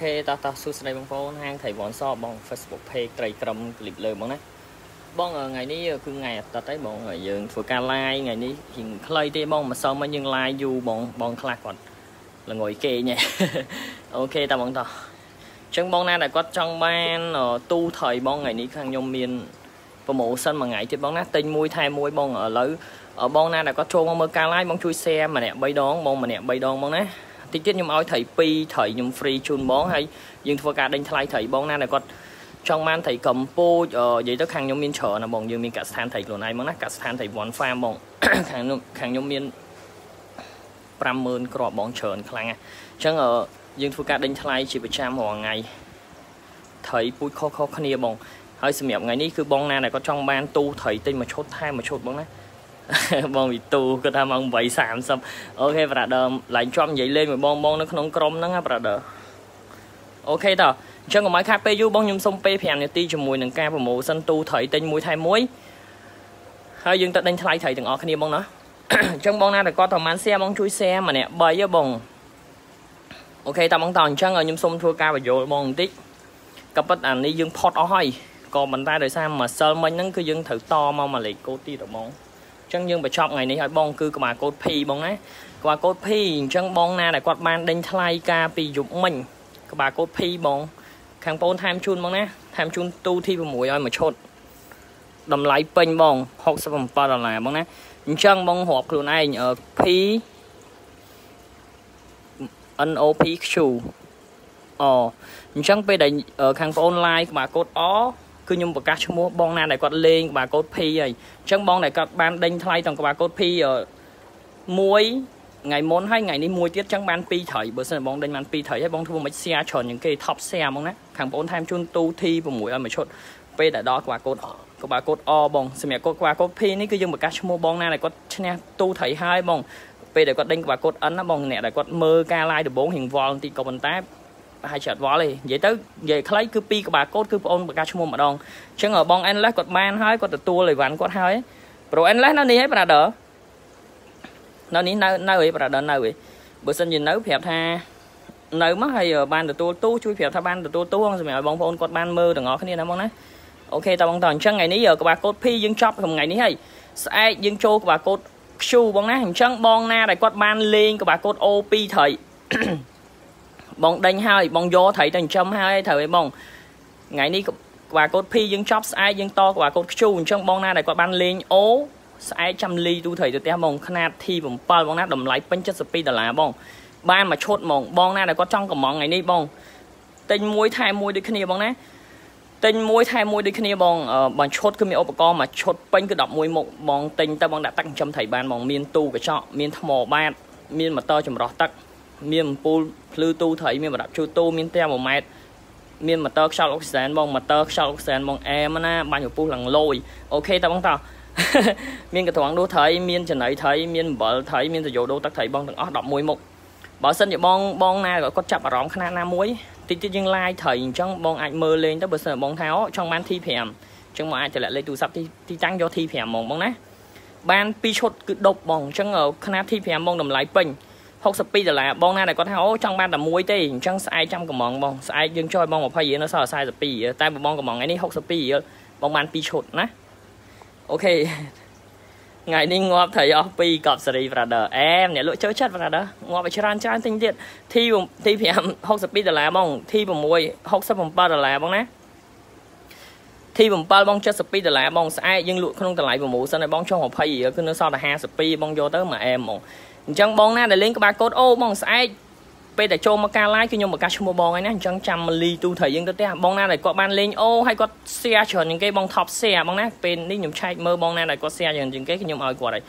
ខេតោះតោះសួស្តីបងប្អូនហាងថៃវ៉ាន់សបង Facebook page ត្រីក្រមគ្លីបលើបងណាបងថ្ងៃនេះគឺថ្ងៃអាទិត្យហើយបងយើងធ្វើការ live ថ្ងៃនេះជាងខ្លីទេបងមិនសមមកយើង live យូរបងបងខ្លះគាត់ល្ងយគេញ៉េអូខេតើបងតោះអញ្ចឹងបងណាដែលគាត់ចង់បានទូថៃបងថ្ងៃនេះខាងខ្ញុំមានប្រម៉ូសិនមួយថ្ងៃទៀតបងណាទិញមួយថែមួយបងឥឡូវបងណាដែលគាត់ចូលមកមើលការ live បងជួយ share ម្នាក់3ដងបងម្នាក់3ដងបងណា តិចទៀតខ្ញុំឲ្យត្រី2ត្រីខ្ញុំ free ជូនបងហើយយើងធ្វើការដេញថ្លៃត្រីបងណាដែលគាត់ចង់បានត្រីកំពូចនិយាយទៅខាងខ្ញុំមានច្រើនណាបងយើងមានកសិដ្ឋានត្រីខ្លួនឯងបងណាកសិដ្ឋានត្រី One Farm បងខាងខ្ញុំខាងខ្ញុំមាន50000គ្រាប់បងច្រើនខ្លាំងណាស់អញ្ចឹងយើងធ្វើការដេញថ្លៃជាប្រចាំរាល់ថ្ងៃត្រីពូជខុសៗគ្នាបងហើយសម្រាប់ថ្ងៃនេះគឺបងណាដែលគាត់ចង់បានទូត្រីទិញមួយឈុតថែមមួយឈុតបងណា បងវិទូគាត់ថាម៉ោង8:30អូខេ brother ឡើងជាប់និយាយលេងមួយបងបងនៅក្នុងក្រុមហ្នឹងណា brother អូខេតោះអញ្ចឹងកុំឲ្យខាតពេលយូរបងខ្ញុំសុំពេល5នាទីជាមួយនឹងការ promotion ទូត្រីទិញមួយថែមមួយហើយយើងទៅដេញថ្លៃត្រីទាំងអស់គ្នាបងណាអញ្ចឹងបងណាតែគាត់ប្រហែល share បងជួយ share ម្នាក់3ហ៎បង okay តើបងតោះអញ្ចឹងខ្ញុំសុំធ្វើការពន្យល់បងបន្តិចក៏ប៉ុតអានេះយើងផុតអស់ហើយក៏ប៉ុន្តែដោយសារម្សិលមិញហ្នឹងគឺយើងត្រូវតមកមួយលេខកូដទៀតហ្មង អញ្ចឹងយើងបញ្ចប់ថ្ងៃនេះឲ្យបងគឺក្បាលកូដ P បងណាក្បាលកូដ P អញ្ចឹងបងណាដែលគាត់បានដេញថ្លៃការពីយប់មិញក្បាលកូដ P បងខាងបងថែមជូនបងណាថែមជូនទូ T6 ឲ្យមួយឈុតតម្លៃពេញបង67ដុល្លារបងណាអញ្ចឹងបងរាប់ខ្លួនឯង P NOP Q អូអញ្ចឹងពេលដែលខាងបង live ក្បាលកូដ O គឺខ្ញុំប្រកាសឈ្មោះបងណាដែលគាត់លេងក្បាលកូដ P ហើយអញ្ចឹងបងដែលគាត់បានដេញថ្លៃទាំងក្បាលកូដ P មួយថ្ងៃមុនហើយថ្ងៃនេះមួយទៀតចឹងបាន2ត្រីបើសិនបងដេញបាន2ត្រីហើយបងធ្វើមិន share ច្រើនជាងគេ top share ហ្មងណាខាងបងថែមជូនទូ T 6 ឲ្យមួយឈុតពេលដែលដល់ក្បាលកូដក្បាលកូដ O បងសម្រាប់កូដក្បាលកូដ P នេះគឺយើងប្រកាសឈ្មោះបងណាដែលគាត់ឈ្នះទូត្រីហើយបងពេលដែលគាត់ដេញក្បាលកូដ N ណាបងអ្នកដែលគាត់មើលការ live ដំបូងរៀងវល់បន្តិចក៏ប៉ុន្តែ ប្រហែលជាអត់វល់ទេនិយាយទៅនិយាយខ្លីគឺពីក្បាលកូដគឺបងអូនប្រកាសឈ្មោះម្ដងអញ្ចឹងបង Endless គាត់បានហើយគាត់ទទួលអីវ៉ាន់គាត់ហើយ Pro Endless នៅនេះហើយ brother នៅនេះនៅនៅឯ brother នៅឯបើសិនជានៅប្រាប់ថានៅមកហើយបានទទួលទូជួយប្រាប់ថាបានទទួលទូសម្រាប់ឲ្យបងប្អូនគាត់បានមើលទាំងអស់គ្នាណាបងណាអូខេតើបងតើអញ្ចឹងថ្ងៃនេះក្បាលកូដ P យើងចប់ក្នុងថ្ងៃនេះហើយស្អែកយើងចូលក្បាលកូដ Q បងណាអញ្ចឹងបងណាដែលគាត់បានលេងក្បាលកូដ O2 ត្រី បងដេញហើយបងយកត្រីទៅចិញ្ចឹមហើយត្រូវឯងបងថ្ងៃនេះក្បាលកូដ P យើងចប់ស្អែកយើងតក្បាលកូដ Q អញ្ចឹងបងណាដែលគាត់បានលេង O ស្អែកចាំលីទូត្រីទៅផ្ទះបងຂະຫນាត T7 បងណាតម្លៃពេញ72ដុល្លារបងបានមួយឈុតហ្មងបងណាដែលគាត់ចង់កំងថ្ងៃនេះបងទិញមួយថែមមួយដូចគ្នាបងណាទិញមួយថែមមួយដូចគ្នាបងបងឈុតគឺមានឧបករណ៍មួយឈុតពេញគឺ11មុខបងទិញទៅបងដាក់ទឹកចិញ្ចឹមត្រីបានបងមានទូកញ្ចក់មានថ្មបាតមានម៉ូទ័រចម្រោះទឹក មានអំពូលភ្លឺទូត្រីមានប្រដាប់ជូតទូមានតែ1ម៉ែត្រមានម៉ូទ័រខ្យល់អុកស៊ីសែនបងម៉ូទ័រខ្យល់អុកស៊ីសែនបងអែមណាបាញ់ពពុះឡើងលយអូខេតើបងតោះមានកត្រងដួសត្រីមានចំណីត្រីមានអំបិលត្រីមានតយោដូទឹកត្រីបងទាំងអស់11មុខបើសិនជាបងបងណាគាត់ចាប់អារម្មណ៍ខ្នាតណាមួយតិចតិចយើងឡាយត្រីអញ្ចឹងបងអាចមើលលេងទៅបើសិនបងថាអូចង់បាន T5 អញ្ចឹងមកអាចតម្លាក់លេខទូរស័ព្ទទីតាំងយក T5 ហ្មងបងណាបាន2ឈុតគឺដប់បងអញ្ចឹងខ្នាត T5 បងតម្លៃពេញ 62ដុល្លារបងណាដែលគាត់ថាអូចង់បានតែមួយទេអញ្ចឹងស្អែកចាំកំងបងស្អែកយើងចុយបង20រៀលនៅសល់42តែបងកំងថ្ងៃនេះ62រៀលបងបាន2ឈុតណាអូខេថ្ងៃនេះងាប់ត្រីអស់2កប់សេរី brother អែមអ្នកលក់ចូលចិត្ត brother ងាប់ឲ្យច្រើនច្រើនទិញទៀត T T 5 62ដុល្លារបង T 6 67ដុល្លារបងណា T 7បង72ដុល្លារបងស្អែកយើងលក់ក្នុងតម្លៃប្រម៉ូសិនឲ្យបងចុះ20រៀលគឺនៅសល់តែ52បងយកទៅមួយអែមហ្មង អញ្ចឹងបងណាដែលលេងក្បាលកូដអូបងស្អែកពេលដែលចូលមកការ live គឺខ្ញុំប្រកាសឈ្មោះបងហើយណាអញ្ចឹងចាំលីទូត្រីយើងទៅផ្ទះបងណាដែលគាត់បានលេងអូហើយគាត់ share ច្រើនជាងគេបង top share បងណាពេលនេះខ្ញុំឆែកមើលបងណាដែលគាត់ share ច្រើនជាងគេខ្ញុំឲ្យគាត់ហើយ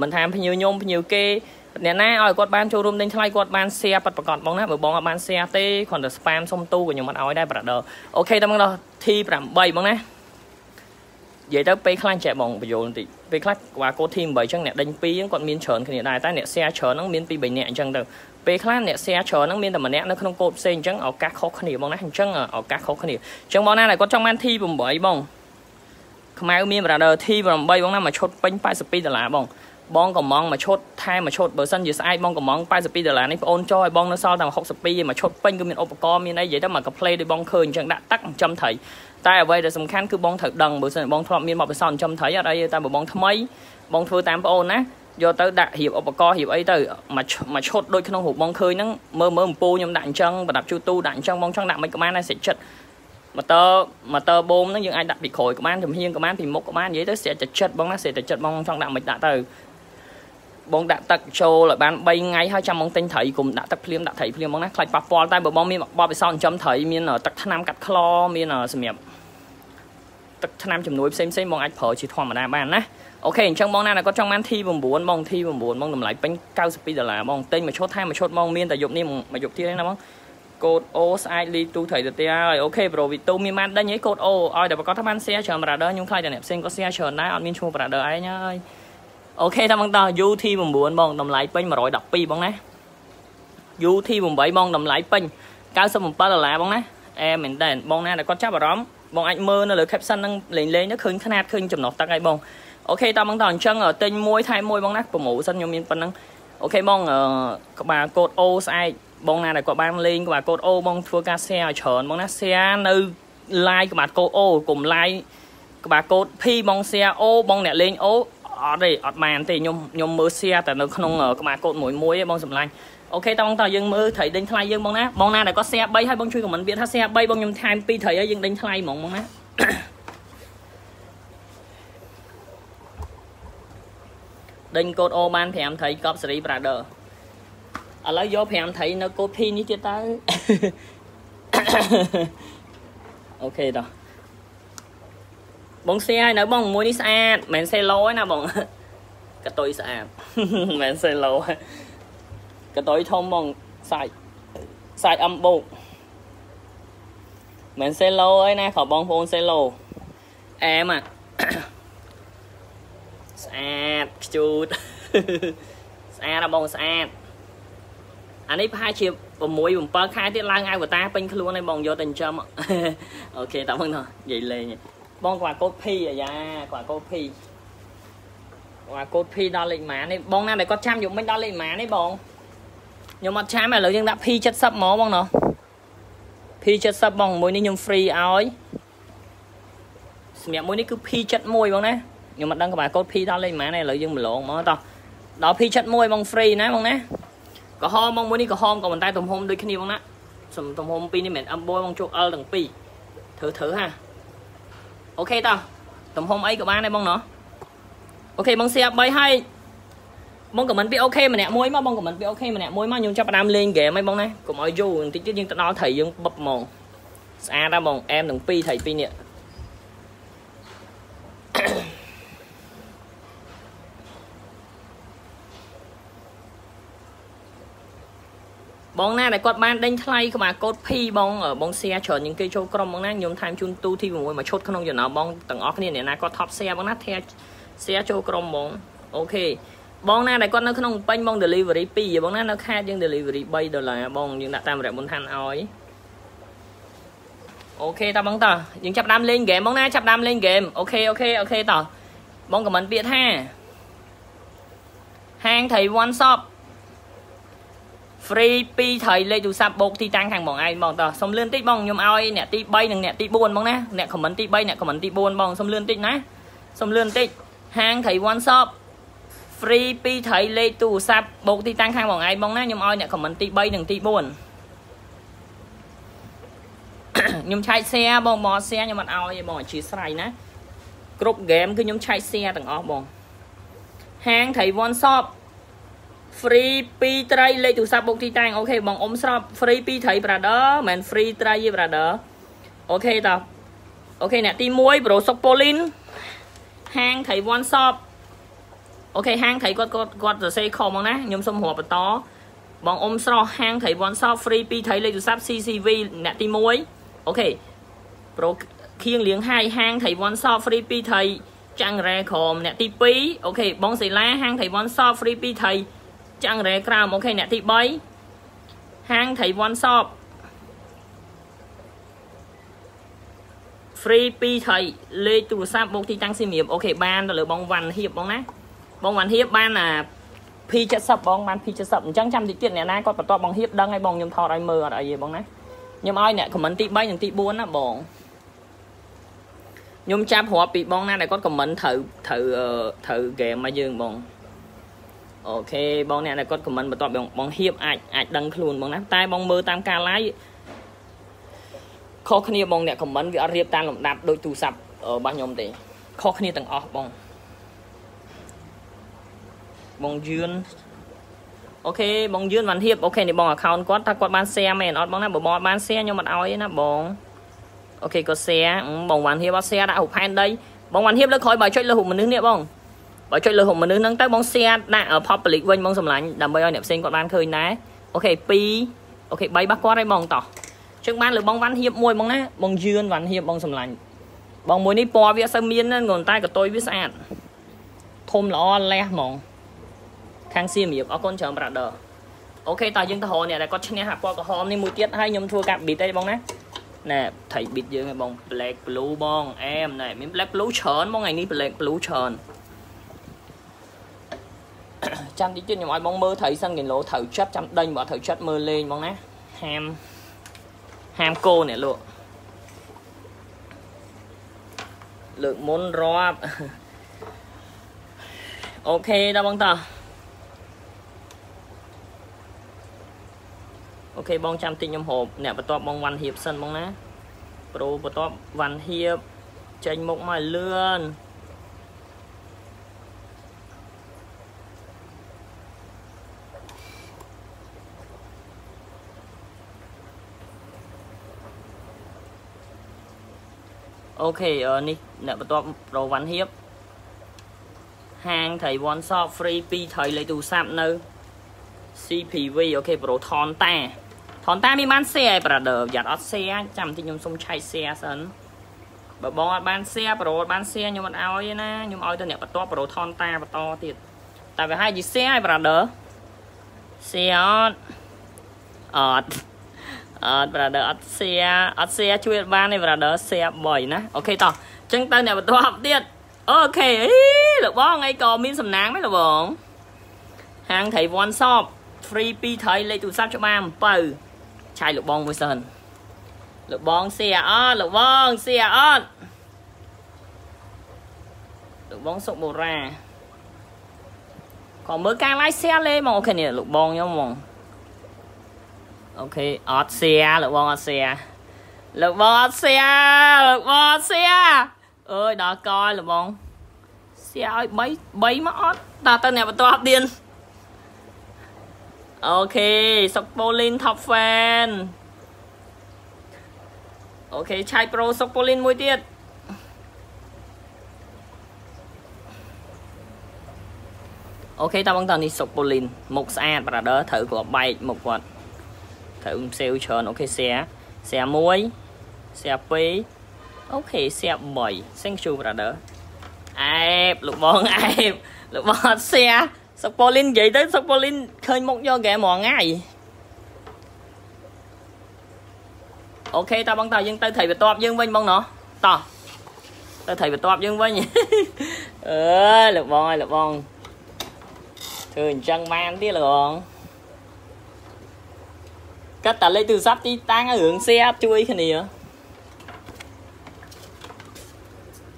មិនថាភ្ញៀវខ្ញុំភ្ញៀវគេអ្នកណាឲ្យគាត់បានចូលរួមដេញថ្លៃគាត់បាន share ប៉ាត់ប្រកាសបងណាបើបងអត់បាន share ទេគ្រាន់តែ spam សុំទូក៏ខ្ញុំអត់ឲ្យដែរ brother អូខេតើមកដល់ T8 បងណានិយាយទៅពេលខ្លះចែកបងបញ្យល់បន្តិច ពេលខ្លះក្បាលកូដ team 8អញ្ចឹងអ្នកដេញ2ហ្នឹងគាត់មានច្រើនគ្នាដែរតែអ្នក share ច្រើនហ្នឹងមានពី3នាក់អញ្ចឹងទៅពេលខ្លះអ្នក share ច្រើនហ្នឹងមានតែម្នាក់នៅក្នុងកូដផ្សេងអញ្ចឹងឱកាសខុសគ្នាបងណាអញ្ចឹងឱកាសខុសគ្នាអញ្ចឹងបងណាដែលគាត់ចង់បាន T8 បងខ្មៅមាន brother T8 បងណាមកឈុតពេញ82ដុល្លារបងបងកំងមួយឈុតថែមួយឈុតបើសិនជាស្អែកបងកំង82ដុល្លារនេះបងអូនចោឲ្យបងនៅសល់តែ62ឯមួយឈុតពេញគឺមានឧបករណ៍មានអីនិយាយទៅមកកាផ្លេដូចបងឃើញអញ្ចឹងដាក់ទឹកចិញ្ចឹមត្រី តែអ្វីដែលសំខាន់គឺបងត្រូវដឹងបើសិនបងធ្លាប់មានបទពិសោធន៍ចិញ្ចឹមត្រីអត់អីតែបើបងថ្មីបងធ្វើតាមបងអូនណាយកទៅដាក់រៀបឧបករណ៍រៀបអីទៅមួយមួយឈុតដូចក្នុងរូបបងឃើញហ្នឹងមើលមើលអំពូខ្ញុំដាក់អញ្ចឹងប្រដាប់ជូទូដាក់អញ្ចឹងបងចង់ដាក់មិនក្បានដែរសេចចិត្តម៉ូទ័រម៉ូទ័របូមហ្នឹងយើងអាចដាក់ពីក្រោយក្បានចំហៀងក្បានពីមុខក្បាននិយាយទៅស្រែចិត្តចិត្តបងណាស្រែចិត្តចិត្តបងចង់ដាក់មិនដាក់ទៅ បងដាក់ទឹកចូលឲ្យបាន3ថ្ងៃហើយចាំបងទិញត្រីគុំដាក់ទឹកភ្លាមដាក់ត្រីភ្លាមបងណាខ្លាចប៉ះពាល់តែបើបងមានបបពិសោធន៍ចិញ្ចឹមត្រីមានទឹកថ្នាំកាត់ខ្លមានសម្រាប់ទឹកថ្នាំជំនួយផ្សេងផ្សេងបងអាចប្រើជាធម្មតាបានណាអូខេអញ្ចឹងបងណាគាត់ចង់បាន T9 បង T9 បងតម្លៃពេញ92ដុល្លារបងទិញមួយឈុតថែមមួយឈុតបងមានតែយប់នេះមួយយប់ទៀតណាបងកូដ O ស្អាតលីទូត្រីទៅទៀតហើយ okay bro វិទូមានបានដេញអីកូដ O ឲ្យតែប្រកាសថាបាន share ច្រើន brother ខ្ញុំខ្លាចតែអ្នកផ្សេងក៏ share ច្រើនដែរអត់មានឈ្មោះ brother ឯងហើយ អូខេតាមបងតោះ UT9 បងតម្លៃពេញ112បងណា UT8 បងតម្លៃពេញ97ដុល្លារបងណាអែមែនតើបងណាដែលគាត់ចាប់អារម្មណ៍បងអាចមើលនៅលើ caption ហ្នឹងលេងលេងទៅឃើញຂະຫນាតឃើញចំណុះទឹកហើយបងអូខេតាមបងតោះអញ្ចឹងទិញមួយថែមមួយបងណាប្រម៉ូសិនខ្ញុំមានប៉ុណ្ណឹងអូខេបងក្បាលកូដ O ស្អែកបងណាដែលគាត់បានលេងក្បាលកូដ O បងធ្វើការ share ឲ្យច្រើនបងណា share នៅ live ក្បាលកូដ O កុំ live ក្បាលកូដ P បង share O បងអ្នកលេង O អត់ទេអត់បានទេខ្ញុំខ្ញុំមើល share តែនៅក្នុងក្បាលកូដមួយមួយឯងបងសម្លាញ់អូខេតោះបងតើយើងមើលត្រីដេញថ្លៃយើងបងណាបងណាដែលគាត់ share 3ហើយបងជួយ comment វាថា share 3បងខ្ញុំថែម2ត្រីហើយយើងដេញថ្លៃហ្មងបងណាដេញកូដអូបាន5ត្រីកប់សេរី brother ឥឡូវយក5ត្រីនៅកូដ P នេះទៀតតើអូខេតោះ បងសៀឲ្យនៅបងមួយនេះស្អាតមិនសេឡូទេណាបងកតុយស្អាតមិនសេឡូកតុយធំបងសាច់សាច់អំបូកមិនសេឡូអីណាខបងប្អូនសេឡូអែមអាស្អាតខ្ជូតស្អាតបងស្អាតអានេះប្រហែលជា6 7ខែទៀតឡើងអវតាពេញខ្លួនហើយបងយកទៅចិញ្ចឹមអូខេតើបងនិយាយលេង បងគាត់កូដ P អាយ៉ាគាត់កូដ P គាត់កូដ P ដល់លេខម៉ានេះបងណាដែលគាត់ចាំយកមិញដល់លេខម៉ានេះបងខ្ញុំអត់ចាំឥឡូវយើងដាក់ P70 ហ្មងបងណោះ P70 បងមួយនេះខ្ញុំ free ឲ្យសម្រាប់មួយនេះគឺ P71 បងណាខ្ញុំមិនដឹងក្បាលកូដ P ដល់លេខប៉ុន្មានទេឥឡូវយើងម្លងមកតោះដល់ P71 បង free ណាបងណាក្រហមបងមួយនេះក្រហមក៏ប៉ុន្តែទំហំដូចគ្នាបងណាសំទំហំពីរនេះមិន M4 បងជោគ L ទាំងពីរធ្វើធ្វើហា អូខេតោះទំហំអីក៏បានដែរបងណោះអូខេបងសៀប3ហើយបងខមមិនពីអូខេម្នាក់មួយមកបងខមមិនពីអូខេម្នាក់មួយមកខ្ញុំចាប់ផ្ដើមលេងហ្គេមហើយបងណាកុំឲ្យយូរបន្តិចទៀតយើងទៅដល់ត្រីយើងបឹបហ្មងស្អាតដែរបងអែមទាំងពីរត្រីពីរនេះ បងណាដែលគាត់បានដេញថ្លៃក្បាលកូដ P បងបង share ច្រើនជាងគេចូលក្រុមបងណាខ្ញុំថែមជូនទូទី6មួយឈុតក្នុងចំណោមបងទាំងអស់គ្នាអ្នកណាគាត់ top share បងណាថែ share ចូលក្រុមបងអូខេបងណាដែលគាត់នៅក្នុងពេញបង delivery 2បងណានៅខេត្តយើង delivery 3ដុល្លារបងយើងដាក់តាមរយៈមុនឋានឲ្យokay តើបងតើយើងចាប់ដើមលេងហ្គេមបងណាចាប់ដើមលេង game okay okay okay តើបង comment ពាក្យថាហាងត្រី one shop free 2ត្រីលេខទូរស័ព្ទបូកទីតាំងខាងបងឯងបងតោះសុំលឿនតិចបងខ្ញុំឲ្យអ្នកទី3និងអ្នកទី4បងណាអ្នក comment ទី3អ្នក comment ទី4បងសុំលឿនតិចណាសុំលឿនតិចហាងត្រី one shop free 2ត្រីលេខទូរស័ព្ទបូកទីតាំងខាងបងឯងបងណាខ្ញុំឲ្យអ្នក comment ទី3និងទី4ខ្ញុំ check share បងមក share ខ្ញុំអត់ឲ្យទេបងអធិស្ឋានណាគ្រប់ game គឺខ្ញុំ check share ទាំងអស់បងហាងត្រី one shop free 2ត្រីលេខទូរស័ព្ទបូកទីតាំង okay បងអ៊ំស្រស់ free 2ត្រី brother មិន free ត្រីទេ brother okay តោះ okay អ្នកទី1 Bro Sopolin ហាងត្រី one shop okay ហាងត្រីគាត់គាត់គាត់សរសេរខុសមកណាខ្ញុំសុំរាប់បន្តបងអ៊ំស្រស់ហាងត្រី one shop free 2ត្រីលេខទូរស័ព្ទ CCV អ្នកទី1អូខេ Pro ខៀងលៀងហាយហាងត្រី one shop free 2ត្រីចាំងរ៉ែក្រមអ្នកទី2អូខេបងសេឡាហាងត្រី one shop free 2ត្រី ចាំងរ៉េក្រោមអូខេអ្នកទី3ហាងត្រីវ៉ាន់សប free 2ត្រីលេខទូរស័ព្ទបូកទីតាំងសៀមរាបអូខេបានទៅលើបងវ៉ាន់ហៀបបងណាបងបានហៀបបានអា P70 បងបាន P70 អញ្ចឹងចាំតិចទៀតអ្នកណាគាត់បន្ទាប់បងហៀបដឹងហើយបងខ្ញុំថតឲ្យមើលអត់អីទេបងណាខ្ញុំឲ្យអ្នកខមមិនទី3និងទី4ណាបងខ្ញុំចាប់រាប់ពីបងណាដែលគាត់ខមមិនត្រូវត្រូវត្រូវហ្គេមមកយើងបង អូខេបងអ្នកដែលគាត់ខមមិនបន្ទាប់បងបងហៀបអាចអាចដឹងខ្លួនបងណាតែបងមើលតាមការ live ខុសគ្នាបងអ្នកខមមិនវាអត់រៀបតាមលំដាប់ដូចទូរស័ព្ទរបស់ខ្ញុំទេខុសគ្នាទាំងអស់បងបងយឿន okay បងយឿនវ៉ាន់ហៀប okay នេះបង account គាត់ថាគាត់បាន share មែនអត់បងណាបើបងអត់បាន share ខ្ញុំអត់ឲ្យទេណាបង okay គាត់ share បងវ៉ាន់ហៀបអត់ share ដាក់រូបផែនដីបងវ៉ាន់ហៀបលើក្រោយបើចុចលើរូបមនុស្សនេះបង បើចុចលើរូបមនុស្សហ្នឹងទៅបង share ដាក់ public វិញបងសម្លាញ់ដើម្បីឲ្យអ្នកផ្សេងគាត់បានឃើញដែរ okay 2 okay 3របស់គាត់ហើយបងតោះជើងបានលើបងវ៉ាន់ហៀបមួយបងណាបងយឿនវ៉ាន់ហៀបបងសម្លាញ់បងមួយនេះពណ៌វាអត់សូវមានណាគ្រាន់តែកតុយវាស្អាតធំល្អលះហ្មងខាងសៀមរាបអរគុណច្រើន brother អូខេតើយើងទៅរកអ្នកដែលគាត់ឈ្នះអាពណ៌ក្រហមនេះមួយទៀតហើយខ្ញុំធ្វើកាប់ beat ទេបងណាណែថៃ beat យើងឯងបង black blue បងអែមណែមាន black blue ច្រើនបងថ្ងៃនេះ black blue ច្រើន ចាំតិចទៀតខ្ញុំឲ្យបងមើលត្រីសិនគីឡូត្រូវចិត្តចាំដេញបើត្រូវចិត្តមើលលេងបងណាហាមហាមគោនេះលោកលើកមុនរាប់អូខេដល់បងតោះអូខេបងចាំតិចខ្ញុំហូបអ្នកបន្ទាប់បងវ៉ាន់ហៀបសិនបងណាប្រូបន្ទាប់វ៉ាន់ហៀបចេញមុខមកលឿន អូខេនេះអ្នកបន្ទាប់ប្រូវ៉ាន់ហៀបហាងត្រីវ៉ាន់សប free 2ត្រីលេខទូរស័ព្ទនៅ CPV អូខេប្រូថនតាថនតាមានបាន share ឯ brother យ៉ាត់អត់ share ចាំតិចខ្ញុំសុំឆែក share សិនបើបងអត់បាន share ប្រូអត់បាន share ខ្ញុំអត់ឲ្យទេណាខ្ញុំឲ្យទៅអ្នកបន្ទាប់ប្រូថនតាបន្តទៀតតែវាឲ្យយី share ឯ brother share អត់អត់ អត់ brother អត់ share អត់ share ជួយបានទេ brother share 3ណា okay តោះអញ្ចឹងទៅអ្នកបន្ទាប់ទៀត okay អីលោកបងអីក៏មានសំណាងដែរលោកបងហាងត្រី one shop free 2ត្រីលេខទូរស័ព្ទច្បារអំពៅឆាយលោកបងមួយសិនលោកបងសៀអត់លោកបងសៀអត់លោកបងសុកបូរ៉ាក៏មើលការ live share លេមក okay នេះលោកបងខ្ញុំហ្មង okay អត់ share លោកបងអត់ share លោកបងអត់ share លោកបងអត់ share អើយដល់កយលោកបង share ឲ្យ3 3មកអត់ដល់ទៅអ្នកបន្ទាប់ទៀត okay សុកប៉ូលីន top fan okay ឆៃ bro សុកប៉ូលីនមួយទៀតokay តើបងតើនេះសុកប៉ូលីនមុខស្អាត brother ត្រូវគាត់បែកមុខគាត់ ត្រូវសេវច្រើនអូខេ share share 1 share 2 okay share 3 thank you brother អែបលោកបងអែបលោកបងអត់ share សុកប៉ូលីននិយាយទៅសុកប៉ូលីនឃើញមុខយកហ្គេមមួយថ្ងៃ okay តើបងតើយើងទៅត្រីបន្ទាប់យើងវិញបងណោះតោះទៅត្រីបន្ទាប់យើងវិញអើយលោកបងអើយលោកបងធ្វើអញ្ចឹងបានទៀតលោកបង កាត់តាលេខទូរស័ព្ទទីតាំងរឿង share ជួយគ្នា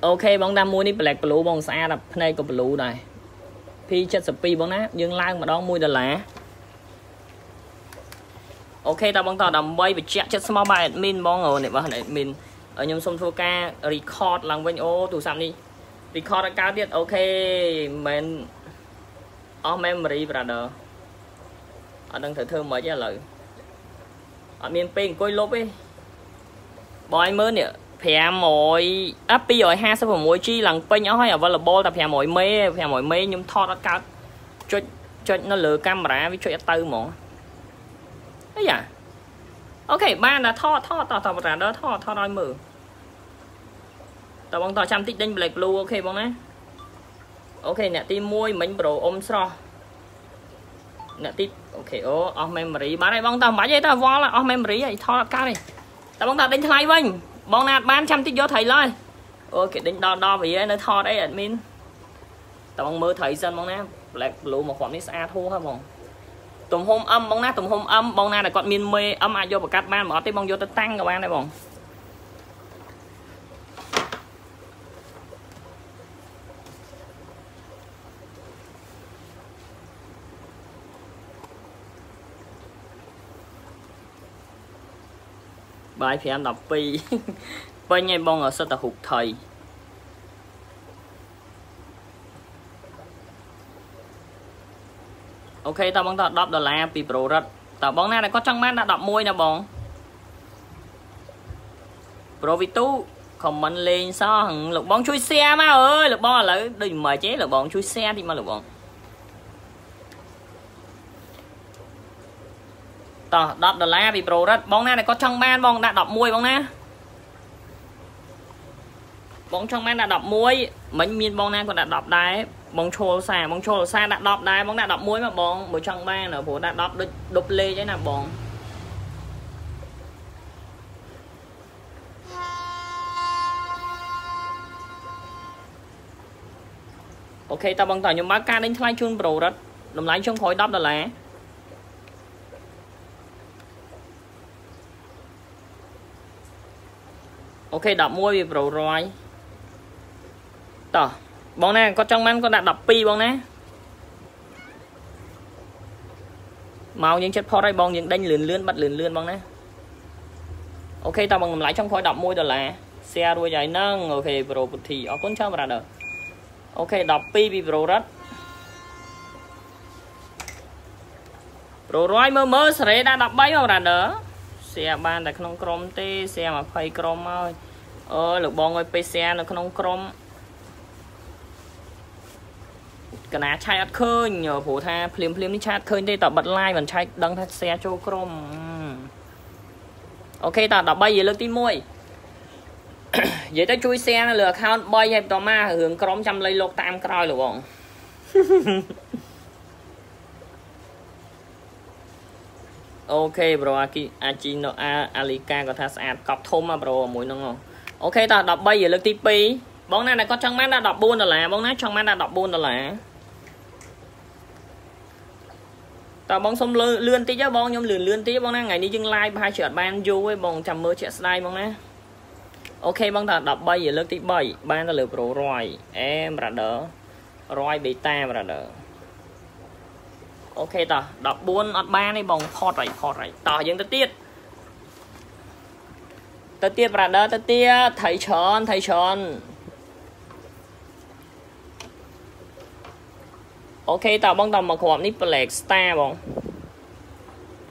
អូខេបងតាមមួយនេះ black blue បងស្អាតភ្នែកក៏ blue ដែរ P72 បងណាយើងឡើងម្ដង1ដុល្លារអូខេតើបងតដើម្បីបញ្ជាក់ចិត្តស្មោះបាទ admin បងនេះបាទ admin ខ្ញុំសូមធ្វើការ record ឡើងវិញអូទូរស័ព្ទនេះ record ឲ្យកើតទៀតអូខេមិនអស់ memory brother អត់ដឹងត្រូវធ្វើមិនឥឡូវ អត់មានពេលអង្គុយលុបទេបងឲ្យមើលនេះ500អា 256G ឡើងពេញអស់ហើយ available តែ 500មេ500មេខ្ញុំថតអត់កើតចុចចុចនៅលើកាមេរ៉ាវាចុចអត់ទៅហ្មងអីយ៉ាអូខេបានតែថតថតតតបរ៉ាដឺថតថតឲ្យមើលតើបងតចាំតិចដេញ black blue អូខេបងណាអូខេអ្នកទី1មិញប្រូអ៊ំស្រស់អ្នកទី អូខេអូអស់ memory បានហើយបងតើមិនបាច់ទេតើវល់អស់ memory ហើយថតអត់កើតទេតើបងតើដេញថ្លៃវិញបងណាត់បានចាំតិចយកត្រីឡើយអូគេដេញដល់ដល់វានៅថតអី admin តើបងមើលត្រីសិនបងណា black blue មកគ្រាប់នេះស្អាតហួសហ៎បងទំហំ M បងណាទំហំ M បងណាដែលគាត់មានមេ M អាចយកប្រកាត់បានបើអត់ទេបងយកទៅតាំងក៏បានដែរបង បាយ5 12ពេញឲ្យបងសិតតែហុកថៃអូខេតើបងត10ដុល្លារពីប្រូរ៉ាត់តើបងណាដែលគាត់ចង់បានដាក់11ណាបងប្រូវីទូខមមិនលេងសោះលោកបងជួយ share មកអើយលោកបងឥឡូវដូចមិនទេលោកបងជួយ share តិចមកលោកបង តោះ10ដុល្លារពីប្រូរ៉ាត់បងណាដែលគាត់ចង់បានបងដាក់11បងណាបងចង់បានដាក់11មិញមានបងណាគាត់ដាក់10ដែរបងឈលសាបងឈលសាដាក់10ដែរបងដាក់11មកបងបើចង់បានព្រោះដាក់10ដូចដប់លេខឯណាបងអូខេតើបងតើខ្ញុំបើកការដេញថ្លៃជូនប្រូរ៉ាត់តម្លៃចុងក្រោយ10ដុល្លារ អូខេ11វាប្រូរយតោះបងណាគាត់ចង់បានគាត់ដាក់12បងណាមកយើងចិត្តផុតហើយបងយើងដេញលឿនលឿនបាត់លឿនលឿនបងណា okay តើបងតម្លៃចុងក្រោយ11ដុល្លារ share រួចហើយហ្នឹង okay bro ពុទ្ធីអរគុណច្រើន brother okay 12ពី bro រ៉ាត់ bro រយមើលមើលសេរីដាក់13មក brother share បានតែក្នុងក្រុមទេ share 20ក្រុមហើយ អើលោកបងអើយពេល share នៅក្នុងក្រុមកណាឆាយអត់ឃើញព្រោះថាភ្លាមភ្លាមនេះឆាតឃើញទេតបិទ live មិនឆាយដឹងថា share ចូលក្រុមអូខេត13និយាយលើកទី1និយាយទៅជួយ share នៅលើ account 3ហើយបន្តមករឿងក្រុមចាំលៃលោកតាមក្រោយលោកបងអូខេប្រូអាគីអាជីណូអាអាលីកាគាត់ថាស្អាតកប់ធំណាប្រូមួយហ្នឹង អូខេត13និយាយលើកទី2បងណាដែលគាត់ចង់បានដល់14ដុល្លារបងណាចង់បានដល់14ដុល្លារតើបងសុំលឿនតិចទៅបងខ្ញុំលឿនលឿនតិចបងណាថ្ងៃនេះយើង live ប្រហែលជាអត់បានយូរទេបងចាំមើលជាក់ស្ដែងបងណាអូខេបងតើ13លើកទី3បានទៅលើ Pro 100អេ brother 100 beta brother អូខេតោះ14អត់បានទេបងផតហើយផតហើយតោះយើងទៅទៀត ទៅទៀត brother ទៅទៀតថៃច្រើនថៃច្រើនអូខេតើបងតមកគ្រាប់នេះ Black Star បង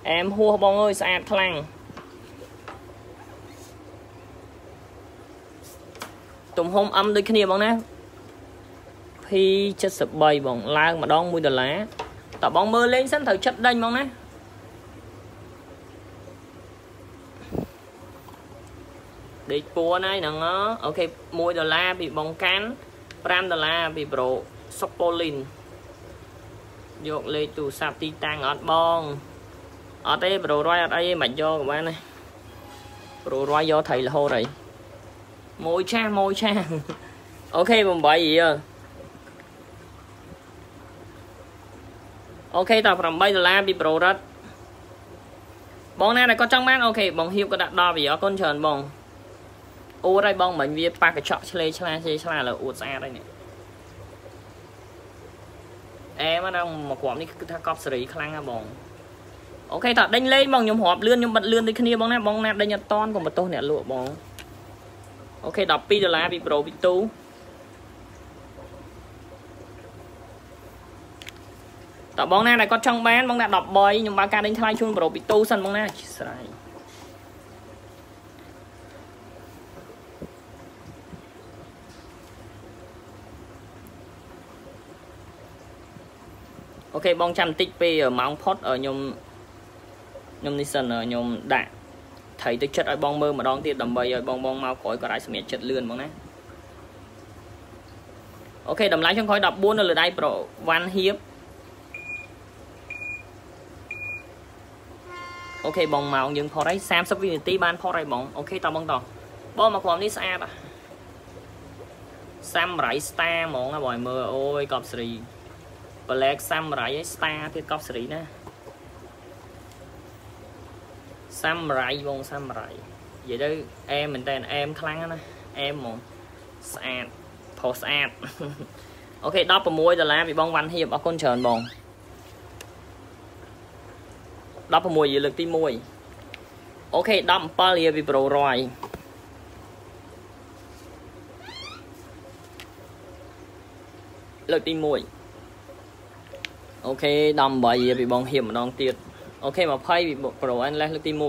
អែមហួសបងអើយស្អាតខ្លាំងទំហំ M ដូចគ្នាបងណា P73 បងឡើងម្ដង1ដុល្លារតើបងមើលលេងសិនត្រូវចិត្តដេញបងណា ដេកពួនហើយហ្នឹងអូខេ1ដុល្លារពីបងកាន់5ដុល្លារពីប្រូសុកប៉ូលីនយកលេខទូរស័ព្ទទីតាំងអត់បងអត់ទេប្រូរយអត់អីទេមិនយកក៏បានដែរប្រូរយយកត្រីរហូតហើយមួយឆាសមួយឆាសអូខេ8រៀលអូខេត8ដុល្លារពីប្រូរ៉ាត់បងណាដែលគាត់ចង់បានអូខេបងហៀបក៏ដាក់10រៀលអរគុណច្រើនបង អួតហើយបងមិញវាប៉ះកញ្ចក់ឆ្លេឆ្លាឆ្លេឆ្លាលើអួតស្អាតហើយនេះអែមកដល់មកគ្រាប់នេះគឺថាកប់សេរីខ្លាំងណាបងអូខេតើដេញលេងបងខ្ញុំរាប់លឿនខ្ញុំបិទលឿនដូចគ្នាបងណាបងណាដេញអត់តនកុំបន្ទោសអ្នកលក់បងអូខេ12ដុល្លារពីប្រូពីទូតើបងណាដែលគាត់ចង់បានបងណា13ខ្ញុំបើការដេញថ្លៃជូនប្រូពីទូសិនបងណាស្រ័យ ខេបងចាំបន្តិចពេលម៉ោងផុតខ្ញុំខ្ញុំនេះសិនខ្ញុំដាក់ថៃទៅចិត្តឲ្យបងមើលម្ដងទៀតដើម្បីឲ្យបងបងមកក្រោយក៏អាចសម្រាប់ចិត្តលឿនបងណា okay តម្លៃចុងក្រោយ14នៅលើដៃ bro វ៉ាន់ហៀប okay បងម៉ោងយើងផុតហើយ30វិនាទីបានផុតហើយបង okay តបងតបងមកក្រុមនេះស្អាត Samurai Star ហ្មងណាបងមើលអូយកប់សេរី Black Samurai ឯ Star ទៀតកប់សេរីណា Samurai បង Samurai និយាយទៅអែមមែនតើអែមខ្លាំងណាអែមហ្មងស្អាតផុសស្អាតអូខេ16ដុល្លារពីបងវ៉ាន់ហៀបអរគុណច្រើនបង16យាលើកទី1អូខេ17យាពីប្រូរយលើកទី1 okay 18យាពីបងហៀបម្ដងទៀត okay 20ពី bro endless លើកទី1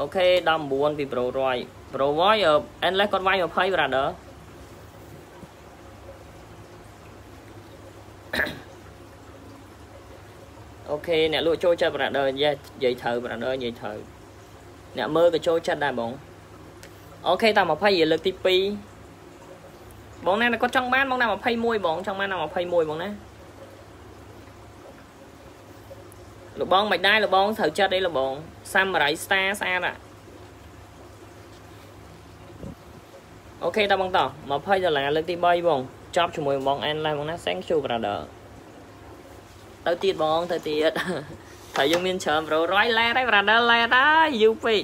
អូខេ19ពី Pro 100 Pro 100 endless គាត់វាយ20 brother okay អ្នកលក់ចូលចិត្ត brother និយាយនិយាយត្រូវ brother និយាយត្រូវអ្នកមើលក៏ចូលចិត្តដែរបងអូខេតាម20លើកទី2 បងណាគាត់ចង់បានបងណា21បងចង់បានណា21បងណាលបងមិនដែរលបងត្រូវចិត្តអីលបងសាមរ៉ៃស្តាស្អាតអាអូខេតបងត20ដុល្លារលើកទី3បងចប់ជាមួយបងអែនឡាបងណា thank you brother ទៅទៀតបងទៅទៀតតែយើងមានច្រើនប្រូរយឡែតហើយ brother ឡែតហើយយូពេក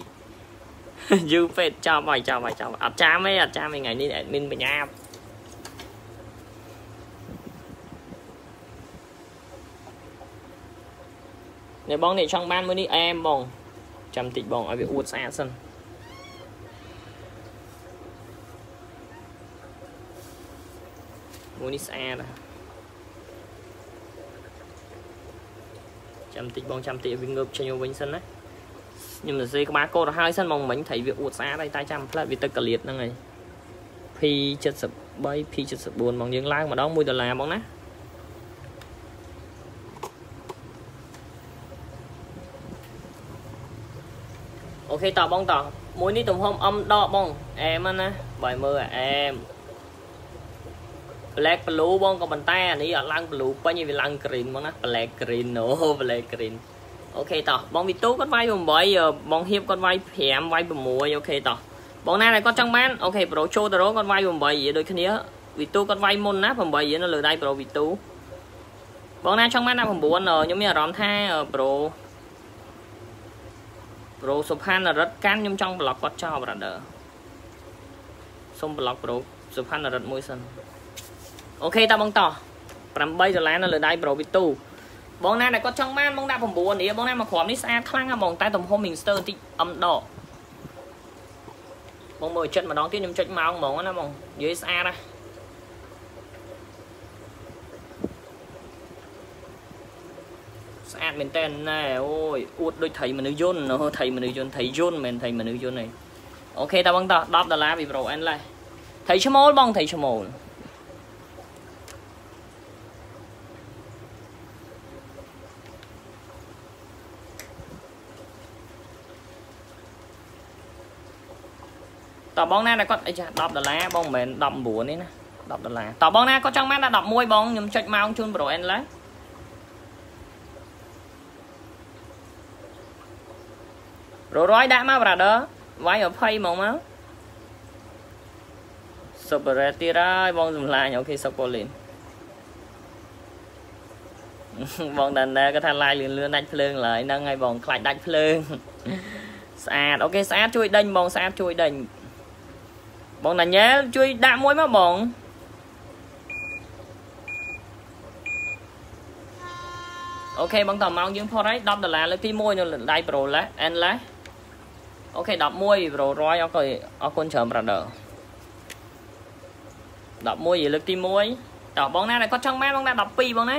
យូពេកចាប់ហើយចាប់ហើយចាប់អត់ចាំទេអត់ចាំទេថ្ងៃនេះ admin បញ្ញា នេះបងនេះចង់បានមួយនេះអែមបងចាំតិចបងឲ្យវាអួតស្អាតសិនមួយនេះស្អាតចាំតិចបងចាំតិចវាងើបចេញមកវិញសិនណាខ្ញុំសរសេរក្បាលកោតទៅហើយសិនបងមិញត្រីវាអួតស្អាតហើយតែចាំផ្លែវាទឹកកលៀតហ្នឹងហើយ P73 P74 បងយើងឡើងម្ដង1ដុល្លារបងណា អូខេតបងតមួយនេះទំហំអមដកបងអែមណាបើមើលអែម black blue បងក៏ប៉ុន្តែអានេះអត់ឡើង blue ពេញវាឡើង green ហ្មងណា black green អូ black green okay តោះបងវីទូគាត់វាយ8បងហៀបគាត់វាយ5វាយ6 okay តោះបងណាដែលគាត់ចង់បាន okay bro ចូលទៅរកគាត់វាយ8រៀលដូចគ្នាវីទូគាត់វាយមុនណា8រៀលនៅលើដៃ bro វីទូបងណាចង់បានណា9ខ្ញុំមានអារម្មណ៍ថា bro bro សុផានរិទ្ធកាន់ខ្ញុំចង់ប្លុកគាត់ចោល brother សុំប្លុកប្រូសុផានរិទ្ធមួយសិនអូខេតាបងតោះ8ដុល្លារនៅលើដៃប្រូវីទូបងណាដែលគាត់ចង់បានបងដាក់9រៀលបងណាមកក្រុមនេះស្អាតខ្លាំងណាបងតែទំហំ Mixter បន្តិចអឹមដកបងមើលចិត្តម្ដងទៀតខ្ញុំចុចម៉ោងហ្មងណាបងនិយាយស្អាតណា ស្អាតមែនតើណែអូយអួតដូចថៃមនុស្សយន្តថៃមនុស្សយន្តថៃយន្តមែនថៃមនុស្សយន្តឯងអូខេតើបងតោះ10ដុល្លារពី Pro N ឡើយថៃឈ្មោលបងថៃឈ្មោលតបងណាដែលគាត់អីចា10ដុល្លារបងមិនមែន19នេះណា10ដុល្លារតបងណាគាត់ចង់បានដល់11បងខ្ញុំចុចម៉ោងជូន Pro N ឡើយ ររយដាក់មក brother វាយ20ហ្មងមក Super Red ទៀតហើយបងសម្លាញ់អូខេ Super Lin បងដានណាគាត់ថាឡាយលឿនលឿនដាច់ភ្លើងឡើយហ្នឹងហើយបងខ្លាចដាច់ភ្លើងស្អាតអូខេស្អាតជួយដេញបងស្អាតជួយដេញបងដាញ៉ែលជួយដាក់មួយមកបងokay បងតម៉ោងយើងផុតហើយ10ដុល្លារលើកទី1នៅដៃ bro ឡាអែនឡា okay 11 bro 100អរគុណអរគុណច្រើន brother 11លើកទី1តើបងណាដែលគាត់ចង់បានបងណា12បងណា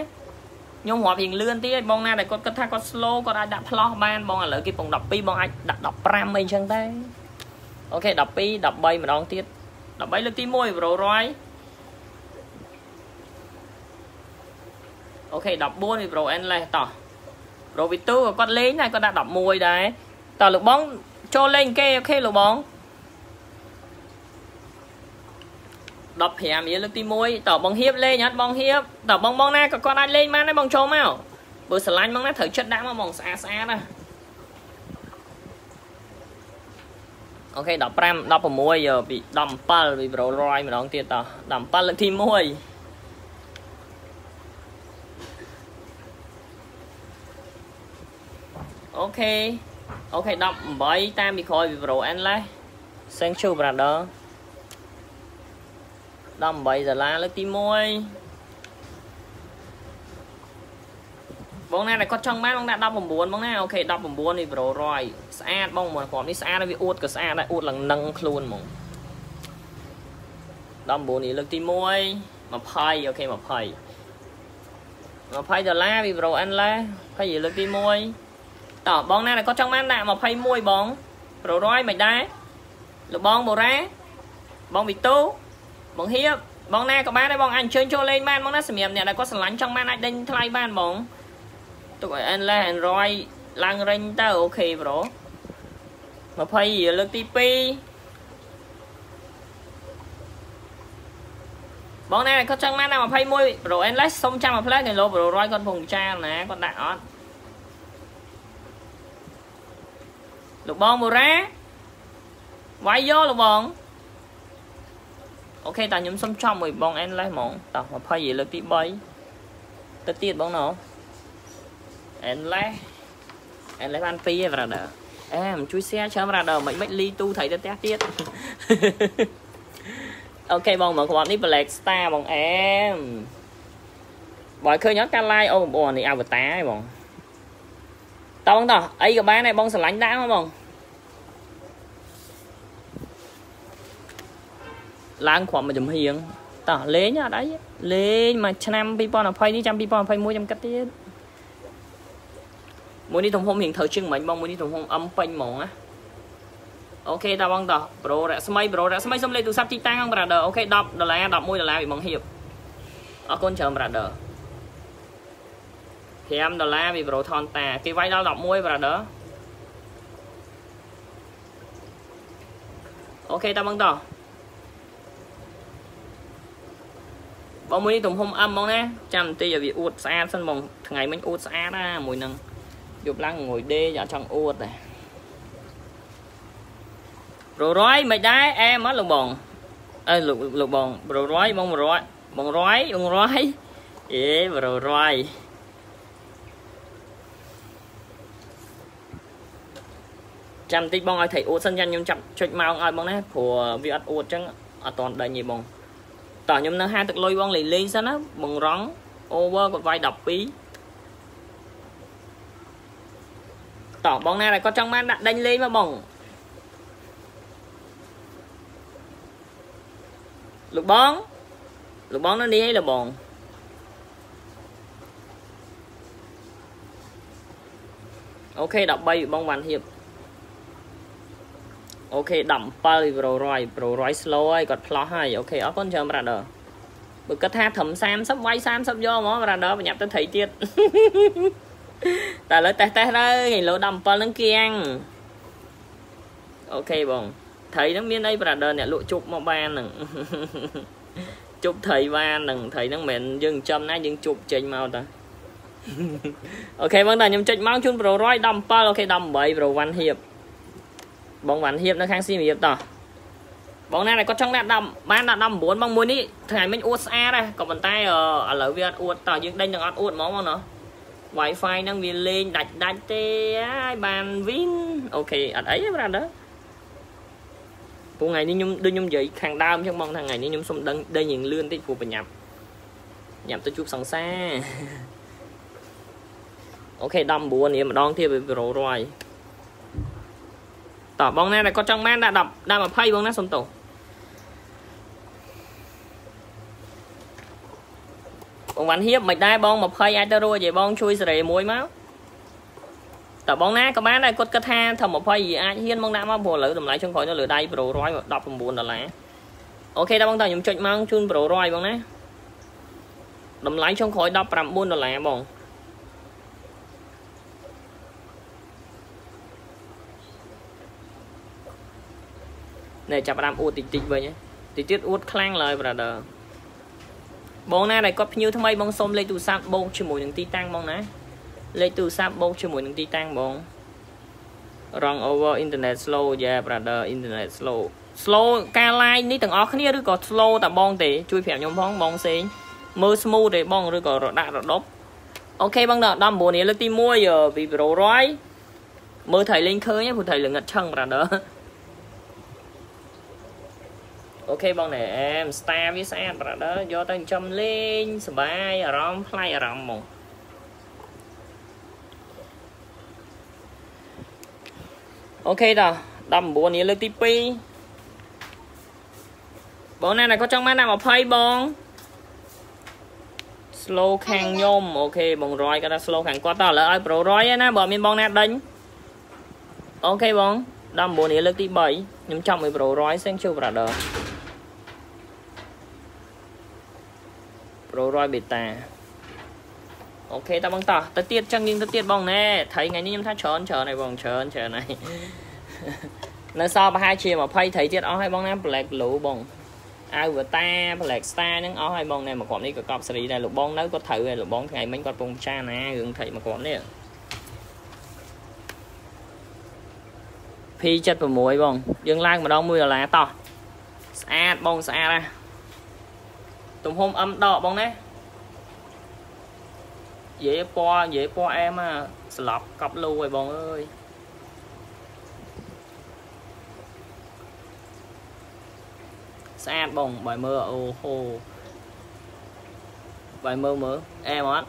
ខ្ញុំរាប់រៀងលឿនទៀតបងណាដែលគាត់គិតថាគាត់ slow គាត់អាចដាក់ផ្លោះបានបងឥឡូវគេពង12បងអាចដាក់15អីចឹងដែរ okay 12 13ម្ដងទៀត13លើកទី1 bro រយokay 14ពី bro endless តោះ bro វីទូក៏គាត់លេងដែរគាត់ដាក់11ដែរតើលោកបង ចូលលេងគេ okay លោកបង15រៀលលើកទី1តើបងហៀបលេងអត់បងហៀបតើបងបងណាក៏គាត់អាចលេងបានដែរបងចូលមកបើស្រឡាញ់បងណាត្រូវចិត្តដាក់មកបងស្អាតស្អាតណា okay 15 16ពី17ពី bro រយម្ដងទៀតត17លើកទី1 okay okay 18តាមពីក្រោយពីប្រូ endless thank you brother 18ដុល្លារលើកទី1បងណាដែលគាត់ចង់បានបងណា19បងណា okay 19នេះ bro រយស្អាតបងមកគ្រាប់នេះស្អាតហើយវាអួតក៏ស្អាតដែរអួតឡើងនឹងខ្លួនហ្មង19នេះលើកទី1 20អូខេ20 20ដុល្លារពីប្រូអានឡាហើយលើកទី1 តោះបងណាដែលគាត់ចង់បានដាក់21បងប្រូរយមិនដែរលបងបូរ៉ាបងវីតូបងហៀបបងណាក៏បានដែរបងអាចអញ្ជើញចូលលេងបានបងណាសម្រាប់អ្នកដែលគាត់ស្រឡាញ់ចង់បានអាចដេញថ្លៃបានបងទុកឲ្យ endless android ឡើងរិញទៅអូខេប្រូ20លើកទី2បងណែគាត់ចង់បានដល់21 Pro Endless សុំចាំមួយផ្លែគីឡូ Pro 100គាត់ពងចាលណាគាត់ដាក់អត់ លោកបងមូរ៉ាវាយយកលោកបងអូខេតាខ្ញុំសុំចំមួយបង Endless ហ្មងតោះ20លើកទី3ទៅទៀតបងណោ endless endless បាន2ឯង brother អែមិនជួយ share ច្រើន brother មិនមិនលីទូថៃទៅផ្ទះទៀតអូខេបងមកគាត់នេះ black star បងអែមបើឃើញអត់ការ live អូបងនេះ avatar ឯងបង តបងតោះអីក៏បានដែរបងស្រឡាញ់ដាក់មកបងឡើងគ្រាប់មួយចំហៀងតោះលេងអត់អីលេងមួយឆ្នាំ2020នេះចាំ2021ចាំគិតទៀតមួយនេះទំហំរៀងត្រូវជាងមិញបងមួយនេះទំហំអឹមពេញហ្មងណាអូខេតាបងតោះប្រូរស្មីប្រូរស្មីសុំលេខទូរស័ព្ទជីតាំងហ្នឹង brother អូខេ10ដុល្លារ11ដុល្លារពីបងហៀបអរគុណច្រើន brother 5ដុល្លារពីប្រូថនតាគេវាយដល់11 brother អូខេតាបងតោះបងមួយនេះទំហំអឹមហ្មងណាចាំបន្តិចឲ្យវាអួតស្អាតសិនហ្មងថ្ងៃមិញអួតស្អាតណាមួយហ្នឹងយប់ឡើងងុយដេកអត់ចង់អួតដែរប្រូរយមិនដែរអែមកលោកបងអើលោកលោកបងប្រូរយបងរយបងរយបងរយអេប្រូរយ ចាំតិចបងឲ្យថៃអួតសិនចាំខ្ញុំចាប់ចុចម៉ោងឲ្យបងណាព្រោះវាអត់អួតចឹងអត់តន់ដេញទេបងតោះខ្ញុំនៅហាទឹកលុយបងលេងលេងសិនណាបងរង over គាត់វាយ12តោះបងណាដែលគាត់ចង់បានដាក់ដេញលេងមកបងលោកបងលោកបងនៅនេះអីលោកបងអូខេ13បងបានហៀប អូខេ17 Pro 100 Pro 100 slow ហើយគាត់ផ្លោះហើយអូខេអរគុណច្រើន brother បើគាត់ថាត្រឹម30វាយ30យកហ្មង brother បញ្ញាប់ទៅត្រីទៀតតែឥឡូវតេះតេះទៅគីឡូ17ហ្នឹងគៀងអូខេបងត្រីហ្នឹងមានអី brother អ្នកលក់ជប់មកបានហ្នឹងជប់ត្រីបានហ្នឹងត្រីហ្នឹងមិនមែនយើងចំណាយើងជប់ចេញមកតាokay បងតាខ្ញុំចុចមកជូន bro 100 17 okay 18 bro វ៉ាន់ហៀប បងវ៉ាន់ហៀបនៅខាងស៊ីមរៀបតោះបងណាដែលគាត់ចង់ដាក់10បានដាក់19បងមួយនេះថ្ងៃមិញអួតស្អាតដែរក៏ប៉ុន្តែឥឡូវវាអត់អួតតោះយើងដេញនឹងអត់អួតហ្មងបងណា Wi-Fi ហ្នឹងវាលេងដាច់ដាច់ទេហើយបាន win okay អត់អីទេ brother ពួកថ្ងៃនេះខ្ញុំដូចខ្ញុំនិយាយខាងដើមអញ្ចឹងបងថាថ្ងៃនេះខ្ញុំសុំដឹងដេញរៀងលឿនតិចព្រោះបញ្ញាប់ញ៉ាំទៅជួបសង្សារអូខេ19នេះម្ដងទៀតវាប្រូរយ តោះបងណាដែលគាត់ចង់បានដាក់10ដាក់20បងណាសុំទោសបងវ៉ាន់ហៀបមិនដែរបង20អាចទៅរួចឯបងជួយសេរីមួយមកតើបងណាក៏បានដែរគាត់គិតថាថា20អាចហ៊ានមកដាក់មកព្រោះឥឡូវតម្លៃចុងក្រោយនៅលើដៃ Pro 100 19ដុល្លារអូខេដល់បងតើខ្ញុំចុចមកជូន Pro 100បងណាតម្លៃចុងក្រោយ19ដុល្លារបង នេះចាប់ដើមអួតតិចតិចវិញតិចទៀតអួតខ្លាំងឡើយ brother បងណាដែលគាត់ភ្ញៀវថ្មីបងសុំលេខទូរស័ព្ទបូកជាមួយនឹងទីតាំងបងណាលេខទូរស័ព្ទបូកជាមួយនឹងទីតាំងបង wrong over internet slow yeah brother internet slow slow ការ live នេះទាំងអស់គ្នាឬក៏ slow តែបងទេជួយប្រាប់ខ្ញុំផងបងផ្សេងមើល smooth ទេបងឬក៏រដាក់រដប់អូខេបងដល់19នេះលើកទី1ពី Pro Roy មើលថៃលេងឃើញព្រោះថៃលងឹតឆឹង brother អូខេបងណែអែម star វាស្អាត brother យកទៅចិញ្ចឹមលេងសបាយអារម្មណ៍ប្លែកអារម្មណ៍ហ្មងokay ត19នេះលើកទី2បងណាក៏ចង់បានដាក់20បង slow ខាងខ្ញុំ okay បងរយគាត់ថា slow ខាងគាត់តឥឡូវឲ្យ pro រយណាបើមានបងណាដេញ okay បង19នេះលើកទី3ខ្ញុំចាប់មួយ pro រយ thank you brother pro រយ beta អូខេតើបងតោះទៅទៀតចឹងយើងទៅទៀតបងណែត្រីថ្ងៃនេះខ្ញុំថាច្រើនច្រើនហើយបងច្រើនច្រើនហើយនៅសល់ប្រហែលជា20ត្រីទៀតអស់ហើយបងណា black blue បងអាវវតា black star ហ្នឹងអស់ហើយបងណែមកគ្រាប់នេះក៏កប់សេរីដែរលោកបងនៅគាត់ត្រូវហើយលោកបងថ្ងៃមិញគាត់ពងចាណារឿងត្រីមកគ្រាប់នេះ P76 បងយើងឡើងម្ដង1ដុល្លារតោះស្អាតបងស្អាតណា ទំហំ M ដកបងណានិយាយពណ៌និយាយពណ៌អែមអាស្លាប់កប់លូហើយបងអើយស្អាតបងបើមើលអូហូបើមើលមើលអែមអត់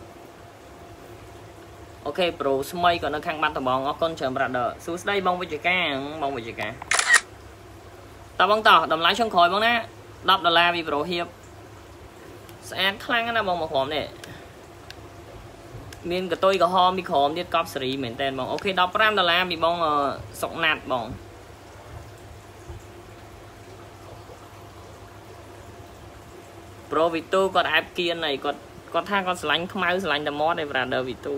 អូខេប្រូស្មីក៏នៅខាងបាត់ដំបងអរគុណច្រើន brother សួស្ដីបងវិជ្ជការបងវិជ្ជការតើបងតោះតម្លៃចុងក្រោយបងណា10ដុល្លារពីប្រូហៀប ស្អាតខ្លាំងណាស់បងមកក្រុមនេះមានកតុយក្រហមពីក្រមទៀតកប់សេរីមែនតើបងអូខេ15ដុល្លារពីបងសុកណាត់បងប្រូវីទូគាត់អែបគៀនហើយគាត់គាត់ថាគាត់ស្រឡាញ់ខ្មៅស្រឡាញ់តែមាត់ឯ brother វីទូ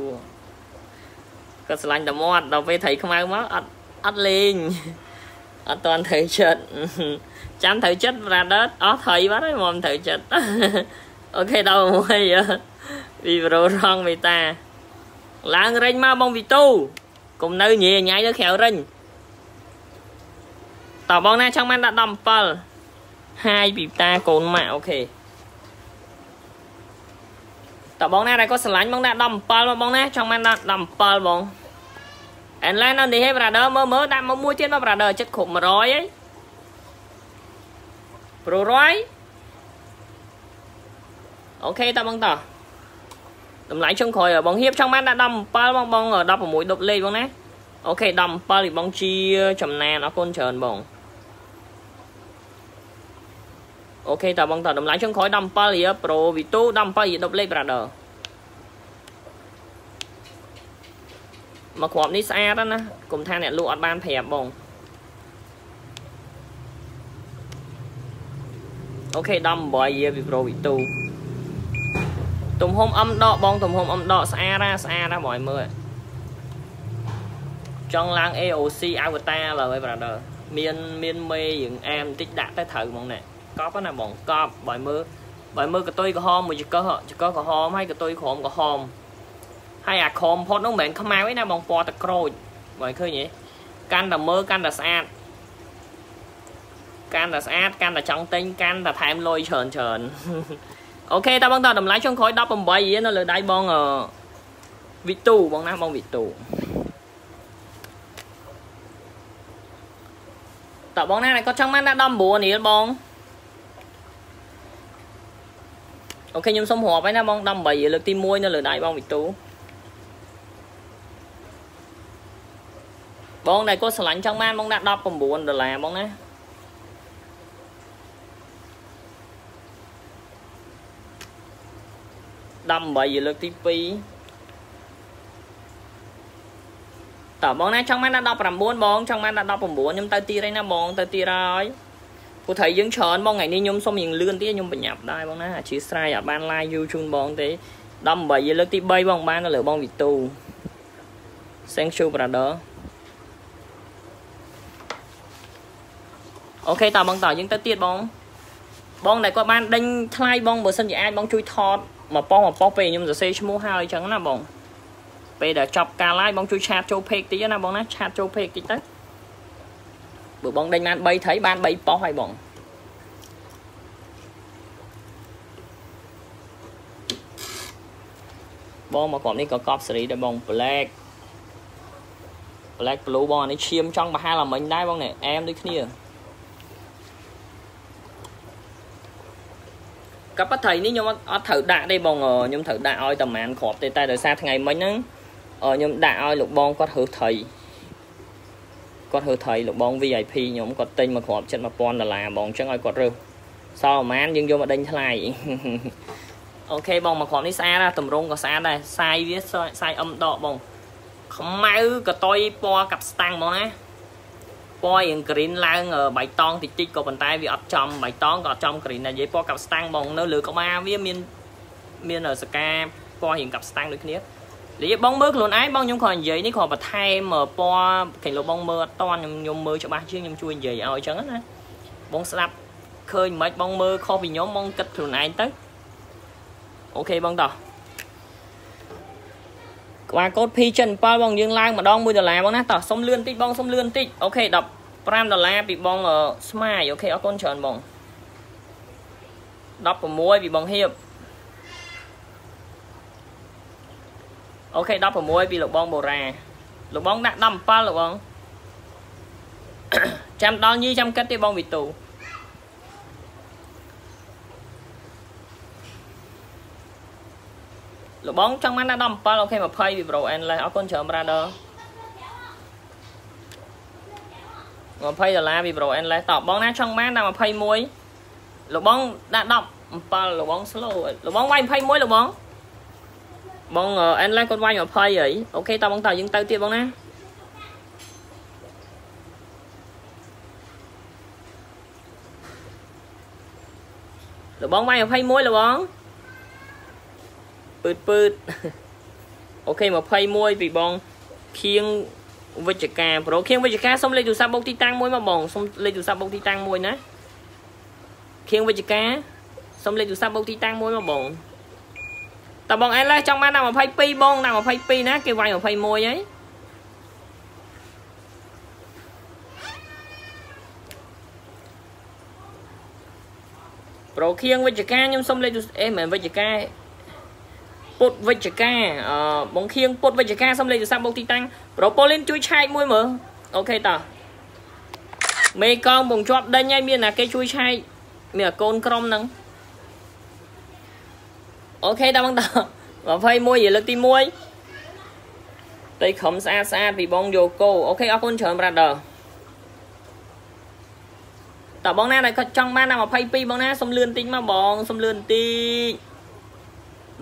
គាត់ស្រឡាញ់តែមាត់ដល់ពេលត្រីខ្មៅមកអត់អត់លេងអត់តន់ត្រូវចិត្តចាំត្រូវចិត្ត brother អស់ត្រីបាត់ហើយមកត្រូវចិត្ត អូខេដល់មួយវីប្រូរងមេតាឡើងរិញមកបងវីទូកុំនៅញ៉េញ៉ៃនៅក្រៅរិញតើបងណាចង់បានដាក់17ហាយពីតាកូនម៉ាក់អូខេតើបងណាដែលគាត់ស្រឡាញ់បងដាក់17មកបងណាចង់បានដាក់17បងអែនឡែននៅនេះហេ brother មើលមើលដាក់មកមួយទៀតមក brother ចិត្តគ្រប់100ហីbro រយ okay តើបងតោះតម្លៃចុងក្រោយបងហៀបចង់បានដាក់17បងបង16ដប់លេខបងណា okay 17ពីបងជាចំណានអរគុណច្រើនបង okay តើបងតើតម្លៃចុងក្រោយ17រៀល bro Vito 17រៀលដប់លេខ brother មកគ្រាប់នេះស្អាតណាកុំថាអ្នកលក់អត់បានប្រាប់បងអូខេ18រៀលពី Pro Vito ទំហំអឹមដកបងទំហំអឹមដកស្អាតណាស្អាតណាបងឲ្យមើលចង់ឡើង AOC Avatar ឡើយ brother មានមានមេរឿងអែមបន្តិចដាក់ទៅត្រូវហ្មងនេះកប់ណាបងកប់បើមើលបើមើលកតុយក្រហមមួយចកចកក្រហមហើយកតុយក្រហមក្រហមហើយអាខំផុតនោះមិនមែនខ្មៅទេណាបងពណ៌ទឹកក្រូចបើឃើញទេកាន់តែមើលកាន់តែស្អាតកាន់តែស្អាតកាន់តែចង់ទិញកាន់តែថែមលុយច្រើនច្រើន អូខេតើបងតើតម្លៃចុងក្រោយ18រៀលនៅលើដៃបងវិទូបងណាបងវិទូតើបងណាគាត់ចង់បានដាក់19រៀលបងអូខេខ្ញុំសុំរាប់ហើយណាបង18រៀលលើកទី1នៅលើដៃបងវិទូបងដែលគាត់ស្រឡាញ់ចង់បានបងដាក់19ដុល្លារបងណា 18លើកទី2តើបងណាចង់បានដល់19បងចង់បានដល់19ខ្ញុំទៅទីហើយណាបងទៅទីហើយព្រោះថៃយើងច្រើនបងថ្ងៃនេះខ្ញុំសុំរៀងលឿនទៀតខ្ញុំបញ្ញាប់ដែរបងណាអធិស្ឋានអត់បាន live view ជូនបងទេ18លើកទី3បងបាននៅលើបងវីទូ Thank you brother អូខេតើបងតើយើងទៅទៀតបងបងដែលគាត់បានដេញថ្លៃបងបើសិនជាអាចបងជួយថត មកប៉ោះមកប៉ោះពេលខ្ញុំសរសេរឈ្មោះហើយអញ្ចឹងណាបងពេលដែលចប់ការ live បងជួយឆាតចូល page តិចណាបងណាឆាតចូល page តិចទៅបើបងដេញបាន3ត្រីបាន3ប៉ុសហើយបងបងមកក្រុមនេះក៏កប់សេរីដែរបង black black blue បងអានេះឈាមចង់បហាលអាមិញដែរបងនេះអែមដូចគ្នា កប៉ាត្រីនេះខ្ញុំអត់ត្រូវដាក់ទេបងខ្ញុំត្រូវដាក់ឲ្យតែប្រហែលគ្រាប់ទេតែដោយសារថ្ងៃមិញហ្នឹងខ្ញុំដាក់ឲ្យលោកបងគាត់រើសត្រីគាត់រើសត្រីលោកបង VIP ខ្ញុំគាត់ទិញមកគ្រាប់ចិត្ត1000ដុល្លារបងអញ្ចឹងឲ្យគាត់រើសសល់ប្រហែលយើងយកមកដេញថ្លៃអូខេបងមកគ្រាប់នេះស្អាតណាតម្រងក៏ស្អាតដែរសាយវាសាយអឹមដកបងខ្មៅកតុយពណ៌កាប់ស្តាំងហ្មងណា ពណ៌រៀង green ឡើងបៃតងតិចតិចក៏ប៉ុន្តែវាអត់ចំបៃតងក៏អត់ចំ green ដែរនិយាយពណ៌កាប់ស្តាំងបងនៅលើក្បាលវាមានមានសកាពណ៌រៀងកាប់ស្តាំងដូចគ្នានិយាយបងមើលខ្លួនឯងបងខ្ញុំគ្រាន់និយាយនេះគ្រាន់បន្ថែមពណ៌គេលោកបងមើលអត់តន់ខ្ញុំខ្ញុំមើលច្បាស់ជាងខ្ញុំជួយនិយាយឲ្យអញ្ចឹងណាបងស្ដាប់ឃើញមិនបងមើលខុសពីខ្ញុំបងគិតខ្លួនឯងទៅ OK បងតោះ ក្បាលកូដ P77 បងយើងឡើងម្ដង1ដុល្លារបងណាតោះសុំលឿនតិចបងសុំលឿនតិច OK 15ដុល្លារពីបងស្មាយ OK អរគុណច្រើនបង16ពីបងហៀប OK 16ពីលោកបងបូរ៉ាលោកបងដាក់17លោកបងចាំដល់ញីចាំគិតទេបងវិទូ លបងចង់បានដាក់17អូខេ20ពី Pro Endless អរគុណច្រើន brother 20ដុល្លារពី Pro Endless តបបងណាចង់បានដាក់21លបងដាក់17លបង slow លបងវាយ21លបងបង Endless គាត់វាយ20ហីOK តបងតើយើងទៅទៀតបងណាលបងវាយ21លបង ពឺតពឺត OK 21ពីបងខៀងវិជ្ជការ bro ខៀងវិជ្ជការសុំលេខទូរស័ព្ទបុកទីតាំងមួយមកបងសុំលេខទូរស័ព្ទបុកទីតាំងមួយណាខៀងវិជ្ជការសុំលេខទូរស័ព្ទបុកទីតាំងមួយមកបងតើបងអែលេសចង់បានដល់22បងដល់22ណាគេវាយ21ហើយប្រូខៀងវិជ្ជការខ្ញុំសុំលេខអេមិនវិជ្ជការ ពុតវិជ្ជការអឺបងខៀងពុតវិជ្ជការសំលេខទូរស័ព្ទមកទីតាំងប្រូប៉ូលីនជួយឆែកមួយមើលអូខេតោះមេកងបងជាប់ដេញហើយមានណាគេជួយឆែកមានអាកូនក្រុមហ្នឹង OK តើបងត21លើកទី1តៃខំស្អាតស្អាតពីបងយោកូ OK អរគុណច្រើន brother តើបងណាដែលគាត់ចង់បានដល់22បងណាសុំលឿនតិចមកបងសុំលឿនតិច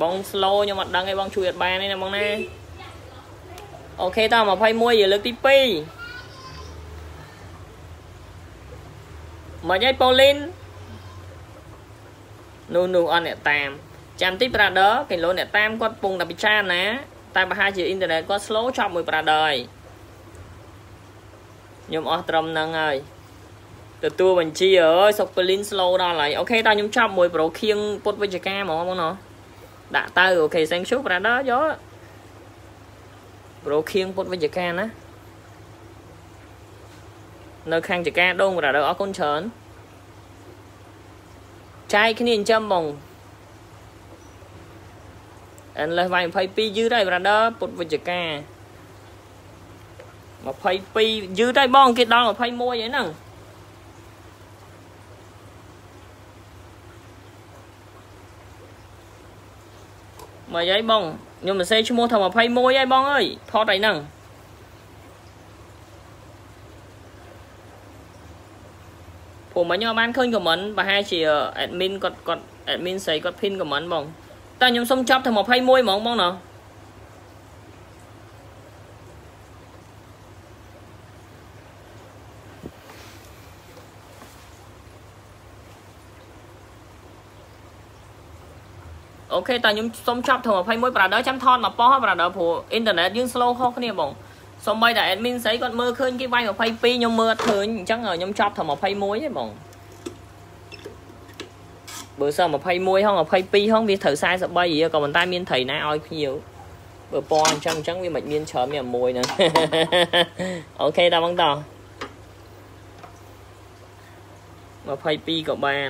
បង slow ខ្ញុំអត់ដឹងទេបងជួយអត់បានទេណាបងណា OK ត21លើកទី2មកយាយប៉ូលីននោះនោះអត់អ្នកតាមចាំតិច brother គេលោអ្នកតាមគាត់ពងតែពិចារណាតែប្រហែលជាអ៊ីនធឺណិតគាត់ slow ចប់មួយ brother ហើយខ្ញុំអស់ត្រឹមហ្នឹងហើយទទួលបញ្ជីអើយសុកប៉ូលីន slow ដល់ហើយអូខេតើខ្ញុំចប់មួយប្រូខៀងពុតវិជ្ជការហ្មងបងណោះ ដាក់ទៅអូខេ thank you brother យកប្រូខៀងពុតវិជ្ជការណានៅខាងចកាដង brother អរគុណច្រើនចែកគ្នាចិញ្ចឹមបងអិនលេសវាយ22យឺតហើយ brother ពុតវិជ្ជការ22យឺតហើយបងគេដល់21ហើយហ្នឹង មកយាយបងខ្ញុំសរសេរឈ្មោះថា21ហើយបងអើយថតអីហ្នឹងព្រោះមិញខ្ញុំបានឃើញ comment ប្រហែលជា admin គាត់គាត់ admin ស្រីគាត់ pin comment បងតែខ្ញុំសុំចាប់ទៅ21ហ្មងបងណោះ OK តើខ្ញុំសុំចាប់ធ្វើ21 brother ចាំថតមកប៉ោះ brother ព្រោះអ៊ីនធឺណិតយើង slow ខុសគ្នាបងសំបីតែ admin ស្អីគាត់មើលឃើញគេវាយ22ខ្ញុំមើលអត់ឃើញអញ្ចឹងខ្ញុំចាប់ធ្វើ21ទេបងបើសិន21ហង22ហងវាត្រូវ43រៀលក៏ប៉ុន្តែមានត្រីណាឲ្យភ្ញៀវបើពណ៌អញ្ចឹងអញ្ចឹងវាមិនមានច្រើនមានមួយហ្នឹង OK តបងត22ក៏បាន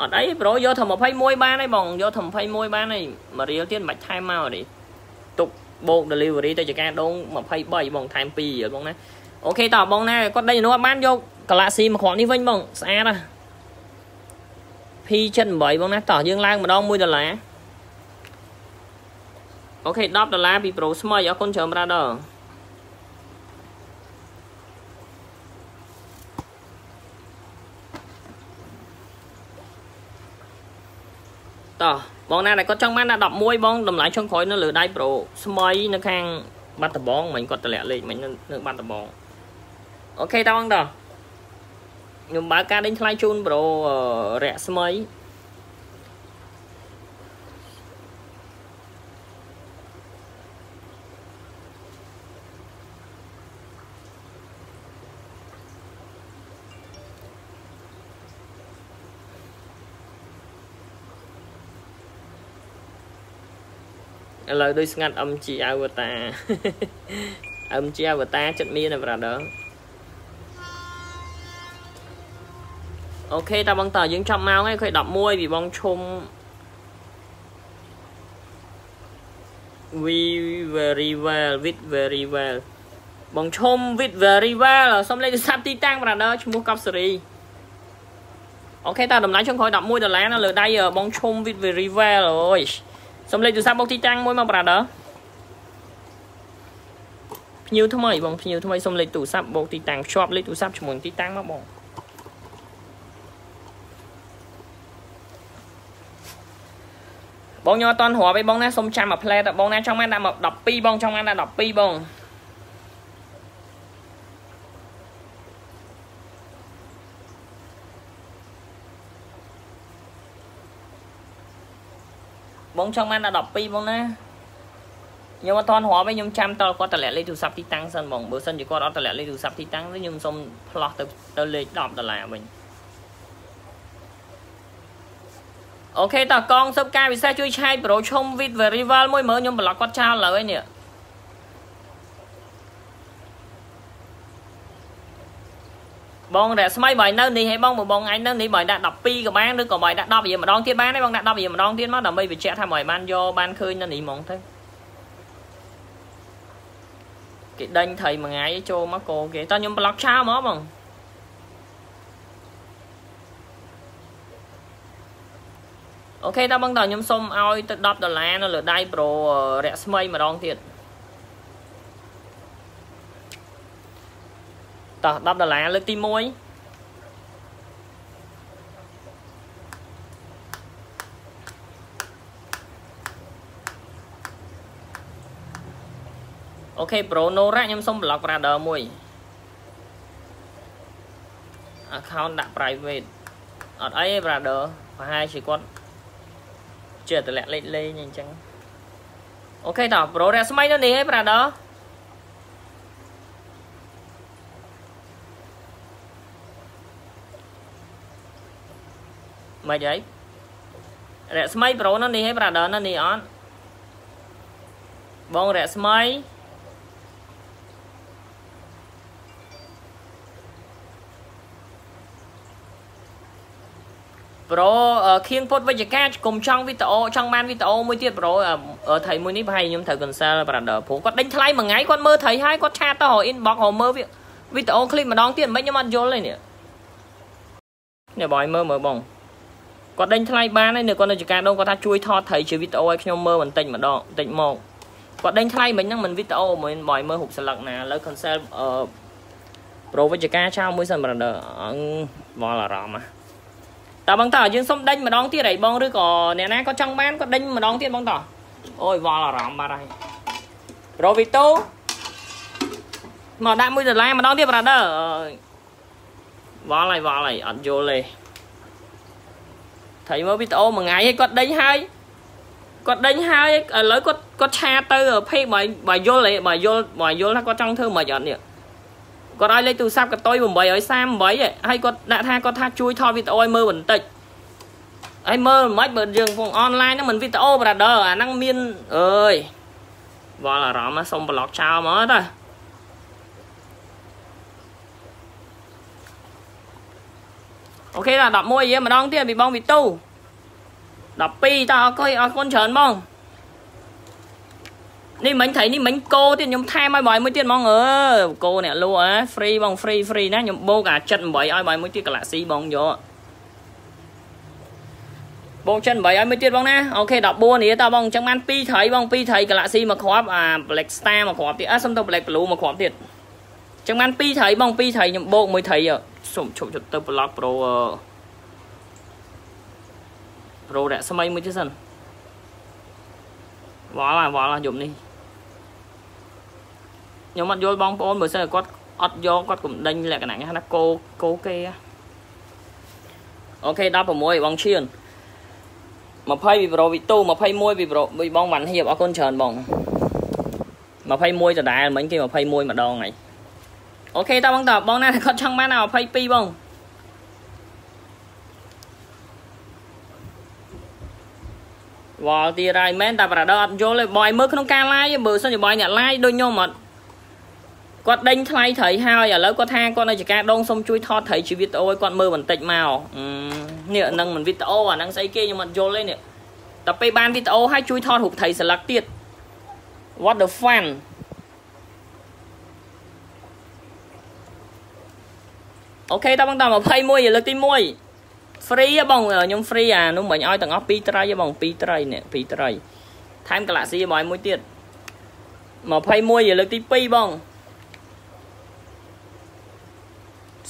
អត់អីប្រូយកតែ21បានហើយបងយកតែ21បានហើយមួយរៀលទៀតមិនបាច់ថែមមកទេទុកបូក delivery ទៅចកាដង23បងថែម2យល់បងណាអូខេតបងណាគាត់ដេញអនុបានយក Galaxy មួយគ្រាប់នេះវិញបងស្អាតណា P78 បងណាតោះយើងឡើងម្ដង1ដុល្លារអូខេ10ដុល្លារពី Pro ស្មីអរគុណច្រើនប្រាដ តោះបងណាដែលគាត់ចង់បានដល់11បងតម្លៃចុងក្រោយនៅលើដៃ Pro ស្មីនៅខាងបាត់ដំបងមិញគាត់តម្លាក់លេខមិញនៅបាត់ដំបងអូខេតបងតោះខ្ញុំបើកការដេញថ្លៃជូន Pro រយៈស្មី ឥឡូវដូចស្ងាត់ MG Avatar MG Avatar ចិត្តមានណា brother អូខេតាបងតើយើងចាប់ម៉ោងហើយឃើញ11ពីបងឈុំ we very well with very well បងឈុំ with very well សុំលេខទូរស័ព្ទទីតាំង brother ឈ្មោះកប់សេរីអូខេតើតម្លៃចុងក្រោយ11ដុល្លារនៅលើដៃបងឈុំ with very well អូយ សុំលេខទូរស័ព្ទមកទីតាំងមួយមក brother ភ្ញៀវថ្មីបងភ្ញៀវថ្មីសុំលេខទូរស័ព្ទបូកទីតាំងភ្ជាប់លេខទូរស័ព្ទជាមួយទីតាំងមកបងបងញ័រអត់តន់រាប់ឯបងណាសុំចាំមួយផ្លែតបងណាចង់បានដាក់មក12បងចង់បានដាក់12បង បងចង់បានដល់12បងណាខ្ញុំអត់ទាន់រាប់ទេខ្ញុំចាំតើគាត់តម្លាក់លេខទូរស័ព្ទទីតាំងសិនបងបើសិនជាគាត់អត់តម្លាក់លេខទូរស័ព្ទទីតាំងទេខ្ញុំសុំផ្លោះទៅទៅលេខ10ដុល្លារវិញអូខេតើកងសឹបការពិសេសជួយឆែកប្រូឈុំ with very well មួយមើលខ្ញុំប្លុកគាត់ចោលលើហើយនេះ បងរស្មីបើនៅនេះឲ្យបងបើបងឯងនៅនេះបើដាក់12ក៏បានឬក៏បើដាក់10រៀលម្ដងទៀតបានទេបងដាក់10រៀលម្ដងទៀតមកដើម្បីបញ្ជាក់ថាមកឲ្យបានយកបានឃើញនៅនេះហ្មងទៅគេដេញត្រីមួយថ្ងៃចូលមកកោគេតើខ្ញុំប្លុកឆោមកបងអូខេតើបងតើខ្ញុំសុំឲ្យទៅ10ដុល្លារនៅលើដៃប្រូរស្មីម្ដងទៀត តោះ10ដុល្លារលើកទី1អូខេ Pro Nora ខ្ញុំសុំ block brother មួយ account ដាក់ private អត់អីទេ brother ប្រហែលជាគាត់ជាតម្លាក់លេខលេងអញ្ចឹងអូខេតោះ Pro រស្មីនៅនេះឯង brother មិនអីរស្មីប្រូនៅនេះហី brother នៅនេះអត់បងរស្មីប្រូខៀងពុតវិជ្ជការគុំចង់វីដេអូចង់បានវីដេអូមួយទៀតប្រូថៃមួយនេះប្រហែលខ្ញុំត្រូវ cancel brother ព្រោះគាត់ដេញថ្លៃមួយថ្ងៃគាត់មើលថៃហើយគាត់ឆាតទៅ inbox ហៅមើលវីដេអូឃ្លីបម្ដងទៀតមិនខ្ញុំអត់យល់ទេនេះនេះបងឲ្យមើលមើលបង គាត់ដេញថ្លៃបានហើយនៅគាត់នៅចការដងគាត់ថាជួយថតត្រីជាវីដេអូឲ្យខ្ញុំមើលបន្តិចម្ដងបន្តិចមកគាត់ដេញថ្លៃមិញហ្នឹងមិនវីដេអូមិនបើឲ្យមើលរូបស្លឹកណាឥឡូវ cancel អឺប្រូវិជ្ជការចោលមួយសិន brother អងវល់អារម្មណ៍តើបងតើយើងសុំដេញម្ដងទៀតអីបងឬក៏អ្នកណាគាត់ចង់បានគាត់ដេញម្ដងទៀតបងតើអូយវល់អារម្មណ៍បាត់ហើយប្រូវីតូមកដាក់1ដុល្លារម្ដងទៀត brother វល់ហើយវល់ហើយអត់យល់ទេ ត្រីមើលវីដេអូមួយថ្ងៃឲ្យគាត់ដេញហើយគាត់ដេញហើយឥឡូវគាត់គាត់ឆាទៅភេកបើបើយល់ហ៎បើយល់បើយល់ថាគាត់ចង់ធ្វើមិនអត់នេះគាត់ឲ្យលេខទូរស័ព្ទកតុយ838ហើយគាត់ដាក់ថាគាត់ថាជួយថតវីដេអូឲ្យមើលបន្តិចហើយមើលមិនបើយើងពងអនឡាញហ្នឹងមិនវីដេអូ brother អាហ្នឹងមានអើយវល់អារម្មណ៍សុំប្លុកចោលមកទៅ អូខេដល់11យាម្ដងទៀតពីបងវីទូ12តើអរគុណអរគុណច្រើនបងនេះមិញត្រីនេះមិញគោទៀតខ្ញុំថែមឲ្យបងមួយទៀតហ្មងអឺគោអ្នកលក់ហ៎ free បង free free ណាខ្ញុំបូកអា78ឲ្យបងមួយទៀត Galaxy បងយកបងចិន8ឲ្យមួយទៀតបងណាអូខេ14នេះតើបងអញ្ចឹងបាន2ត្រីបង2ត្រី Galaxy មកគ្រាប់អា Black Star មកគ្រាប់ទៀតអើសុំទៅ Black Blue មកគ្រាប់ទៀតអញ្ចឹងបាន2ត្រីបង2ត្រីខ្ញុំបូកមួយត្រីសុំឈប់ទៅ Block Pro Pro ដាក់ស្មៃមួយទៀតសិនវល់ហើយវល់ហើយយប់នេះខ្ញុំអត់យល់បងប្អូនបើសិនគាត់អត់យកគាត់កំដេញលក្ខណៈថាគោគោគេអូខេ16បងឈៀន20ពីប្រូវីទូ21ពីប្រូពីបងវ៉ាន់ហៀបអរគុណច្រើនបង21ដដែលមិញគេ21ម្ដងហើយ អូខេតើបងតើបងណាគាត់ចង់បាន22បងវល់ទីរ៉ៃមែនតែប្រដៅអត់យល់ទេបងឲ្យមើលក្នុងការ live បើសិនជាបងអ្នក live ដូចខ្ញុំអត់គាត់ដេញថ្លៃត្រីហើយឥឡូវគាត់ថាគាត់នៅចការដងសុំជួយថតត្រីជីវីដេអូឲ្យគាត់មើលបន្តិចមកនេះនឹងមិនវីដេអូអាហ្នឹងស្អីគេខ្ញុំអត់យល់ទេនេះតែពេលបានវីដេអូហើយជួយថតរូបត្រីស្លឹកទៀត what the fun អូខេតើបងត21លើកទី1 free បងខ្ញុំ free អានោះមិញឲ្យទាំងអស់2ត្រីបង2ត្រីនេះ2ត្រីថែម Galaxy មកឲ្យមួយទៀត21លើកទី2បង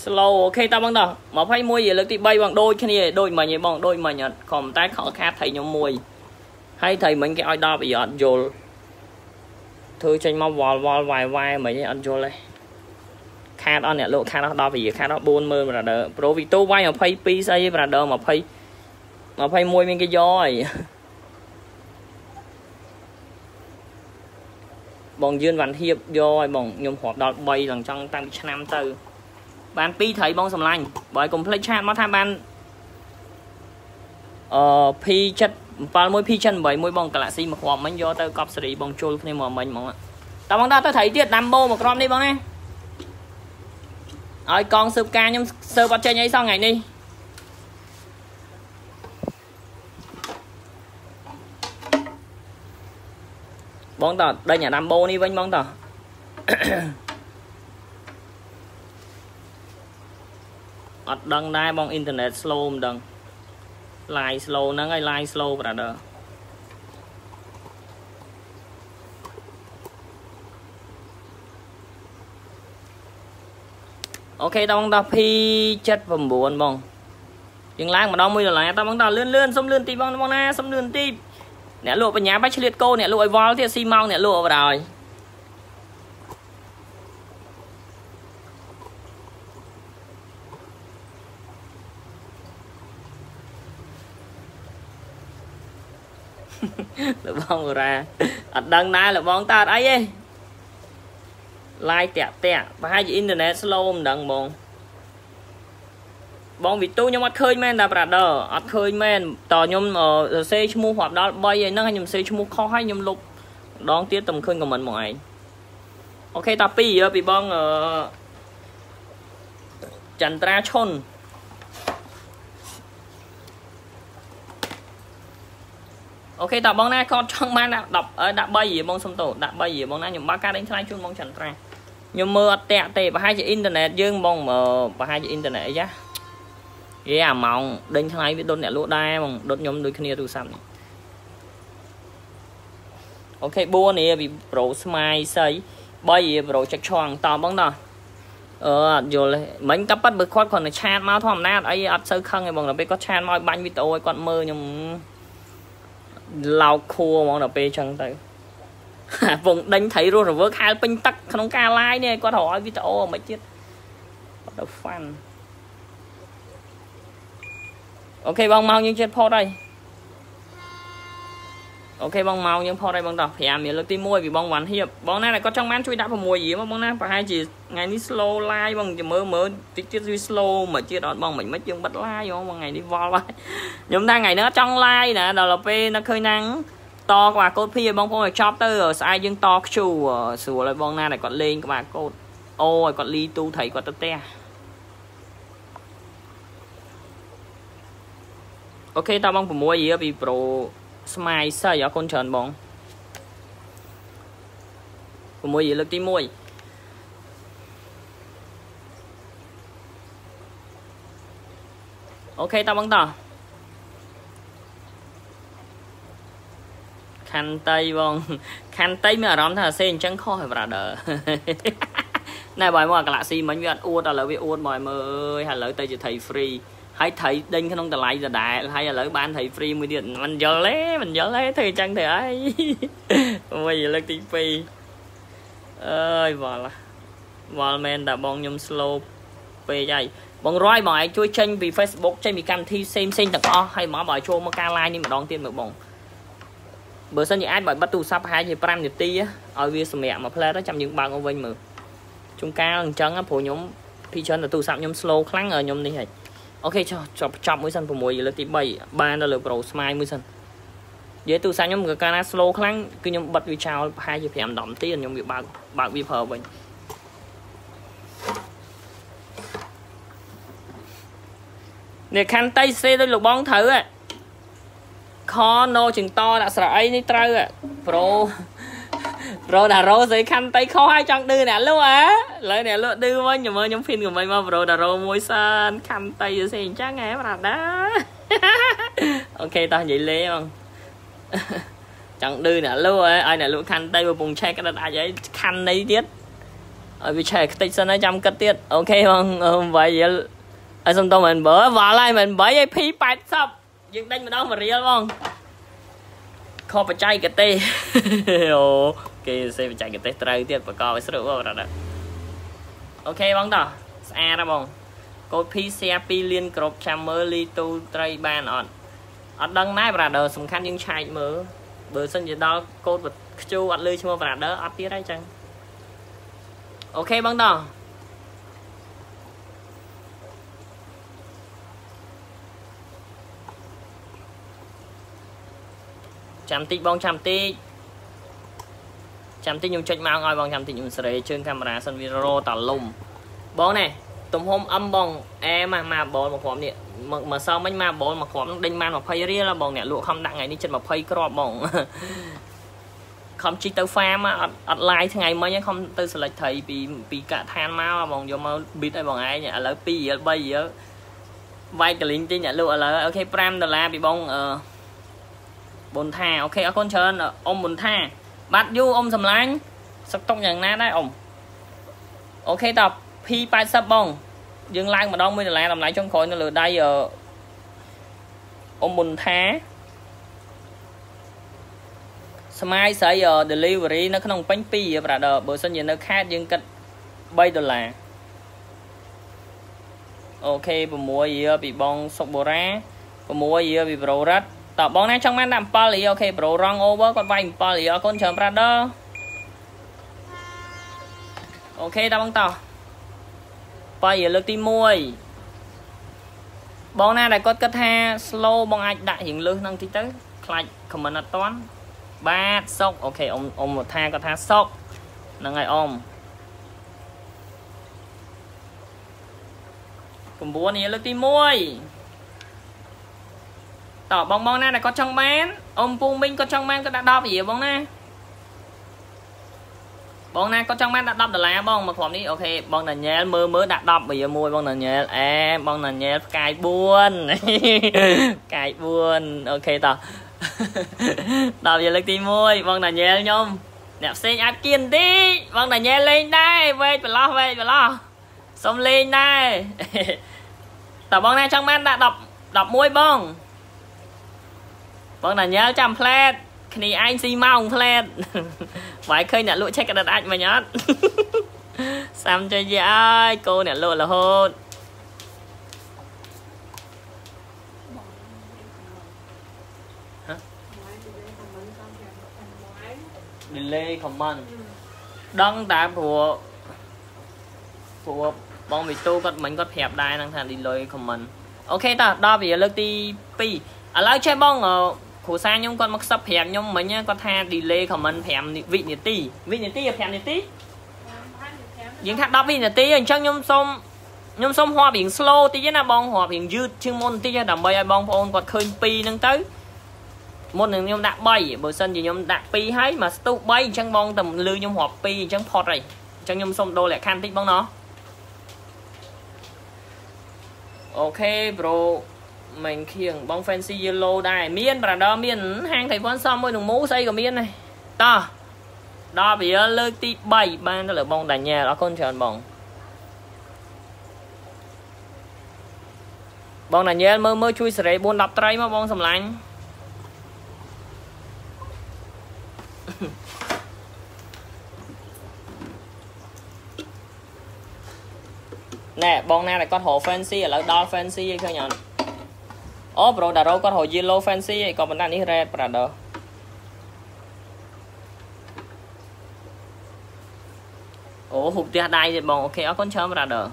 slow អូខេតើបងតោះ21លើកទី3បងដូចគ្នាដូចមិញឯងបងដូចមិញអត់ក៏តែខកខាតថៃខ្ញុំមួយហើយថៃមិញគេឲ្យ10អីអត់យល់ធ្វើចេញមកវល់វល់វាយវាយមិញឯងអត់យល់ទេ ខាតអត់អ្នកលក់ខាតអស់10វិខាតអស់40000 brother Pro Vito វាយ22ស្អី brother 20 21មានគេយកហើយបងយឿនវ៉ាន់ហៀបយកហើយបងខ្ញុំរាប់ដល់3ឡើងចង់តាំងពីឆ្នាំទៅ បាន2ត្រីបងសម្លាញ់បើឲ្យកុំភ្លេចឆាតមកថាបានអឺ P7 71 P7 81បង Galaxy មកគ្រាប់មិញយកទៅកប់សេរីបងជុលគ្នាមកមិញហ្មងតើបងដល់ទៅត្រីទៀតដាំបូមកគ្រាប់នេះបងណា ឲ្យកងស៊ើបការខ្ញុំស៊ើបអត់ចេញអីសោះថ្ងៃនេះបងតើដេញអាដាំបូនេះវិញបងតើអត់ដឹងដែរបងអ៊ីនធឺណិត slow មិនដឹង line slow ហ្នឹងហើយ line slow brother អូខេតបងដល់ P79 បងយើងឡើងម្ដង1ដុល្លារតបងដល់លឿនលឿនសុំលឿនទីបងបងណាសុំលឿនទីអ្នកលក់បញ្ញាបាច់ឆ្លៀតគោអ្នកលក់ឲ្យវល់ទៀតស៊ីម៉ោងអ្នកលក់អត់ហើយលបងរ៉ាអត់ដឹងណាលបងតើអត់អីទេ live តាក់តាក់ប្រហែលជាអ៊ីនធឺណិត slow មិនដឹងបងបងវីទូខ្ញុំអត់ឃើញមែនតា brother អត់ឃើញមែនតខ្ញុំសរសេរឈ្មោះរាប់ដល់3ហើយហ្នឹងខ្ញុំសរសេរឈ្មោះខុសហើយខ្ញុំលុបម្ដងទៀតតែមិនឃើញខមមិនមកឯងអូខេតា2ពីបងអឺចន្ទ្រាឈុន អូខេតើបងណាគាត់ចង់បាន10ដាក់3រៀលបងសុំតោដាក់3រៀលបងណាខ្ញុំបើកការដេញថ្លៃជូនបងចន្ទ្រាខ្ញុំមើលអត់តាក់ទេប្រហែលជាអ៊ីនធឺណិតយើងបងប្រហែលជាអ៊ីនធឺណិតអីចាយេអាម៉ោងដេញថ្លៃវាដុតអ្នកលក់ដែរបងដុតខ្ញុំដូចគ្នាទូរស័ព្ទនេះអូខេ4នេះពី Pro Smile ស្អី3រៀល Pro ಚೆ កឆងតបងតោះអឺអត់យល់ទេមិញក៏ប៉ាត់បើគាត់គ្រាន់តែឆាតមកធម្មតាអត់អីអត់សូវខឹងទេបងដល់ពេលគាត់ឆាតមកបាញ់វីដេអូឲ្យគាត់មើលខ្ញុំ ឡោកខួរហ្មងដល់ពេលចឹងទៅវងដេញថៃរស់រវើខែលពេញទឹកក្នុងការ live នេះគាត់រកឲ្យវីដេអូមិនទៀតគាត់ទៅ fun អូខេបងមកយើងជិតផតហើយ អូខេបងមកយើងផតហើយបងតោះ5មានលើកទី1ពីបងវ៉ាន់ហៀបបងណាគាត់ចង់បានជួយដាក់6រៀលមកបងណាប្រហែលជាថ្ងៃនេះ slow live បងមើលមើលតិចទៀតវា slow មកទៀតអត់បងមិនមិនយើងបិទ live ហ្មងថ្ងៃនេះវល់ហើយខ្ញុំថាថ្ងៃនេះអត់ចង់ live ណាដល់ទៅពេលនៅឃើញណាំងតក្បាលកូដភីឲ្យបងប្អូនឲ្យចប់ទៅស្អែកយើងតខ្ជូស្រួលឲ្យបងណាដែលគាត់លេងក្បាលកូដអូឲ្យគាត់លីទូថៃគាត់ទៅផ្ទះអូខេតបង6រៀលពីប្រូ ស្មាយសៃអរគុណច្រើនបង6រៀលលើកទី1អូខេតបងតខន្តីបងខន្តីមានអារម្មណ៍ថាសេអញ្ចឹងខុសហើយ brother ណែបើមកអាកាឡាក់ស៊ីមិញវាអត់អួតឥឡូវវាអួតមកមើលអើយឥឡូវទៅជាត្រី free ហើយត្រីដេញក្នុងតម្លៃដដែលហើយឥឡូវបានត្រី free មួយទៀតមិនយល់ទេមិនយល់ទេធ្វើអញ្ចឹងទៅអីមួយលើកទី2អើយវល់វល់មែនតាបងខ្ញុំ slow ពេកហើយបងរយបងឯងជួយចេញពី Facebook ចេញពីកម្មវិធីផ្សេងផ្សេងទាំងអស់ហើយមកបើចូលមកការ live នេះម្ដងទៀតមើលបងបើសិនជាអាចបើបិទទូរស័ព្ទប្រហែលជា5នាទីឲ្យវាសម្រាកមួយផ្លែទៅចាំយើងបើកមកវិញមើលជួនកាលអញ្ចឹងព្រោះខ្ញុំពីច្រើនទៅទូរស័ព្ទខ្ញុំ slow ខ្លាំងខ្ញុំនេះហិច អូខេចុះចប់ចប់មួយសិន6លើកទី3បានទៅលើ Pro Smile មួយសិននិយាយទូរស័ព្ទខ្ញុំក៏កាលណា slow ខ្លាំងគឺខ្ញុំបិទវាចោលប្រហែលជា5 10នាទីខ្ញុំវាបើកបើកវាប្រើវិញនេះខាន់តៃសេដូចលោកបងត្រូវហ៎ខណូជឹងតដាក់ស្រៈអីនេះត្រូវប្រូ ប្រូដារ៉ូស្អីខាន់តៃខុសហើយចង់ឌឺអ្នកលក់ហ៎ឥឡូវអ្នកលក់ឌឺវិញខ្ញុំមើលខ្ញុំភីនក៏មិនមកប្រូដារ៉ូមួយសានខាន់តៃស្អីអញ្ចឹងហ៎ប្រាដាអូខេតោះនិយាយលេបងចង់ឌឺអ្នកលក់ហ៎ឲ្យអ្នកលក់ខាន់តៃកំពុងឆែកក្តិតអាចអីខាន់នេះទៀតឲ្យវាឆែកខ្ទេចសិនហើយចាំគិតទៀតអូខេបងបាយយល់ឲ្យសុំតមិនបើវល់ហើយមិន3ឲ្យ P80 យើងដេញម្ដងមួយរៀលបង ខបច្ចេកទេសអូគេសេបច្ចេកទេសត្រូវទៀតបកឲ្យស្រួលបងរ៉ាអូខេបងតោះស្អាតហ៎បងកូដ P share 2លានគ្រប់ចាំមើលលីទូត្រីបានអត់អត់ដឹងដែរ brother សំខាន់យើងឆែកមើលបើសិនជាដល់កូដខ្ជូអត់លើឈ្មោះ brother អត់ទៀតហើយចឹងអូខេបងតោះ ចាំតិចបងចាំតិចចាំតិចខ្ញុំចុចម៉ោងឲ្យបងចាំតិចខ្ញុំសេរីជើងកាមេរ៉ាសិនវារតាលុំបងណែទំហំអឹមបងអែម៉ាម៉ាបលមកគ្រាប់នេះមកសងមិញម៉ាបលមកគ្រាប់នឹងដេញបាន20រៀលបងអ្នកលក់ខំដាក់ថ្ងៃនេះចិត្ត20គ្រាប់បងខំជីកទៅហ្វាមអត់អត់ឡាយថ្ងៃមិញខំទៅសិលេចត្រីពីពីកាក់ឋានមកបងយកមកប៊ីតឲ្យបងឯងឥឡូវ2រៀល3រៀលវាយកលីងទិញអ្នកលក់ឥឡូវអូខេ5ដុល្លារពីបងអឺ ប៊ុនថាអូខេអរគុណច្រើនអ៊ំប៊ុនថាបាត់យូអ៊ំសម្លាញ់សឹកតុកយ៉ាងណាដែរអ៊ំ OK ត P80 បងយើងឡើងម្ដង1ដុល្លារតម្លៃចុងក្រោយនៅលើដៃអ៊ំប៊ុនថាស្មាយស្រី delivery នៅក្នុងពេញ2 brother បើសិនជានៅខេត្តយើងគិត3ដុល្លារ OK 6រៀលពីបងសុកបូរ៉ា6រៀលពី bro រ៉ាត់ តើបងណាចង់បានដាក់7លី OK bro រង over គាត់វាយ7លីអរគុណច្រើន brother OK តើបងតោះបាយលើកទី1បងណាដែលគាត់គិតថា slow បងអាចដាក់រៀងលើសហ្នឹងតិចទៅខ្លាច comment អត់តាន់បាទសុក OK អ៊ំអ៊ំថាគាត់ថាសុកហ្នឹងហើយអ៊ំ9នេះលើកទី1 តបងបងណាដែលគាត់ចង់បានអ៊ំពូមីងគាត់ចង់បានគាត់ដាក់10រៀលបងណាបងណាគាត់ចង់បានដាក់10ដុល្លារបងមកក្រុមនេះអូខេបងដាញ៉ែលមើលមើលដាក់10រៀលមួយបងដាញ៉ែលអែបងដាញ៉ែលផ្កាយ4ផ្កាយ4អូខេតោះ10រៀលលើកទី1បងដាញ៉ែលខ្ញុំអ្នកផ្សេងអាចគៀនតិចបងដាញ៉ែលលេងដែរវែកប្រឡោះវែកប្រឡោះសុំលេងដែរតើបងណាចង់បានដាក់10 11បង បងតាញ៉ែលចាំផ្លែតគ្នាឯងស៊ីម៉ោងផ្លែតវាយឃើញអ្នកលក់ឆែកក្តិតអាចមិញអត់សាំចុយយាអើយកូនអ្នកលក់រហូតហ៎ delay comment ដឹងតែព្រោះព្រោះបងវិទូគាត់មិញគាត់ប្រាប់ដែរហ្នឹងថា delay comment អូខេតោះដល់វាលើកទី2ឥឡូវចេះបង គ្រូសាខ្ញុំគាត់មកខ្សឹបប្រាប់ខ្ញុំមិញគាត់ថា delay comment 5វិនាទីវិនាទី5នាទីយើងថា10វិនាទីអញ្ចឹងខ្ញុំសូមខ្ញុំសូមរាប់រៀង slow តិចណាបងរាប់រៀងយឺតជាងមុនតិចដើម្បីឲ្យបងប្អូនគាត់ឃើញ2ហ្នឹងទៅមុននឹងខ្ញុំដាក់3បើសិនជាខ្ញុំដាក់2ហើយមកស្ទុះ3អញ្ចឹងបងតែលឺខ្ញុំរាប់2អញ្ចឹងផុតហើយអញ្ចឹងខ្ញុំសូមដូរលក្ខខណ្ឌតិចបងណោះអូខេប្រូ មែងខៀងបង fancy yellow ដែរមាន brother មានហាងថៃវ៉ាន់សមមួយនឹងមូស្អីក៏មានដែរតោះដល់វាលើកទី3បានទៅលើបងដាញ៉ែលអរគុណច្រើនបងបងដាញ៉ែលមើលមើលជួយសេរី4 10ត្រីមកបងសម្លាញ់ណែបងណាដែលគាត់រក fancy ឥឡូវដល់ fancy ឯងឃើញអត់ អូប្រូដារ៉ូគាត់រក yellow fancy ឯងក៏ប៉ុន្តែនេះ red brother អូហូបផ្ទះដៃទេបងអូខេអរគុណច្រើន brother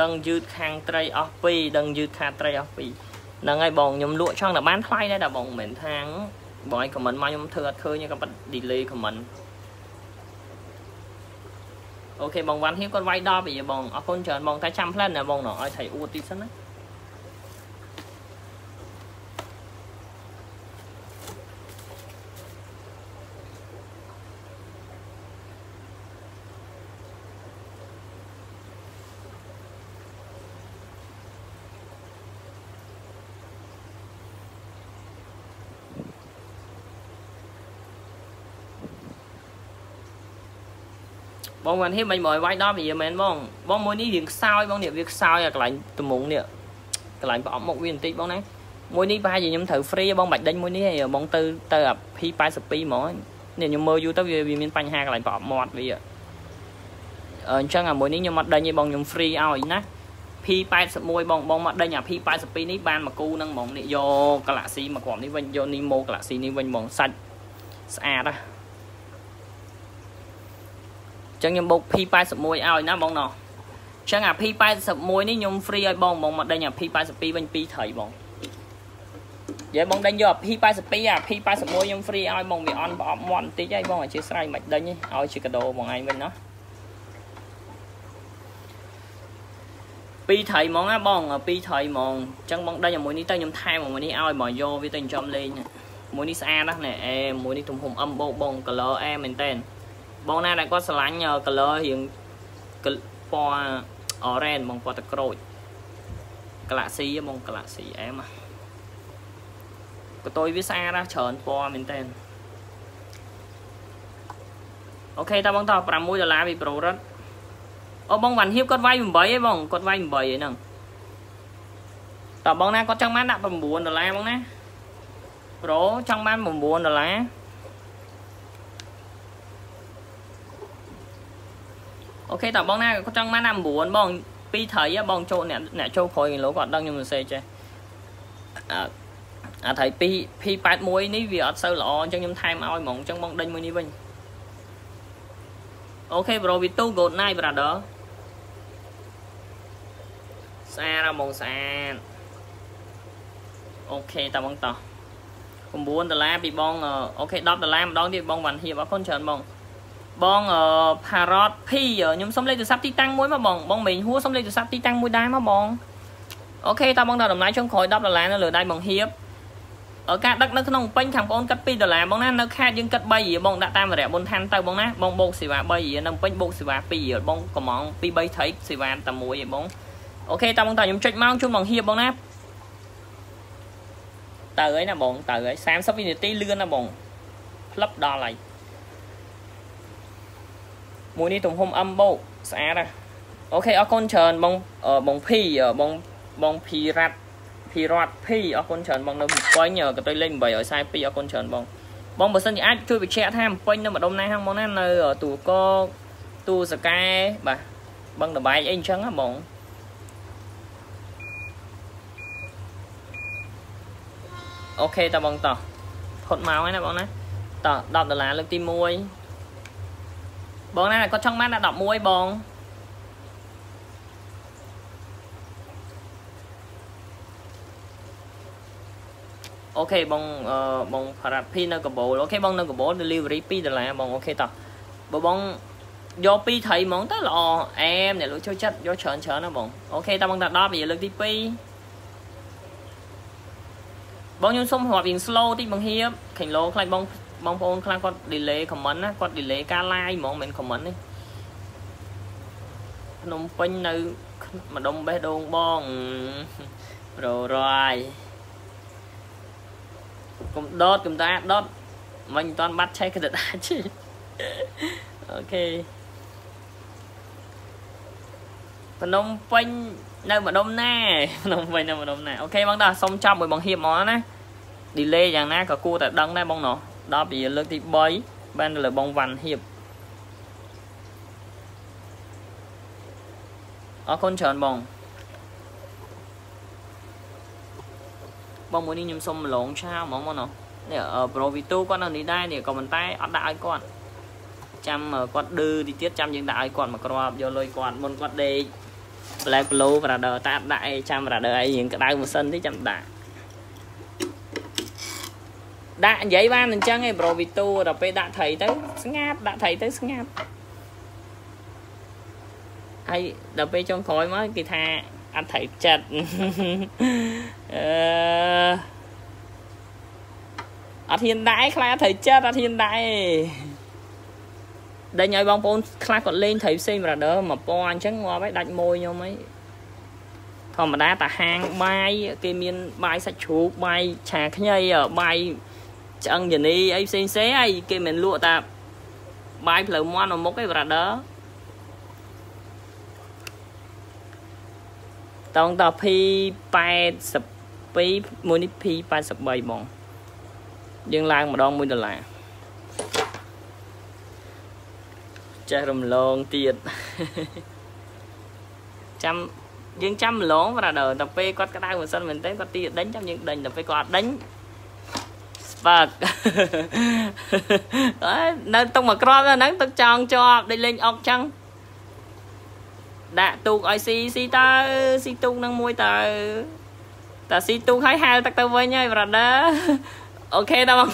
ដឹងយឺតខាងត្រីអស់ពីរដឹងយឺតខាងត្រីអស់ពីរហ្នឹងហើយបងខ្ញុំលក់ចង់តែបានថ្លៃដែរតែបងមិនមែនថាបងឲ្យខមមិនមកខ្ញុំធ្វើអត់ឃើញក៏ប៉ាត់ delay ខមមិន អូខេបងវ៉ាន់ហៀវគាត់វាយដល់ពីបងអរគុណច្រើនបងតែចាំផ្លែនណាបងណោះឲ្យថៃអួតទីសិនណា បងមិនហ៊ានមិនមកវាយដល់វាមែនបងបងមួយនេះរៀងខ្សោយបងនេះវាខ្សោយអាកន្លែងត្មងនេះកន្លែងប្រអប់មុខវាបន្តិចបងណាមួយនេះប្រហែលជាខ្ញុំត្រូវ free បងបាច់ដេញមួយនេះឯងបងទៅទៅអា P82 ហ្មងនេះខ្ញុំមើលយូរទៅវាមានបញ្ហាកន្លែងប្រអប់មាត់វាអញ្ចឹងអាមួយនេះខ្ញុំអត់ដេញទេបងខ្ញុំ free ឲ្យណា P81 បងបងមកដេញអា P82 នេះបានមកគូនឹងហ្មងនេះយក Galaxy មកគ្រាប់នេះវិញយក Nemo Galaxy នេះវិញហ្មងសាច់ស្អាតណា ចឹងខ្ញុំបូក P81 ឲ្យណាបងណោះចឹងអា P81 នេះខ្ញុំ free ឲ្យបងបងមកដេញអា P82 វិញ2ត្រីបងយាយបងដេញយក P82 អា P81 ខ្ញុំ free ឲ្យបងវាអន់ប្រអប់មាត់បន្តិចហើយបងអធិស្ឋានមិនដេញឲ្យជាកាដូបងឯងវិញណោះពីរត្រីហ្មងណាបងពីរត្រីហ្មងអញ្ចឹងបងដេញជាមួយនេះទៅខ្ញុំថែមមួយនេះឲ្យមកយកវាទៅចំលេងមួយនេះស្អាតណាស់ណែអេមួយនេះទំហំអឹមបោកបង color អែមែនតើ បងណាដែលគាត់ស្រឡាញ់ color រៀងពណ៌ orange បងពណ៌តក្រូច Galaxy បង Galaxy អែមកតុយវាស្អាតណាស់ច្រើនពណ៌មែនតើអូខេតើបងតោះ6ដុល្លារពីប្រូរិតអូបងវ៉ាន់ហៀបគាត់វាយ8ឯងបងគាត់វាយ8ឯហ្នឹងតើបងណាគាត់ចង់បានដាក់9ដុល្លារបងណាប្រូចង់បាន9ដុល្លារ អូខេតើបងណាគាត់ចង់បានណា9បងពីត្រីបងចូលអ្នកអ្នកចូលក្រោយគីឡូគាត់ដឹងខ្ញុំសរសេរចេះអាត្រី2 P81 នេះវាអត់សូវល្អអញ្ចឹងខ្ញុំថែមឲ្យហ្មងអញ្ចឹងបងដេញមួយនេះវិញអូខេប្រូវីទូ good night brother ស្អាតហ្មងស្អាត OK តើបងតោះ9ដុល្លារពីបង OK 10ដុល្លារម្ដងទៀតបងវ៉ាន់ហៀបអរគុណច្រើនបង បង Parrot P ខ្ញុំសុំលេខទូរស័ព្ទទីតាំងមួយមកបងបងមេងហួរសុំលេខទូរស័ព្ទទីតាំងមួយដែរមកបង OK តើបងដល់តម្លៃចុងក្រោយ10ដុល្លារនៅលើដៃបងហៀបការដឹកនៅក្នុងពេញខាងបងអូនគិត2ដុល្លារបងណានៅខេត្តយើងគិត3រៀលបងដាក់តាមរយៈបុនឋានទៅបងណាបងបូកសេវា3រៀលនៅពេញបូកសេវា2រៀលបងកំង2 3ត្រីសេវាតែមួយឯងបងអូខេតើបងតើខ្ញុំចុចម៉ោងជូនបងហៀបបងណាទៅហើយណាបងទៅហើយ30វិនាទីលឿនណាបងផ្លឹបដល់ហើយ មួយនេះទំហំ M បូកស្អាតណាអូខេអរគុណច្រើនបងបងភីបងបងភីរ៉ាត់ភីរ៉ាត់ភីអរគុណច្រើនបងនៅពេញកតុយលេខ842អរគុណច្រើនបងបងបើសិនជាអាចជួយបញ្ជាក់ថាពេញនៅម្ដុំណាហ្នឹងបងណានៅទូកទូសកែបាទបឹងដបែកអីអញ្ចឹងហ៎បង OK តើបងតោះផុតមកហើយណាបងណាតោះ10ដុល្លារលើកទី1 បងណាគាត់ចង់បានដល់11បង OK បងបងផារ៉ាត់ភីនៅកបូល OK បងនៅកបូល delivery 2ដុល្លារបង OK តោះបើបងយកពីត្រីហ្មងទៅល្អអែមអ្នកលក់ចូលចិត្តយកច្រើនច្រើនណាបងអូខេតើបងតា10វាលើកទី2បងខ្ញុំសុំរាប់រៀង slow តិចបងហៀបខេងឡូខ្លាចបង បងប្អូនខ្លះគាត់ delay comment ណាគាត់ delay ការ live ហ្មងមិន comment ទេភ្នំពេញនៅម្ដុំបេះដូងបងររយកុំដតកុំតាដតមិនមិនតាន់បាត់ឆេះគិតថាអូខេភ្នំពេញនៅម្ដុំណាភ្នំពេញនៅម្ដុំណាអូខេបងតាសុំចាប់មួយបងហៀបហ្មងណា delay យ៉ាងណាក៏គួរតែដឹងដែរបងណោះ ដល់ពីលើកទី3បានលើបងវ៉ាន់ហៀបអរគុណច្រើនបងបងមួយនេះខ្ញុំសុំម្លងឆាហ្មងមកណោះនេះប្រូវីទូគាត់នៅនេះដែរនេះក៏ប៉ុន្តែអត់ដាក់ឲ្យគាត់ចាំគាត់ឌឺទីទៀតចាំយើងដាក់ឲ្យគាត់មកគ្រាប់យកលុយគាត់មុនគាត់ដេក Black Blue Brother តាដាក់អីចាំ Brother អីរៀងក្តៅម៉ាស៊ីនទេចាំដាក់ ដាក់និយាយបានអញ្ចឹងឯងប្រូវីទូដល់ពេលដាក់ត្រីទៅស្ងាត់ដាក់ត្រីទៅស្ងាត់ហើយដល់ពេលចុងក្រោយមកគេថាអត់ត្រីចិត្តអឺអត់ហ៊ានដែរខ្លាចត្រីចិត្តអត់ហ៊ានដែរដេញឲ្យបងប្អូនខ្លះគាត់លេងត្រីផ្សេង brother មកពណ៌អញ្ចឹងងាប់ហើយដាច់មួយខ្ញុំអីធម្មតាតាហាងបាយគេមានបាយសាច់ជ្រូកបាយឆាខ្ញីបាយ ឆ្អឹងយានីអីផ្សេងផ្សេងហើយគេមិនលក់តាបាយផ្លូវមន់មកមុខឯង brother តងត P82 មួយនេះ P83 បងយើងឡើងម្ដង1ដុល្លារចេះរំលងទៀតចាំយើងចាំម្លង brother ដល់ពេលគាត់ក្តៅមិនសិនមែនទេគាត់ទីដេញចាំយើងដេញដល់ពេលគាត់អត់ដេញ ស្បើកអើនៅទុកមកក្របហ្នឹងទឹកចង់ជាប់ដូចលេងអុកចឹងដាក់ទូកឲ្យស៊ីស៊ីតើស៊ីទូកនឹងមួយតើតើស៊ីទូកឲ្យហែលទឹកទៅវិញហើយ brother អូខេដល់បង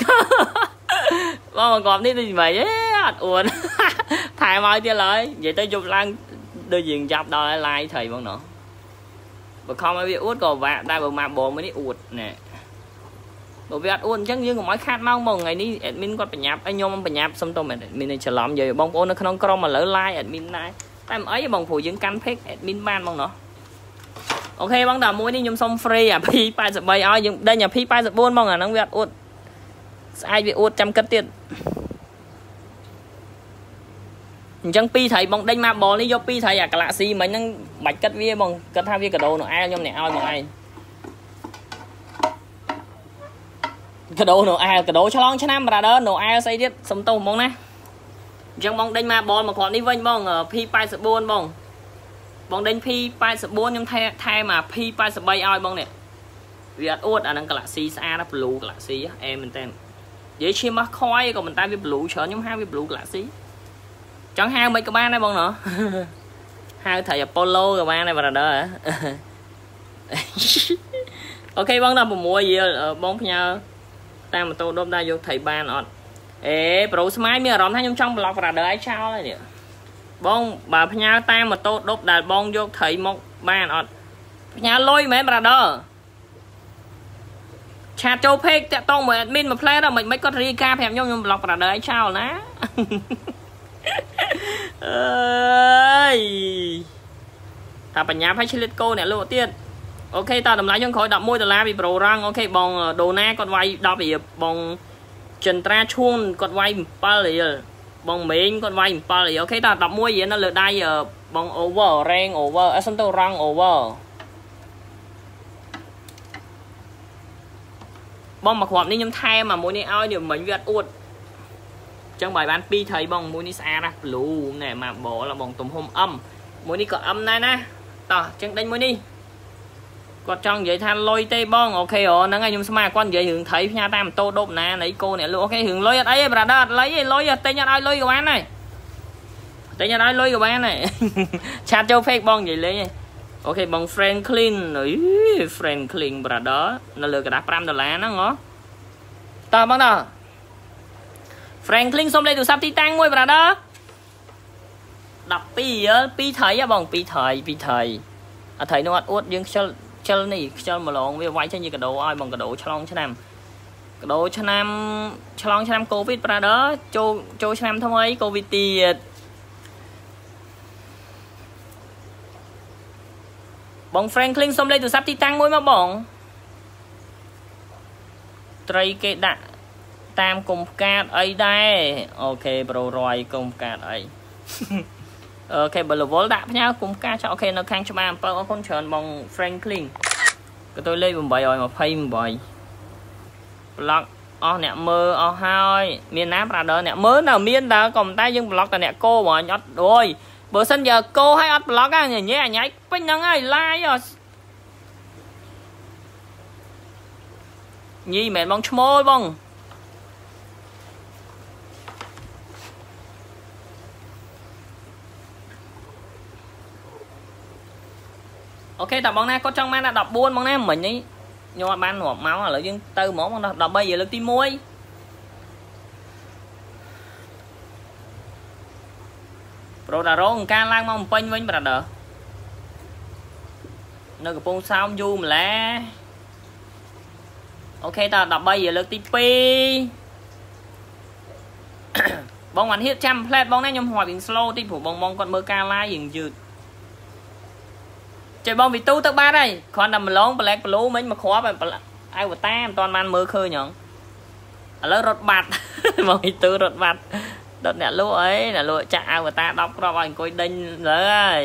បងមកគាត់នេះដូចមិនហេអត់អួនថែមឲ្យទៀតឡើយនិយាយទៅយប់ឡើងដូចយើងចាប់ដល់ហើយឡាយត្រីបងណោះបើខំឲ្យវាអួតក៏វាក់ដែរបើមកបងមួយនេះអួតណែ បើវាអត់អួតអញ្ចឹងយើងកុំឲ្យខាតម៉ោងមកថ្ងៃនេះ admin គាត់បញ្ញាប់ឲ្យខ្ញុំបញ្ញាប់សុំត admin ច្រឡំនិយាយបងប្អូននៅក្នុងក្រុមឥឡូវ live admin ដែរតែមិនអីបងព្រោះយើងកាន់ pick admin បានបងណោះអូខេបងតាមួយនេះខ្ញុំសុំ free អា P83 ឲ្យយើងដេញអា P84 បងអាហ្នឹងវាអត់អួតស្អែកវាអួតចាំគិតទៀតអញ្ចឹងពីរត្រីបងដេញមកបលនេះយកពីរត្រីអា Galaxy មិញហ្នឹងបាច់គិតវាបងគិតថាវាកដោនៅអែលខ្ញុំអ្នកឲ្យមកឯង កដោនៅអែលកដោឆ្លងឆ្នាំ brother នៅអែលស្អីទៀតសុំទោសហ្មងណាអញ្ចឹងបងដេញមកបលមកគ្រាប់នេះវិញបង P84 បងបងដេញ P84 ខ្ញុំថែថែមក P83 ឲ្យបងនេះវាអត់អួតអាហ្នឹង Galaxy ស្អាត blue Galaxy អែមមែនតើនិយាយឈាមមកខ្វាយក៏មិនតែវា blue ច្រើនខ្ញុំហៅវា blue Galaxy ចង់ហៅមិនក៏បានដែរបងណោះហៅត្រី Apollo ក៏បានដែរ brother អូខេបងដល់6យល់បងផ្ញើ តាមម៉ូតូដុំដែរយកត្រីបានអត់អេប្រូស្មាយមានអារម្មណ៍ថាខ្ញុំចង់ប្លុក brother ឲ្យចោលហើយនេះបងបើផ្ញើតាមម៉ូតូដុបដែលបងយកត្រីមកបានអត់ផ្ញើលុយមែន brother ឆាតចូលពេកតាក់តងមួយ admin មួយផ្លែដល់មិនមិនគាត់រាយការណ៍ប្រាប់ខ្ញុំខ្ញុំប្លុក brother ឲ្យចោលណាអើយថាបញ្ញាឲ្យឆ្លៀតគោអ្នកលក់ទៀត អូខេតើតម្លៃយើងក្រោយ11ដុល្លារពីប្រូរងអូខេបងដូណាគាត់វាយ10រៀលបងចិនត្រាឈួនគាត់វាយ7រៀលបងមេងគាត់វាយ7រៀលអូខេតើ11រៀលនៅលើដៃបង over rank over អសិនទៅរង over បងមកគ្រាប់នេះខ្ញុំថែមអាមួយនេះឲ្យនេះមិញវាអត់អួតចឹងបើបាន2ត្រីបងមួយនេះស្អាតណា blue ណែមកបលបងទំហំ M មួយនេះក៏ M ដែរណាតោះចឹងដេញមួយនេះ គាត់ចង់និយាយថាលុយទេបងអូខេអូហ្នឹងហើយខ្ញុំស្មានគាត់និយាយរឿងត្រីផ្ញើតាមម៉ូតូដប់ណានៃគោអ្នកលក់អូខេរឿងលុយអត់អីទេ brother អត់លុយទេលុយទិញអត់ឲ្យលុយក៏បានដែរទិញអត់ឲ្យលុយក៏បានដែរឆាតចូល fake បងនិយាយលេងអូខេបង Franklin អី Franklin brother នៅលើกระดาษ5ដុល្លារហ្នឹងហ៎ តោះបងតោះ Franklin សុំលេខទូរស័ព្ទទីតាំងមួយ brother 12យល់2ថៃហ៎បង2ថៃ2ថៃអត់ថៃនោះអត់អួតយើងខ្ជិល ខ្ជិលនេះខ្ជិលម្លងវាវាយចេញជាកដោឲ្យបងកដោឆ្លងឆ្នាំកដោឆ្នាំឆ្លងឆ្នាំកូវីដ brother ចូលចូលឆ្នាំថ្មីកូវីដទៀតបង Franklin សុំលេខទូរស័ព្ទទីតាំងមួយមកបងត្រីគេដាក់តាមគុំផ្កាតអីដែរអូខេប្រូរយគុំផ្កាតអី អូខេបើលវលដាក់ផ្ញើគុំផ្កាចអូខេនៅខាងច្បារអំពើអរគុណច្រើនបង Franklin ក៏ទៅលេខ828ប្លុកអស់អ្នកមើលអស់ហើយមានណាប្រាដឺអ្នកមើលនៅមានតើក៏តែយើងប្លុកតែអ្នកគោបងអត់អូយបើសិនយកគោឲ្យអត់ប្លុកហ្នឹងញ៉ែអញ៉ៃពេញហ្នឹងហើយឡាយញីមិនមែនបងឈ្មោលបង អូខេតើបងណាគាត់ចង់បានដល់14បងណាមិញនេះខ្ញុំអត់បានរាប់មកឥឡូវយើងទៅហ្មងបងដល់13លើកទី1ប្រូដារងការឡើងមកបំពេញវិញ brother នៅកំពង់សោមយូរម្ល៉េះអូខេត13លើកទី2បងបានហៀបចាំផ្លែតបងណាខ្ញុំហត់វិញ slow តិចព្រោះបងបងគាត់មើលការ live យើងយឺត ចេះបងវិទូទៅបាត់ហើយគ្រាន់តែម្លង black blue មិញមកគ្រាប់អវតាមិនតាន់បានមើលឃើញហងឥឡូវរត់បាត់បងវិទូរត់បាត់ដុតអ្នកលក់អីអ្នកលក់ចាក់អវតា10គ្រាប់ឲ្យអង្គុយដេញលើហើយ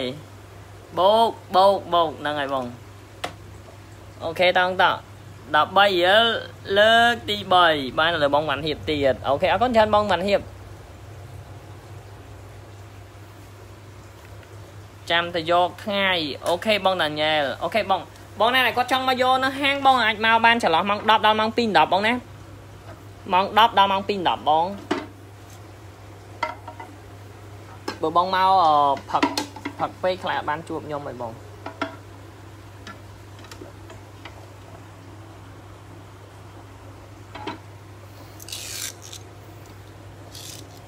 បោកបោកបោកហ្នឹងហើយបងអូខេតង់ត13យើលើកទី3បានលើបងវ៉ាន់ហៀបទៀតអូខេអរគុណច្រើនបងវ៉ាន់ហៀប ចាំទៅយកថ្ងៃអូខេបងដាញ៉ែលអូខេបងបងណាគាត់ចង់មកយកនៅហាងបងអាចមកបានចន្លោះម៉ោង10ដល់ម៉ោង2 10បងណាម៉ោង10ដល់ម៉ោង2 10បងបើបងមកផឹកផឹកពេកខ្លះបានជួបខ្ញុំហើយបង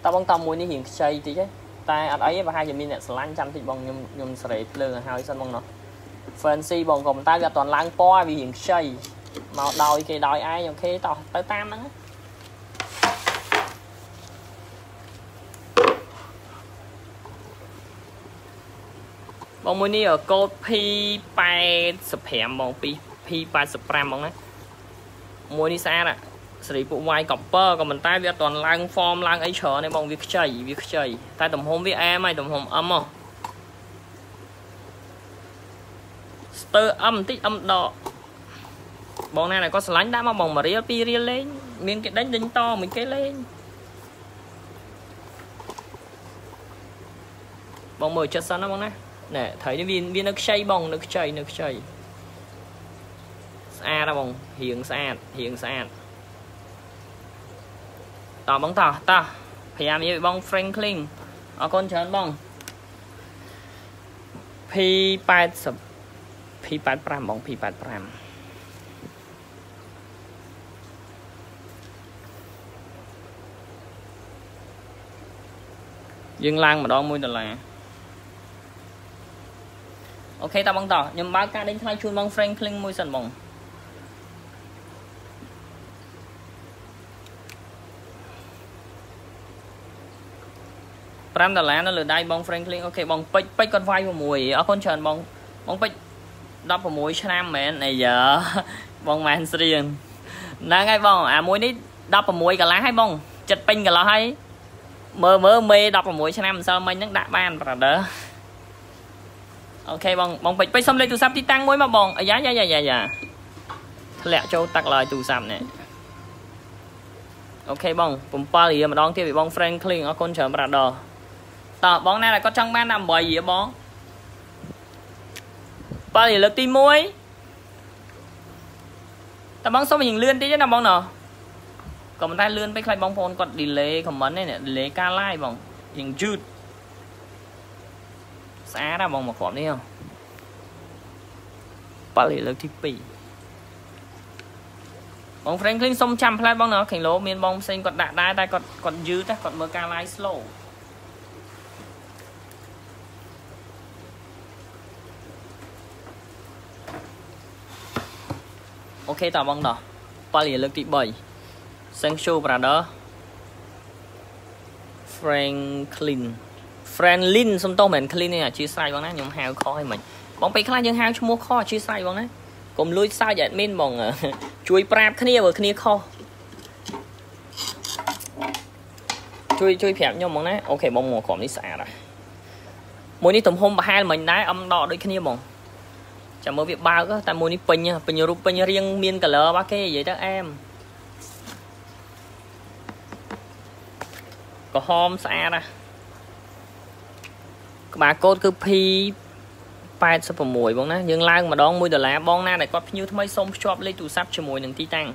តើបងតមួយនេះរៀងខ្ចីតិចទេ តែអត់អីទេប្រហែលជាមានអ្នកស្រឡាញ់ចាំតិចបងខ្ញុំខ្ញុំសេរីភ្លើងឲ្យហើយសិនបងណោះ fancy បងក៏ប៉ុន្តែវាអត់ទាន់ឡើងពណ៌វារៀងខ្ចីមកដោយគេដោយឯងអូខេតោះទៅតាមហ្នឹងបងមួយនេះកូដ P85 បង P85 បងណាមួយនេះស្អាតអា សេរីពួកវាយកប៉ើក៏មិនតែវាអត់ទាន់ឡើង form ឡើងអីច្រើនទេបងវាខ្ចីវាខ្ចីតែទំហំវាអែមហើយទំហំអឹមហ៎ស្ទើអឹមបន្តិចអឹមដកបងណាក៏ស្រឡាញ់ដាក់មកបង1រៀល2រៀលលេងមានគេដេញដេញតមួយគេលេងបងមើលចិត្តសិនណាបងណាណែត្រីនេះវាវានៅខ្ចីបងនៅខ្ចីនៅខ្ចីស្អាតហ៎បងរៀងស្អាតរៀងស្អាត តបងតោះតោះព្យាយាមនិយាយបង Franklin អរគុណច្រើនបង P80 P85 បង P85 យើងឡើងម្ដង1ដុល្លារអូខេតើបងតោះខ្ញុំបើកការដេញថ្លៃជូនបង Franklin មួយសិនបង 5ដុល្លារនៅលើដៃបង Franklin អូខេបងពេជ្រពេជ្រគាត់វាយ6អរគុណច្រើនបងបងពេជ្រ16ឆ្នាំមែនអាយ៉ាបងម៉ែនស្រៀងហ្នឹងហើយបងអាមួយនេះ16កន្លះហើយបងចិត្តពេញកន្លោះហើយមើលមើលមេ16ឆ្នាំម្សិលមិញហ្នឹងដាក់បាន brother អូខេបងបងពេជ្រពេជ្រសុំលេខទូរស័ព្ទទីតាំងមួយមកបងអាយ៉ាយ៉ាយ៉ាយ៉ាធ្លាក់ចូលតាក់ឡើយទូរស័ព្ទនេះអូខេបង7រៀលម្ដងទៀតពីបង Franklin អរគុណច្រើន brother តោះបងណាដែលគាត់ចង់បាន8រៀលបងបើលើកទី1តើបងសុំយើងលឿនតិចណាបងណោះក៏មិនតែលឿនពេកខ្លាចបងប្អូនគាត់ delay comment នេះ delay ការ live បងយើងយឺតស្អាតណាបងមកគ្រាប់នេះហ៎ប៉ាល់លើកទី2បង Franklin សុំចាំផ្លែបងនៅខេឡូមានបងផ្សេងគាត់ដាក់ដែរតែគាត់គាត់យឺតតែគាត់មើលការ live slow អូខេតើបងដោះប៉ាលីលើកទី3 Thank you brother Franklin Franklin សុំទោសមិន clean ទេអធិស្ឋានបងណាខ្ញុំហៅខុសឲ្យមិនបងពេលខ្លះយើងហៅឈ្មោះខុសអធិស្ឋានបងណាកុំលួចសាច់ admin បងជួយប្រាប់គ្នាបើគ្នាខុសជួយជួយប្រាប់ខ្ញុំបងណាអូខេបងមកក្រុមនេះស្អាតហើយមួយនេះទំហំប្រហែលមិញដែរអំដកដូចគ្នាបង ចាំមើលវាបើកតែមួយនេះពេញពេញរូបពេញរាងមាន color បាគេនិយាយទៅអែមក្រហមស្អាតណាក្បាលកូដគឺ P 86បងណាយើងឡើងម្ដង1ដុល្លារបងណាដែលគាត់ភ្ញៀវថ្មីសូមភ្ជាប់លេខទូរស័ព្ទជាមួយនឹងទីតាំង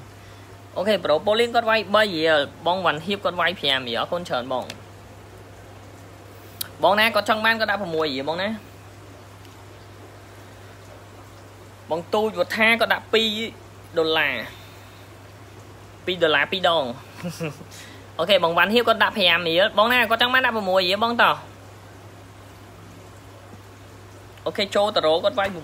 អូខេប្រូប៉ូលីនគាត់វាយ3រៀលបងវ៉ាន់ហៀបគាត់វាយ5រៀលអរគុណច្រើនបងបងណាគាត់ចង់បានគាត់ដាក់6រៀលបងណា បងទូចវត្ថាគាត់ដាក់2ដុល្លារ2ដុល្លារ2ដង OK បងវ៉ាន់ហៀបគាត់ដាក់5រៀលបងណាគាត់ចង់បានដាក់6រៀលបងតោះ OK ចូលតារ៉ូគាត់វាយ6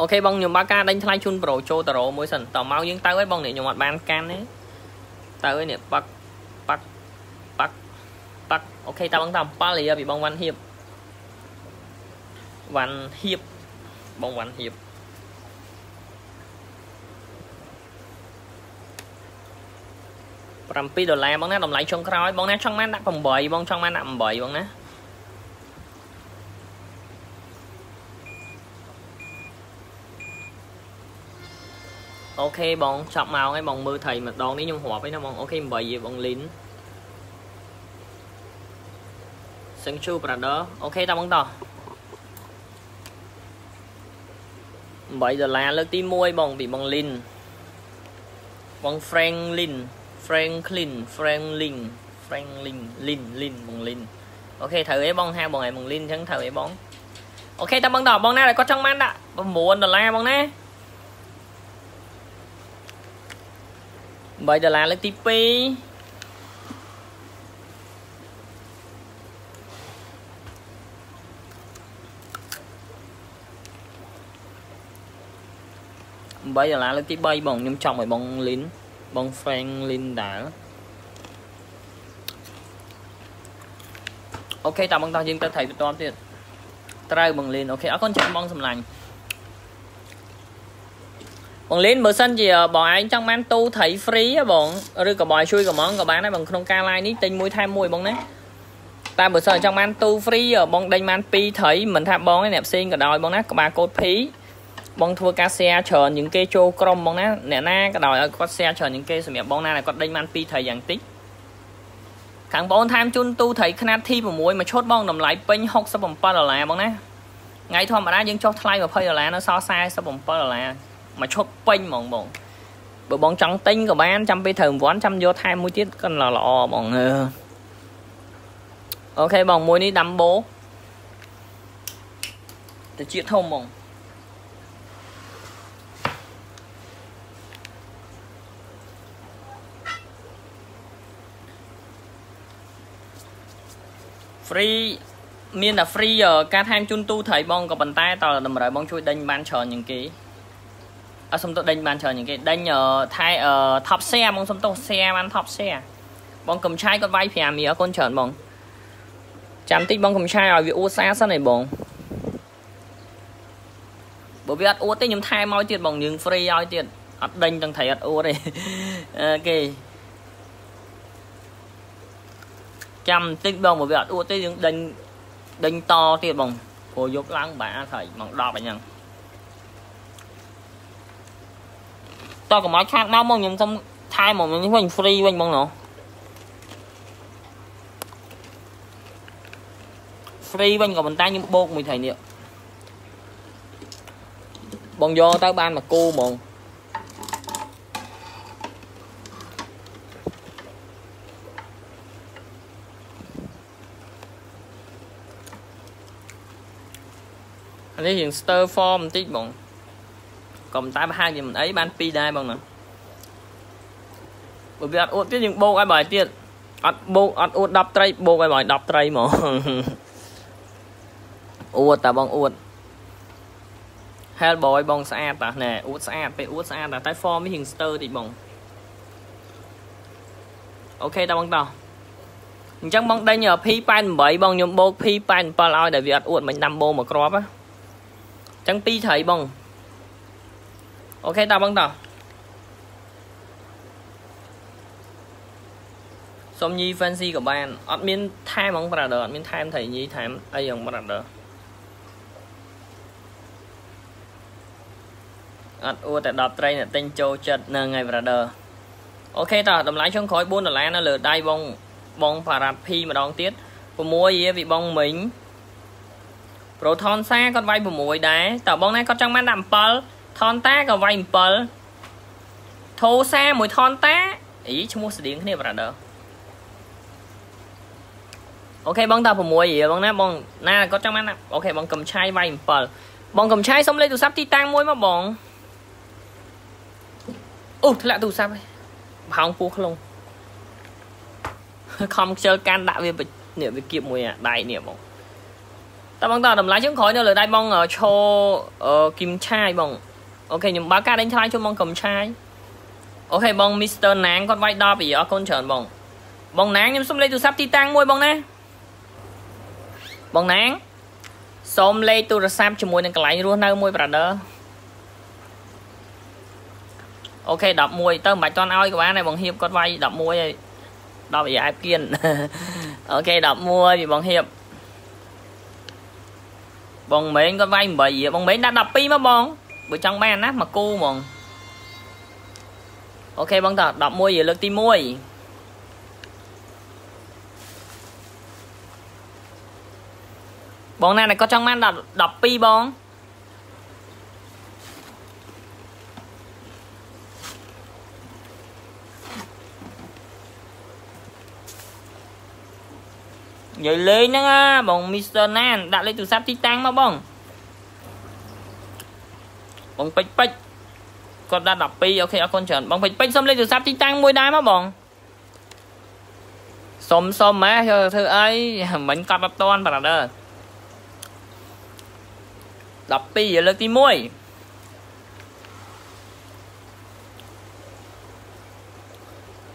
OK បងខ្ញុំបើកការដេញថ្លៃជូន bro ចូលតារ៉ូមួយសិនតមកយើងទៅហើយបងនេះខ្ញុំអត់បានកាន់ទេទៅហើយនេះបាក់បាក់បាក់បាក់អូខេតើបងតា7រៀលពីបងវ៉ាន់ហៀប វ៉ាន់ហៀបបងវ៉ាន់ហៀប7ដុល្លារបងណាតម្លៃចុងក្រោយបងណាចង់បានដាក់8បងចង់បានដាក់8បងណាអូខេបងចប់មកហើយបងមើលថៃម្ដងនេះខ្ញុំរាប់ឯណាបងអូខេ8យេបងលីន Thank you brother អូខេតើបងតោះ 8ដុល្លារលើកទី1បងពីបងលីនបង Franklin Franklin Franklin Franklin Lin Lin បង Lin អូខេត្រូវអីបងហៅបងឯងបង Lin អញ្ចឹងត្រូវអីបងអូខេតើបងតបងណាដែលគាត់ចង់បានដាក់9ដុល្លារបងណា8ដុល្លារលើកទី2 8ដុល្លារលើកទី3បងខ្ញុំចង់ឲ្យបងលីនបង Franklin ដែរអូខេតាបងតោះយើងទៅថៃបន្តទៀតត្រូវបងលីនអូខេអរគុណច្រើនបងសម្លាញ់បងលីនបើសិនជាបងឯងចង់បានទូថៃ free បងឬក៏បងជួយកំងក៏បានដែរបងក្នុងការ live នេះទិញមួយថែមមួយបងណាតែបើសិនចង់បានទូ free បងដេញបាន2ថៃមិនថាបងឯអ្នកផ្សេងក៏ដោយបងណាក្បាលកូដ P បងធ្វើការ share ច្រើនជាងគេចូលក្រុមបងណាអ្នកណាក៏ដោយឲ្យគាត់ share ច្រើនជាងគេសម្រាប់បងណាដែលគាត់ដេញបាន2ត្រីយ៉ាងតិចខាងបងថែមជូនទូត្រីខ្នាត T6 មួយឈុតបងតម្លៃពេញ67ដុល្លារបងណាថ្ងៃធម្មតាយើងចុះថ្លៃ20ដុល្លារនៅសល់47ដុល្លារមួយឈុតពេញហ្មងបងបើបងចង់ទិញក៏បានចាំពេលត្រូវរង្វាន់ចាំយកថែមមួយទៀតក៏ល្អបងអូខេបងមួយនេះដាំបូទៅជាតិធំហ្មង free មានតែ free ការថែមជូនទូថៃបងក៏ប៉ុន្តែតើតម្រូវបងជួយដេញបានច្រើនជាងគេអត់សុំទោសដេញបានច្រើនជាងគេដេញថែ top share បងសុំទោស share បាន top share បងកំឆាយគាត់វាយ5មីអរគុណច្រើនបងចាំតិចបងកំឆាយឲ្យវាអួតស្អាតសិនឯងបងបើវាអត់អួតទេខ្ញុំថែមឲ្យទៀតបងយើង free ឲ្យទៀតអត់ដេញទាំងត្រីអត់អួតទេអូខេ ចាំបន្តិចបងបើវាអត់អួតទេយើងដេញដេញតទៀតបងព្រោះយកឡើងបាស្រីមក10អញ្ចឹងតើកុំឲ្យខាតមកមកខ្ញុំសុំថែមកវិញវិញ free វិញបងណោះ free វិញក៏ប៉ុន្តែខ្ញុំបោកមួយថ្ងៃនេះបងយកទៅបានមកគូហ្មង អានេះរៀង stir form បន្តិចបងក៏មិនតែប្រហែលជាមិនអីបាន2ដែរបងណាបើវាអត់អួតទៀតយើងបោកឲ្យបើទៀតអត់បោកអត់អួត10ត្រី បោកឲ្យបើ10ត្រីហ្មងអួតតាបងអួត Hellboy បងស្អាតតាណែអួតស្អាតពេលអួតស្អាតតែ form នេះរៀង stir តិចបងអូខេតាបងតោះអញ្ចឹងបងដេញ P88 បងខ្ញុំបូក P87 ឲ្យដែលវាអត់អួតមិនដាំបូមកគ្រាប់ណាអញ្ចឹង2ត្រីបងអូខេតាបងតោះសុំញី fancy ក៏បានអត់មានថែមហ្មង brother អត់មានថែមត្រីញីថែមអីហ្មង brother អត់អួតតែ10ត្រីអ្នកទិញចូលចិត្តនឹងហើយ brother អូខេតោះតម្លៃចុងក្រោយ4ដុល្លារនៅលើដៃបងបងប៉ារ៉ាត់ភីម្ដងទៀត6យាវិបងមិញ ប្រូថនសាគាត់វាយ6ដែរតើបងណាគាត់ចង់បានដាក់7ថនតាក៏វាយ7ថូសាមួយថនតាអីឈ្មោះស្តៀងគ្នា brother អូខេបងតើ6រៀលបងណាបងណាគាត់ចង់បានអូខេបងកំឆាយវាយ7បងកំឆាយសុំលេខទូរស័ព្ទទីតាំងមួយមកបងអូធ្លាក់ទូរស័ព្ទហើយផោងពោះខ្លងខំខ្ជិលកាន់ដាក់វានេះវាគៀបមួយដៃនេះបង តើបងតើតម្លៃជើងក្រោយនៅលើដៃបងឈោគីមឆាយបងអូខេខ្ញុំបើកការដេញថ្លៃជុំបងកំឆាយអូខេបង Mr. ណាងគាត់វាយដល់ពីអរគុណច្រើនបង បងណាងខ្ញុំសុំលេខទូរស័ព្ទទីតាំងមួយបងណាបងណាងសូមលេខទូរស័ព្ទជាមួយនឹងកន្លែងរស់នៅមួយ brother អូខេ11ទៅមិនបាច់តន់ឲ្យក៏បានដែរបងហៀបគាត់វាយ11ហើយ10អាយគៀនអូខេ11ពីបងហៀប បងម៉េងគាត់វាយ8បងម៉េងដាក់12មកបងបើចង់បានណាមកគូហ្មងអូខេបងត11លើកទី1បងណាគាត់ចង់បាន12បង និយាយលេងហ្នឹងណាបងមីស្ទ័រណានដាក់លេខទូរស័ព្ទទីតាំងមកបងបងពេជ្រពេជ្រគាត់ដាក់12អូខេអរគុណច្រើនបងពេជ្រពេជ្រសុំលេខទូរស័ព្ទទីតាំងមួយដែរមកបងសុំសុំម៉ែធ្វើអីមិញកត់អត់តាន់ brother 12លើកទី1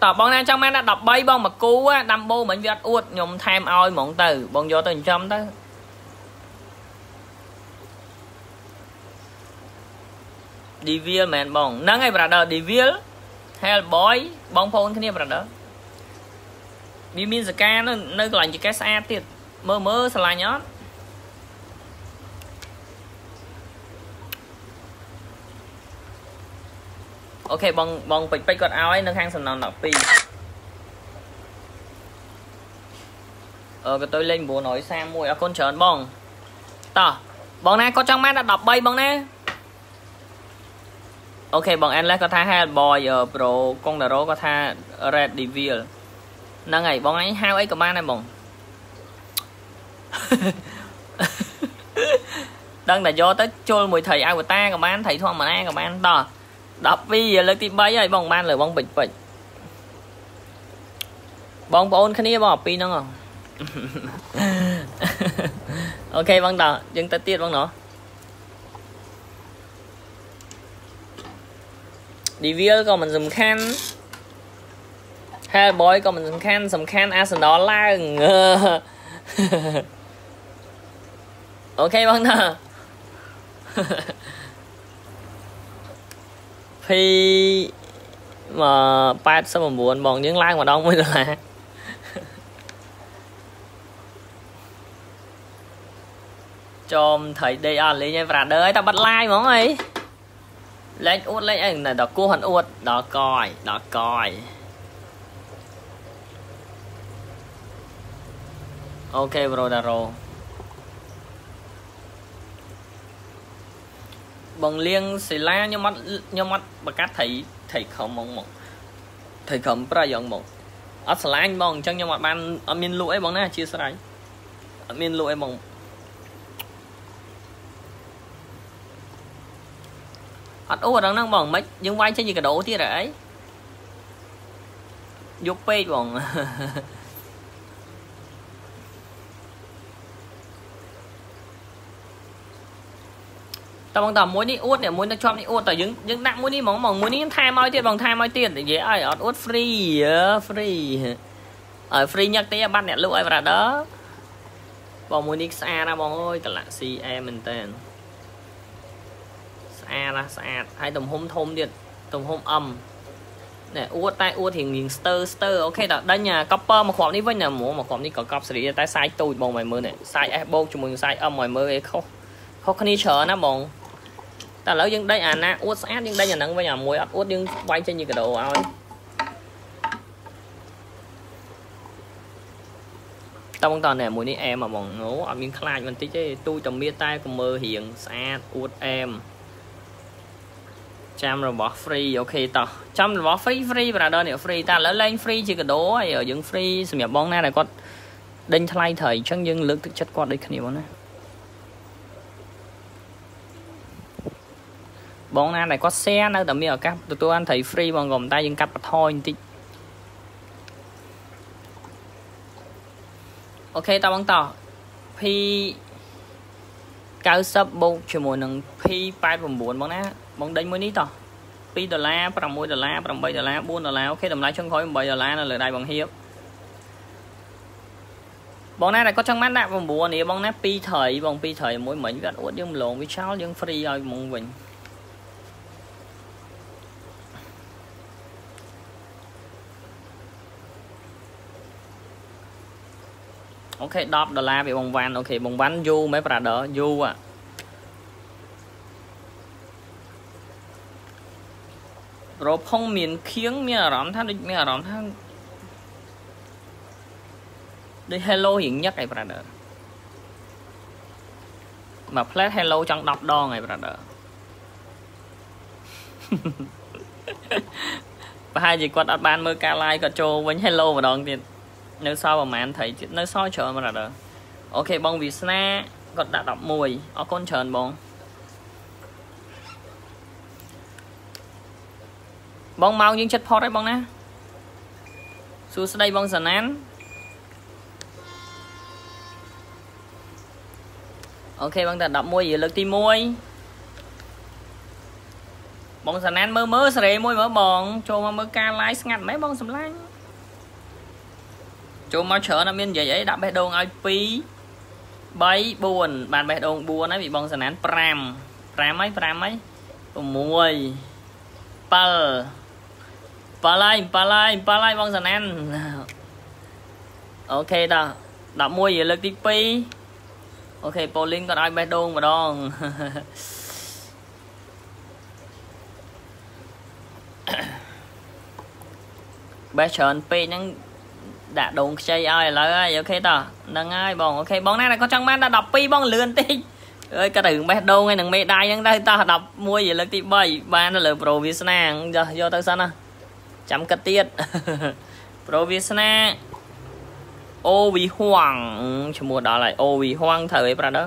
តើបងណាចង់បាន13បងមកគូដាំបូមិញវាអត់អួតខ្ញុំថែមឲ្យហ្មងទៅបងយកទៅចិញ្ចឹមទៅឌីវីលមែនបងហ្នឹងហើយ brother ឌីវីល Hellboy បងប្អូនគ្នា brother វាមានសកានៅនៅកន្លែងចកេះស្អាតទៀតមើលមើលស្រឡាញ់អត់ អូខេបងបងពេជ្រពេជ្រគាត់ឲ្យនៅខាងសំណង12អឺក៏ទៅលេខ931អរគុណច្រើនបងតោះបងណាគាត់ចង់បានដល់13បងណាអូខេបង Endless គាត់ថា Hellboy Pro Kongdaro គាត់ថា Red Devil ហ្នឹងហើយបងឯងហៅអីក៏បានដែរបងដឹងតែយកទៅជុលមួយត្រីអវតារក៏បានត្រីធម្មតាក៏បានតោះ 12លើកទី3ហើយបងបានលើបងពេចពេចបងប្អូនគ្នាបងពីហ្នឹងអូខេបងដល់យើងទៅទៀតបងណោះ Devil ក៏មិនសំខាន់ Hellboy ក៏មិនសំខាន់សំខាន់ Arsenal ឡើងអូខេបងណា 289បងយើងឡើងម្ដង1ដុល្លារចំថៃដេកអត់លេងឯងប្រាដឺឯងតែបាត់ឡាយហ្មងអីលេងអួតលេងអីដល់គោះហ្នឹងអួតដល់កយដល់កយអូខេប្រូដារ៉ូ បងលៀងសិលាខ្ញុំអត់ខ្ញុំអត់បកាត់ត្រីត្រីខំហ្មងមកត្រីខំប្រយងមកអត់ស្រឡាញ់ហ្មងអញ្ចឹងខ្ញុំអត់បានអត់មានលក់អីបងណាអធិស្ឋានអត់មានលក់អីហ្មងអត់អូដល់ហ្នឹងបងមិនយើងវាយចេញជាកដោទៀតអីយកពេកបង តើបងតើមួយនេះអួតនេះមួយនៅជាប់នេះអួតតើយើងយើងដាក់មួយនេះហ្មងហ្មងមួយនេះខ្ញុំថែមឲ្យទៀតបងថែមឲ្យទៀតនិយាយឲ្យអត់អួត free free ឲ្យ free ញឹកទេបាត់អ្នកលក់ឲ្យ brother បងមួយនេះស្អាតណាបងអើយតម្លាក់ CA មែនតើស្អាតណាស្អាតហើយទំហំធំទៀតទំហំ M នេះអួតតែអួតរៀងរៀងស្ទើស្ទើអូខេតើដេញកប់ពើមកគ្រាប់នេះវិញណាហ្មងមកគ្រាប់នេះក៏កប់សេរីតែសាយទូចបងមកមើលនេះសាយ S បូកជាមួយនឹងសាយ M មកមើលអីខុសខុសគ្នាច្រើនណាបង តែឥឡូវយើងដេញអាណាអួតស្អាតយើងដេញអាហ្នឹងវិញអាមួយអត់អួតយើងវាយចេញជាកដោឲ្យតើបងតើនេះមួយនេះអែមហ្មងអូអត់មានខ្លាចបន្តិចទេទូចតែមានតែកុំមើលរៀងស្អាតអួតអែមចាំរបស់ free អូខេតោះចាំរបស់ free free brother នេះ free តែឥឡូវលេង free ជាកដោហើយយើង free សម្រាប់បងណាដែលគាត់ដេញថ្លៃត្រូវអញ្ចឹងយើងលើកទឹកចិត្តគាត់ដូចគ្នាបងណា បងណាដែលគាត់ share នៅតែមានឱកាសទទួលបានត្រី free បងក៏តែយើងកាត់បន្ថយបន្តិចអូខេតើបងតោះ P 90បូកជាមួយនឹង P 89បងណាបងដេញមួយនេះតោះ2ដុល្លារ6ដុល្លារ8ដុល្លារ4ដុល្លារអូខេតម្លៃចុងក្រោយ8ដុល្លារនៅលើដៃបងហៀបបងណាដែលគាត់ចង់បានដាក់9នេះបងណា2ត្រីបង2ត្រីមួយមិញវាអត់អួតយើងម្លងវាចោលយើង free ឲ្យមុងវិញ អូខេ10ដុល្លារពីបងវ៉ាន់អូខេបងវ៉ាន់យូមែនប្រាដឺយូអារោផុងមានខៀងមានអារម្មណ៍ថាដូចមានអារម្មណ៍ថាដូច hello រៀងញឹកឯ brother មក play hello ចង់10ដងឯ brother ប្រហែលជាគាត់អត់បានមើលការ live គាត់ចូលវិញ hello ម្ដងទៀត នៅសល់ប្រហែលត្រីទៀតនៅសល់ច្រើនមែនអត់អូខេបងវាសនាគាត់ដាក់11អរគុណច្រើនបងបងមកយើងចិត្តផតហើយបងណាសួស្ដីបងសាណានអូខេបងតា11លើកទី1បងសាណានមើលមើលសេរីមួយមើលបងចូលមកមើលការ live ស្ងាត់មែនបងសម្លាញ់ ចូលមកច្រើនអត់មាននិយាយអីដាក់បេះដូងឲ្យ2 3 4បានបេះដូង4ហើយពីបងសណាន5 5ហើយ5ហើយ6 7 7ហើយ7ហើយ7ហើយបងសណានអូខេតោះ11លើកទី2អូខេប៉ូលីនក៏ឲ្យបេះដូងម្ដងបេះច្រើនពេកហ្នឹង ដាក់ដងខ្ចីឲ្យឥឡូវហើយអូខេតោះហ្នឹងហើយបងអូខេបងណាក៏ចង់បានដល់12បងលឿនតិចអើយក៏ទៅបេះដូងហើយនឹងមេដៃហ្នឹងទៅតោះ11លើកទី3បានទៅលើប្រូវាសនាយកយកទៅសិនណាចាំគិតទៀតប្រូវាសនាអូវីហួងឈ្មោះដល់ហើយអូវីហួងត្រូវអីប្រាដឺ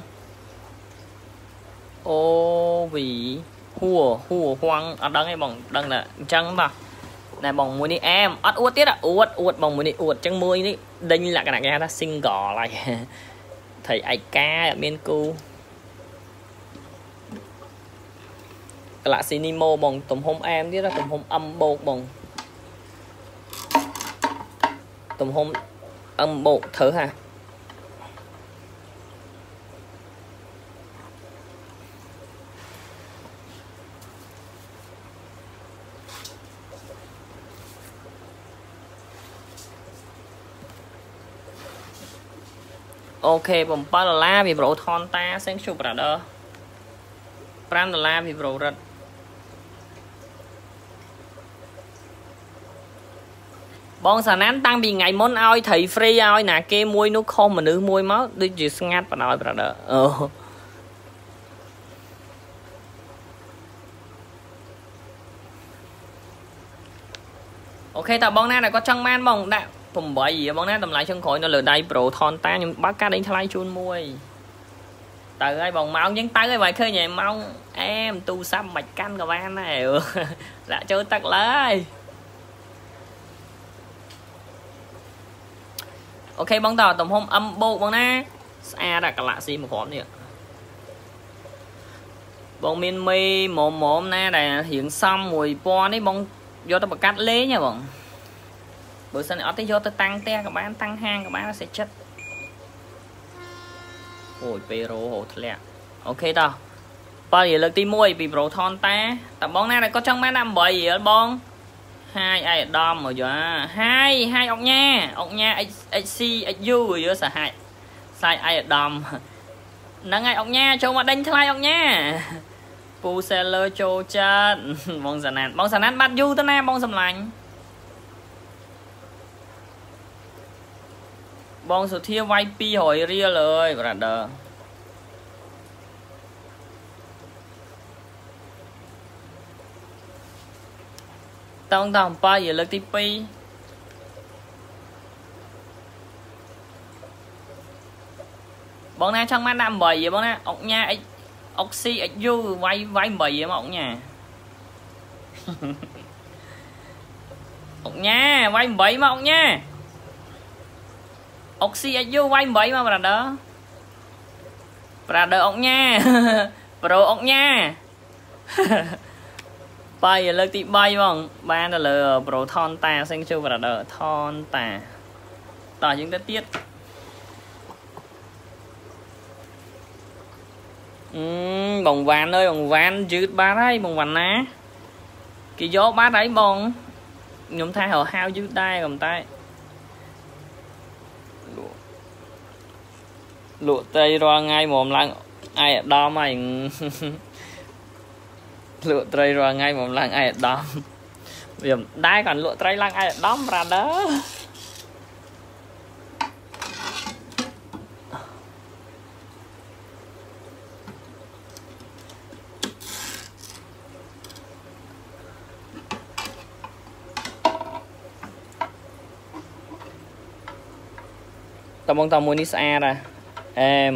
អូវីហួហួហួងអត់ដឹងទេបងដឹងតែអញ្ចឹងបាទ ណែបងមួយនេះអែមអត់អួតទៀតអួតអួតបងមួយនេះអួតអញ្ចឹងមួយនេះដេញលក្ខណៈគេហៅថា single ហើយថៃឯកាអត់មានគូ Galaxy Nemo បងទំហំអែមទៀតទំហំ M បូកបងទំហំ M បូកត្រូវហា អូខេ7ដុល្លារពីប្រូថនតា thank you brother 5ដុល្លារពីប្រូរិតបងសាណានតាំងពីថ្ងៃមុនឲ្យត្រី free ឲ្យណាគេមួយនោះខុសមនុស្សមួយមកដូចជាស្ងាត់បណ្ដោយ brother អូអូខេតើបងណាដែលគាត់ចង់បានបងដាក់ 8បងណាតម្លៃចុងក្រោយនៅលើដៃ Pro Thonta ខ្ញុំបើកការដេញថ្លៃជូនមួយតទៅហើយបងម៉ោងអញ្ចឹងទៅហើយបើឃើញហើយម៉ោងអែមទូរស័ព្ទមិនកាន់ក៏បានដែរលាក់ចូលទឹកឡើយអូខេបងតទំហំ M បូកបងណាស្អាតអា Galaxy មួយគ្រាប់នេះបងមានមេមុំមុំណាដែលរៀងសំមួយពណ៌នេះបងយកទៅបកាត់លេងហ៎បង បើសិនអត់ទេយកទៅតាំងផ្ទះក៏បានតាំងហាងក៏បានសេចចិត្តអូយពេរ៉ូហូធ្លាក់អូខេតោះបើនិយាយលើកទី1ពី Pro Thon តាតបងណាដែលគាត់ចង់បានដាក់8រៀលបងហាយអាយដាមមកយ៉ាហាយហាយអុកញ៉ាអុកញ៉ា XC XU យើសហ័យសាយអាយដាមហ្នឹងហើយអុកញ៉ាចូលមកដេញថ្លៃអុកញ៉ាពូ seller ចូលចាត់បងសាណានបងសាណានបាត់យូរទៅណាបងសម្លាញ់ បងសុធាវាយ200រៀលអើយ brother តងតអំប៉ាយលើកទី2បងណាចង់បានដាក់8បងណាអុកញ៉ាអិចអុកស៊ីអិចយូវាយវាយ8មកអុកញ៉ាអុកញ៉ាវាយ8មកអុកញ៉ា អុកស៊ីអាយុវាយ8មក brother brother អុកញ៉ាប្រូអុកញ៉ាបាយលើកទី3បងបានទៅលើ Pro Thon តា Thank you brother Thon តាតោះយើងទៅទៀតអឺបងវ៉ានអើយបងវ៉ានយឺតបានហើយបងវ៉ាន់ណាគេយកបានហើយបងខ្ញុំថារហៅយឺតដែរក៏តែ លក់ត្រីរាល់ថ្ងៃមកឡើងអាយអាដាមហើយលក់ត្រីរាល់ថ្ងៃមកឡើងអាយអាដាមវាមិនដែរគាត់លក់ត្រីឡើងអាយអាដាម brother តបងតមួយនេះស្អាតហ่ะ អែម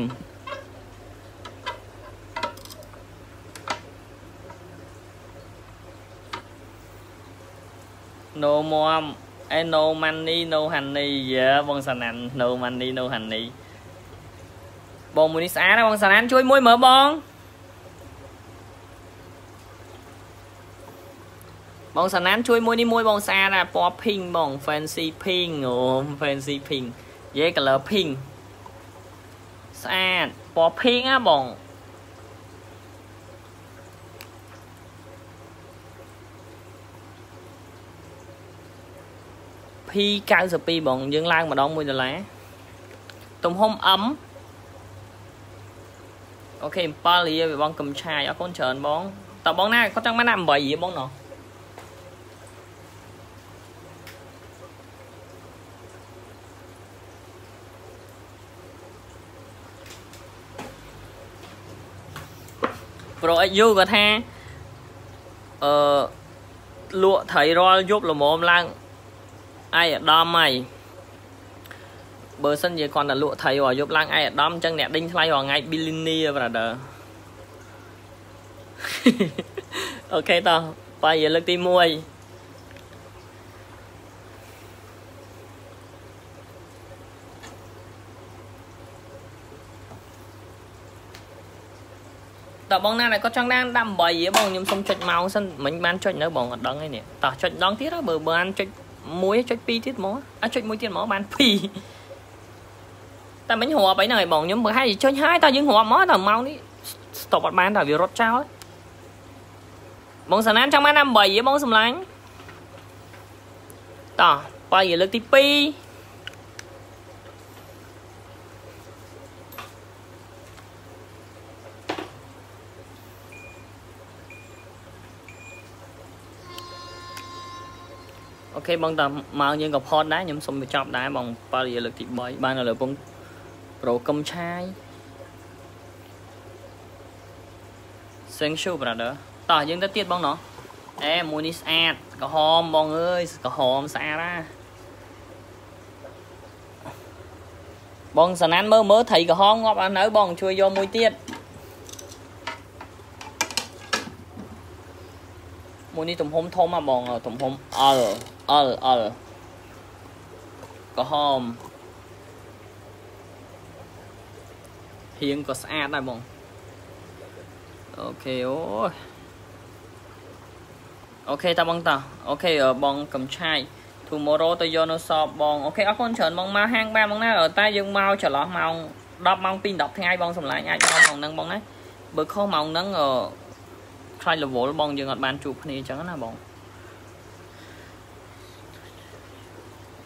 ណូមមអេ no money no honey យ៉ាបងសាណាន់ no money no honey បងមួយនេះស្អាតណាបងសាណាន់ជួយមួយមើលបងបងសាណានជួយមួយនេះមួយបងស្អាតណាពណ៌ pink បង fancy pink អូ fancy pink យេ color pink ស្អាតពណ៌ភីងណាបង P92 បងយើងឡើងម្ដង1ដុល្លារទំហំ M អូខេ7រៀលបងកំឆាយអរគុណច្រើនបងតើបងណាគាត់ចង់បានដាក់8រៀលបងណោះ ប្រូ XU គាត់ថាអឺលក់ត្រីរាល់យប់ល្មមឡើងអាយអាដាមហើយបើសិនជាគាត់តែលក់ត្រីរាល់យប់ឡើងអាយអាដាមអញ្ចឹងអ្នកដេញថ្លៃរាល់ថ្ងៃ billionaire brother អូខេតោះបាយលើកទី1 តើបងណាដែលគាត់ចង់ដានដាក់8បងខ្ញុំសុំចុចម៉ោងសិនមិញបានចុចនៅបងអត់ដឹងទេនេះតោះចុចម្ដងទៀតបើបានចុច1ចុច2ទៀតហ្មងអាចុច1ទៀតហ្មងបាន2តែមិញរាប់អីហ្នឹងឯងបងខ្ញុំបើហើយចុចហើយតើយើងរាប់មកតើម៉ោងនេះ stop អត់បានតើវារត់ចោលបងសាណានចង់បានដាក់8បងសម្លាញ់តោះបើលើកទី2 ខេបងតាម៉ោងយើងក៏ផតដែរខ្ញុំសូមបញ្ចប់ដែរបង7រយៈលើកទី3បានឥឡូវពងប្រូកឹមឆាយ Thank you brother តោះយើងទៅទៀតបងណោះអេមួយនេះស្អាតក្រហមបងអើយក្រហមស្អាតណាបងសណានមើលមើលថៃក្រហមងាប់អត់នៅបងជួយយកមួយទៀតមួយនេះទំហំធំហ៎បងទំហំអល់ L L L ក្រហមហៀងក៏ស្អាតដែរបងអូខេអូយអូខេតាបងតាអូខេបងកំឆាយ tomorrow ទៅយកនៅសបបងអូខេអរគុណច្រើនបងមកហាងបានបងណាតែយើងមកចន្លោះម៉ោង10ម៉ោង2 10ថ្ងៃបងសម្លាញ់អាចមកម៉ោងហ្នឹងបងណាបើខុសម៉ោងហ្នឹងខ្លាចរវល់បងយើងអត់បានជួបគ្នាអញ្ចឹងណាបង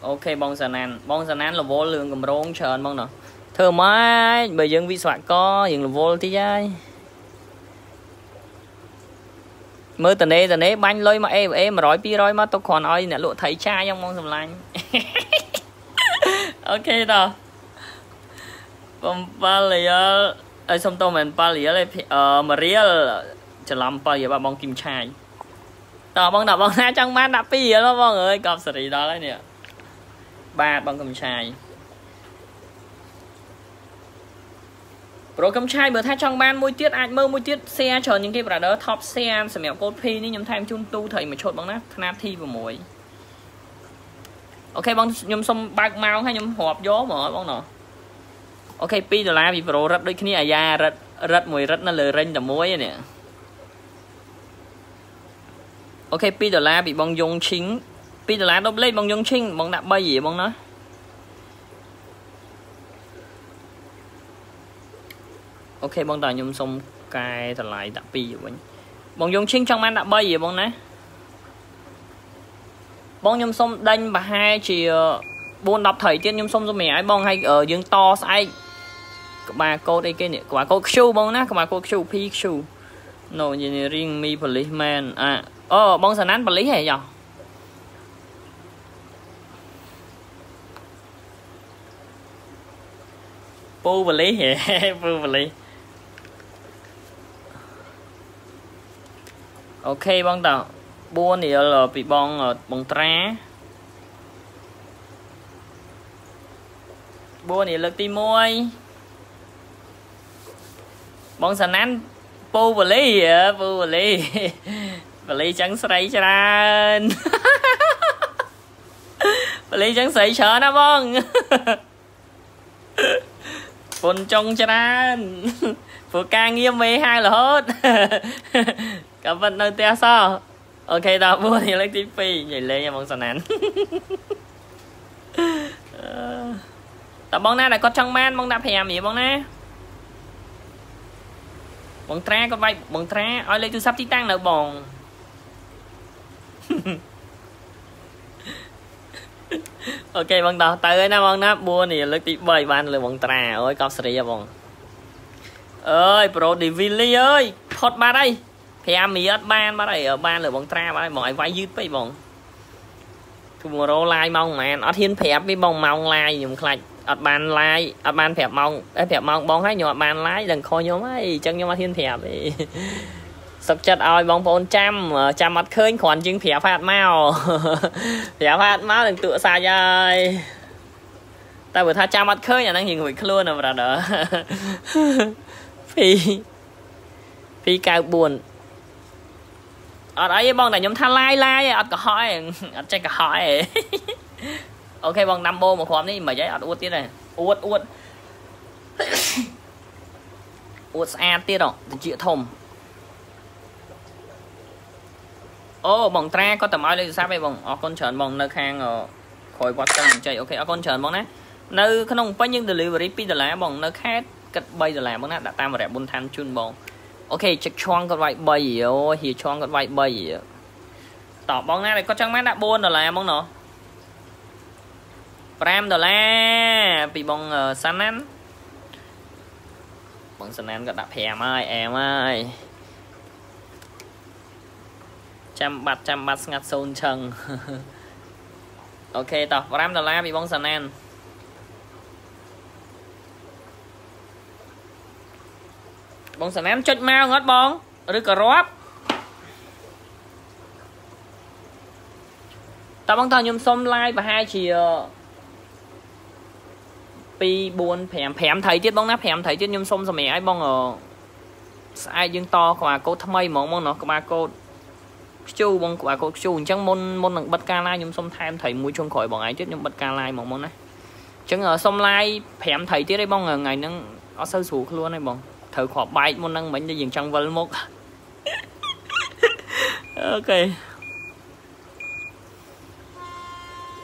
អូខេបងសាណានបងសាណានរវល់រឿងកម្រងច្រើនបងណោះធ្វើម៉េចបើយើងវិស្វករយើងរវល់តិចហើយមើលតនេតនេបាញ់លុយមកអេអេ100 200មកទុកគ្រាន់ឲ្យអ្នកលក់ថៃចាយហ្មងសម្លាញ់អូខេតោះបំប៉ាលៀលអីសុំតមែនប៉ាលៀលអឺមរៀលច្រឡំប៉ាលៀលបងគឹមឆាយតើបងដាក់បងណាចង់បានដាក់2រៀលបងអើយកប់សេរីដល់ហើយនេះ បាទបងកំឆាយប្រូកំឆាយបើថាចង់បានមួយទៀតអាចមើលមួយទៀត share ច្រើនជាងគេ brother top share សម្រាប់កូនភីនេះខ្ញុំថែមជូនទូត្រីមួយឈុតបងណាថ្នាត T6 អូខេបងខ្ញុំសុំបើកម៉ោងហើយខ្ញុំរាប់យកហ្មងបងណោះអូខេ2ដុល្លារពីប្រូរឹតដូចគ្នាអាយ៉ារឹតរឹតមួយរឹតនៅលើរេញតែមួយនេះអូខេ2ដុល្លារពីបងយងឈីង 2ដុល្លារដប់លេខបងយងឈីងបងដាក់3ហ៎បងណាអូខេបងតើខ្ញុំសុំកែតម្លៃដាក់2វិញបងយងឈីងចង់បានដាក់3ហ៎បងណាបងខ្ញុំសុំដេញប្រហែលជា4 10ត្រីទៀតខ្ញុំសុំសម្រាប់ឲ្យបងឲ្យយើងតស្អែកក្បាលកោតអីគេនេះក្បាលកោត Q បងណាក្បាលកោត Q PQ No engineering me policeman អាអូបងសាណានប៉ូលីសហ៎យ៉ោ ពូប៉ូលីសហ៎ពូប៉ូលីអូខេបងតើ4រៀលពីបងបងត្រា4រៀលលើកទី1បងសាណាន់ពូវលីពូវលីវលីចឹងស្រីច្រើនវលីចឹងស្រីច្រើនណាបង ពុនចុងច្រើនព្រោះការងារមេហៅរហូតក៏ប៉ុតនៅផ្ទះសោះអូខេត4នេះលើកទី2និយាយលេងហ្មងសណានតើបងណាដែលគាត់ចង់បានបងដាក់5រៀលបងណាបងត្រាគាត់វាយបងត្រាឲ្យលេខទូរស័ព្ទទីតាំងនៅបង អូខេបងដោះទៅហើយណាបងណា4នេះលើកទី3បានលើបងត្រាអូយកប់សេរីហ៎បងអើយប្រូឌីវីលីអើយផុតបាត់ហើយ5មីអត់បានបាត់ហើយបានលើបងត្រាបាត់ហើយបងឲ្យវាយយឺតពេកបង tomorrow live ម៉ោងប៉ុន្មានអត់ហ៊ានប្រាប់ទេបងម៉ោង live ខ្ញុំខ្លាចអត់បាន live អត់បានប្រាប់ម៉ោងប្រាប់ម៉ោងបងហើយខ្ញុំអត់បាន live ដឹងខុសខ្ញុំហើយអញ្ចឹងខ្ញុំអត់ហ៊ានប្រាប់ទេ សុកចិត្តឲ្យបងប្អូនចាំចាំអត់ឃើញគ្រាន់ជាងប្រាប់ហាត់មកប្រាប់ហាត់មកនឹងទួសាច់ហើយតែបើថាចាំអត់ឃើញអាហ្នឹងរៀងរួចខ្លួនណា brother 2 294អត់អីទេបងតែខ្ញុំថាឡាយឡាយអត់កុហកទេអត់ចេះកុហកទេអូខេបងដាំបូមកគ្រាំនេះមិនអីអត់អួតទៀតទេអួតអួតអួតស្អាតទៀតហ៎តិចធំ អូបងត្រាគាត់តែមកលេខទូរស័ព្ទឯងបងអរគុណច្រើនបងនៅខាងក្រោយវត្តតឹងចៃអូខេអរគុណច្រើនបងណានៅក្នុងពេញយើង delivery 2ដុល្លារបងនៅខេត្តគិត3ដុល្លារបងណាដាក់តាមរយៈបុនឋានជូនបងអូខេជឹកឈွងគាត់វាយ3អូហៀឈွងគាត់វាយ3តបបងណាដែលគាត់ចង់បានដាក់4ដុល្លារបងណោះ5ដុល្លារពីបងសាណាន់បងសាណាន់គាត់ដាក់5ហើយអែមហើយ ចាំបាត់ចាំបាត់ស្ងាត់សូនឆឹងអូខេតោះ5ដុល្លារពីបងសាណាន់បងសាណាមចុចមកអត់បងឬក៏រាប់តើបងតើខ្ញុំសុំ live ប្រហែលជា2 4 5 5ថៃទៀតបងណា5ថៃទៀតខ្ញុំសុំសម្រាប់ឲ្យបងស្អែកយើងតក្បាលកោតថ្មីហ្មងបងណោះក្បាលកោត ខ្ជូបងក្បាលកូនខ្ជូអញ្ចឹងមុនមុននឹងបិទការ live ខ្ញុំសុំថែមត្រីមួយចុងក្រោយបងឯងទៀតខ្ញុំបិទការ live ហ្មងមកណាអញ្ចឹងសុំ live 5ត្រីទៀតឯងបងថ្ងៃហ្នឹងអត់សូវស្រួលខ្លួនឯងបងត្រូវគ្រាប់បែកមុនហ្នឹងមិញយើងចង់វិលមុខអូខេ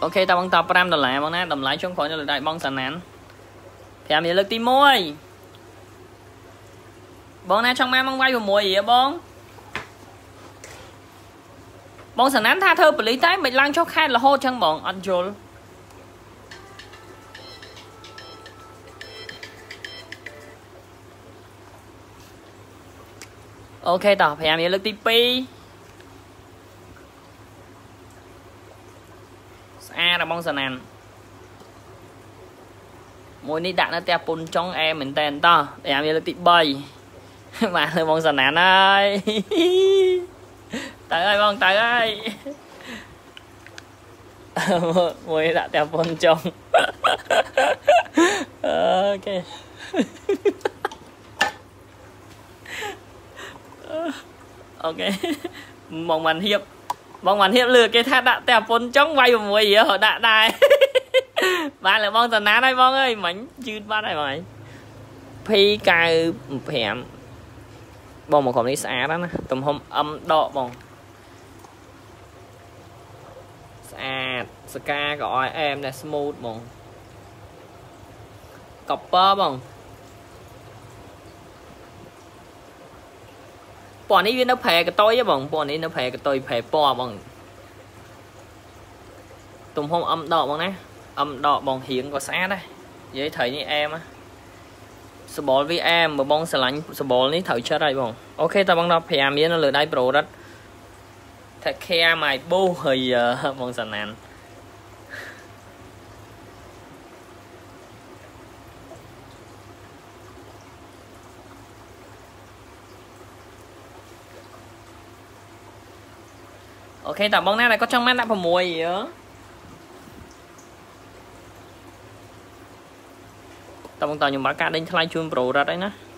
អូខេតើបងត5ដុល្លារបងណាតម្លៃចុងក្រោយនៅលើដៃបងសាណាន5រៀលលើកទី1បងណាចង់មកមកវាយ6រៀលបង បងសាណានថាធ្វើបលីតែមិនឡើងចុះខេតរហូតចឹងបងអត់យល់អូខេតោះ5រៀលលើកទី2ស្អាតរបស់សាណានមួយនេះដាក់នៅផ្ទះពុនចុងអែមែនតែនតោះ5រៀលលើកទី3បាទលើបងសាណានហើយ ទៅហើយបងទៅហើយមួយដាក់ផ្ទះពុនចុង OK OKបងមិនហៀបបងមិនហៀបលឺគេថាដាក់តែពុនចុងវាយ6រៀលដាក់ដែរបានលើបងតាណាហើយបងអើយមិញជឿនបាត់ហើយបងអើយ P95 បងមកក្រុមនេះស្អាតណាទំហំ M ដកបង ស្អាតសកាក៏អយអែមដែរ smooth បង copper បងពណ៌នេះវានៅប្រែកតុយហ៎បងពណ៌នេះនៅប្រែកតុយប្រែពណ៌បងទំហំអឹមដកបងណាអឹមដកបងរៀងក៏ស្អាតដែរនិយាយត្រីនេះអែមសបលវាអែមបើបងស្រឡាញ់សបលនេះត្រូវចិត្តហើយបងអូខេតើបងដល់5មាននៅលើដៃប្រូរ៉ាត់ take care my boo ហើយបងសាណានអូខេតើបងណាដែលគាត់ចង់បានដាក់6យើតើបងតើខ្ញុំបើការដេញថ្លៃជូនប្រូរ៉ាត់អីណា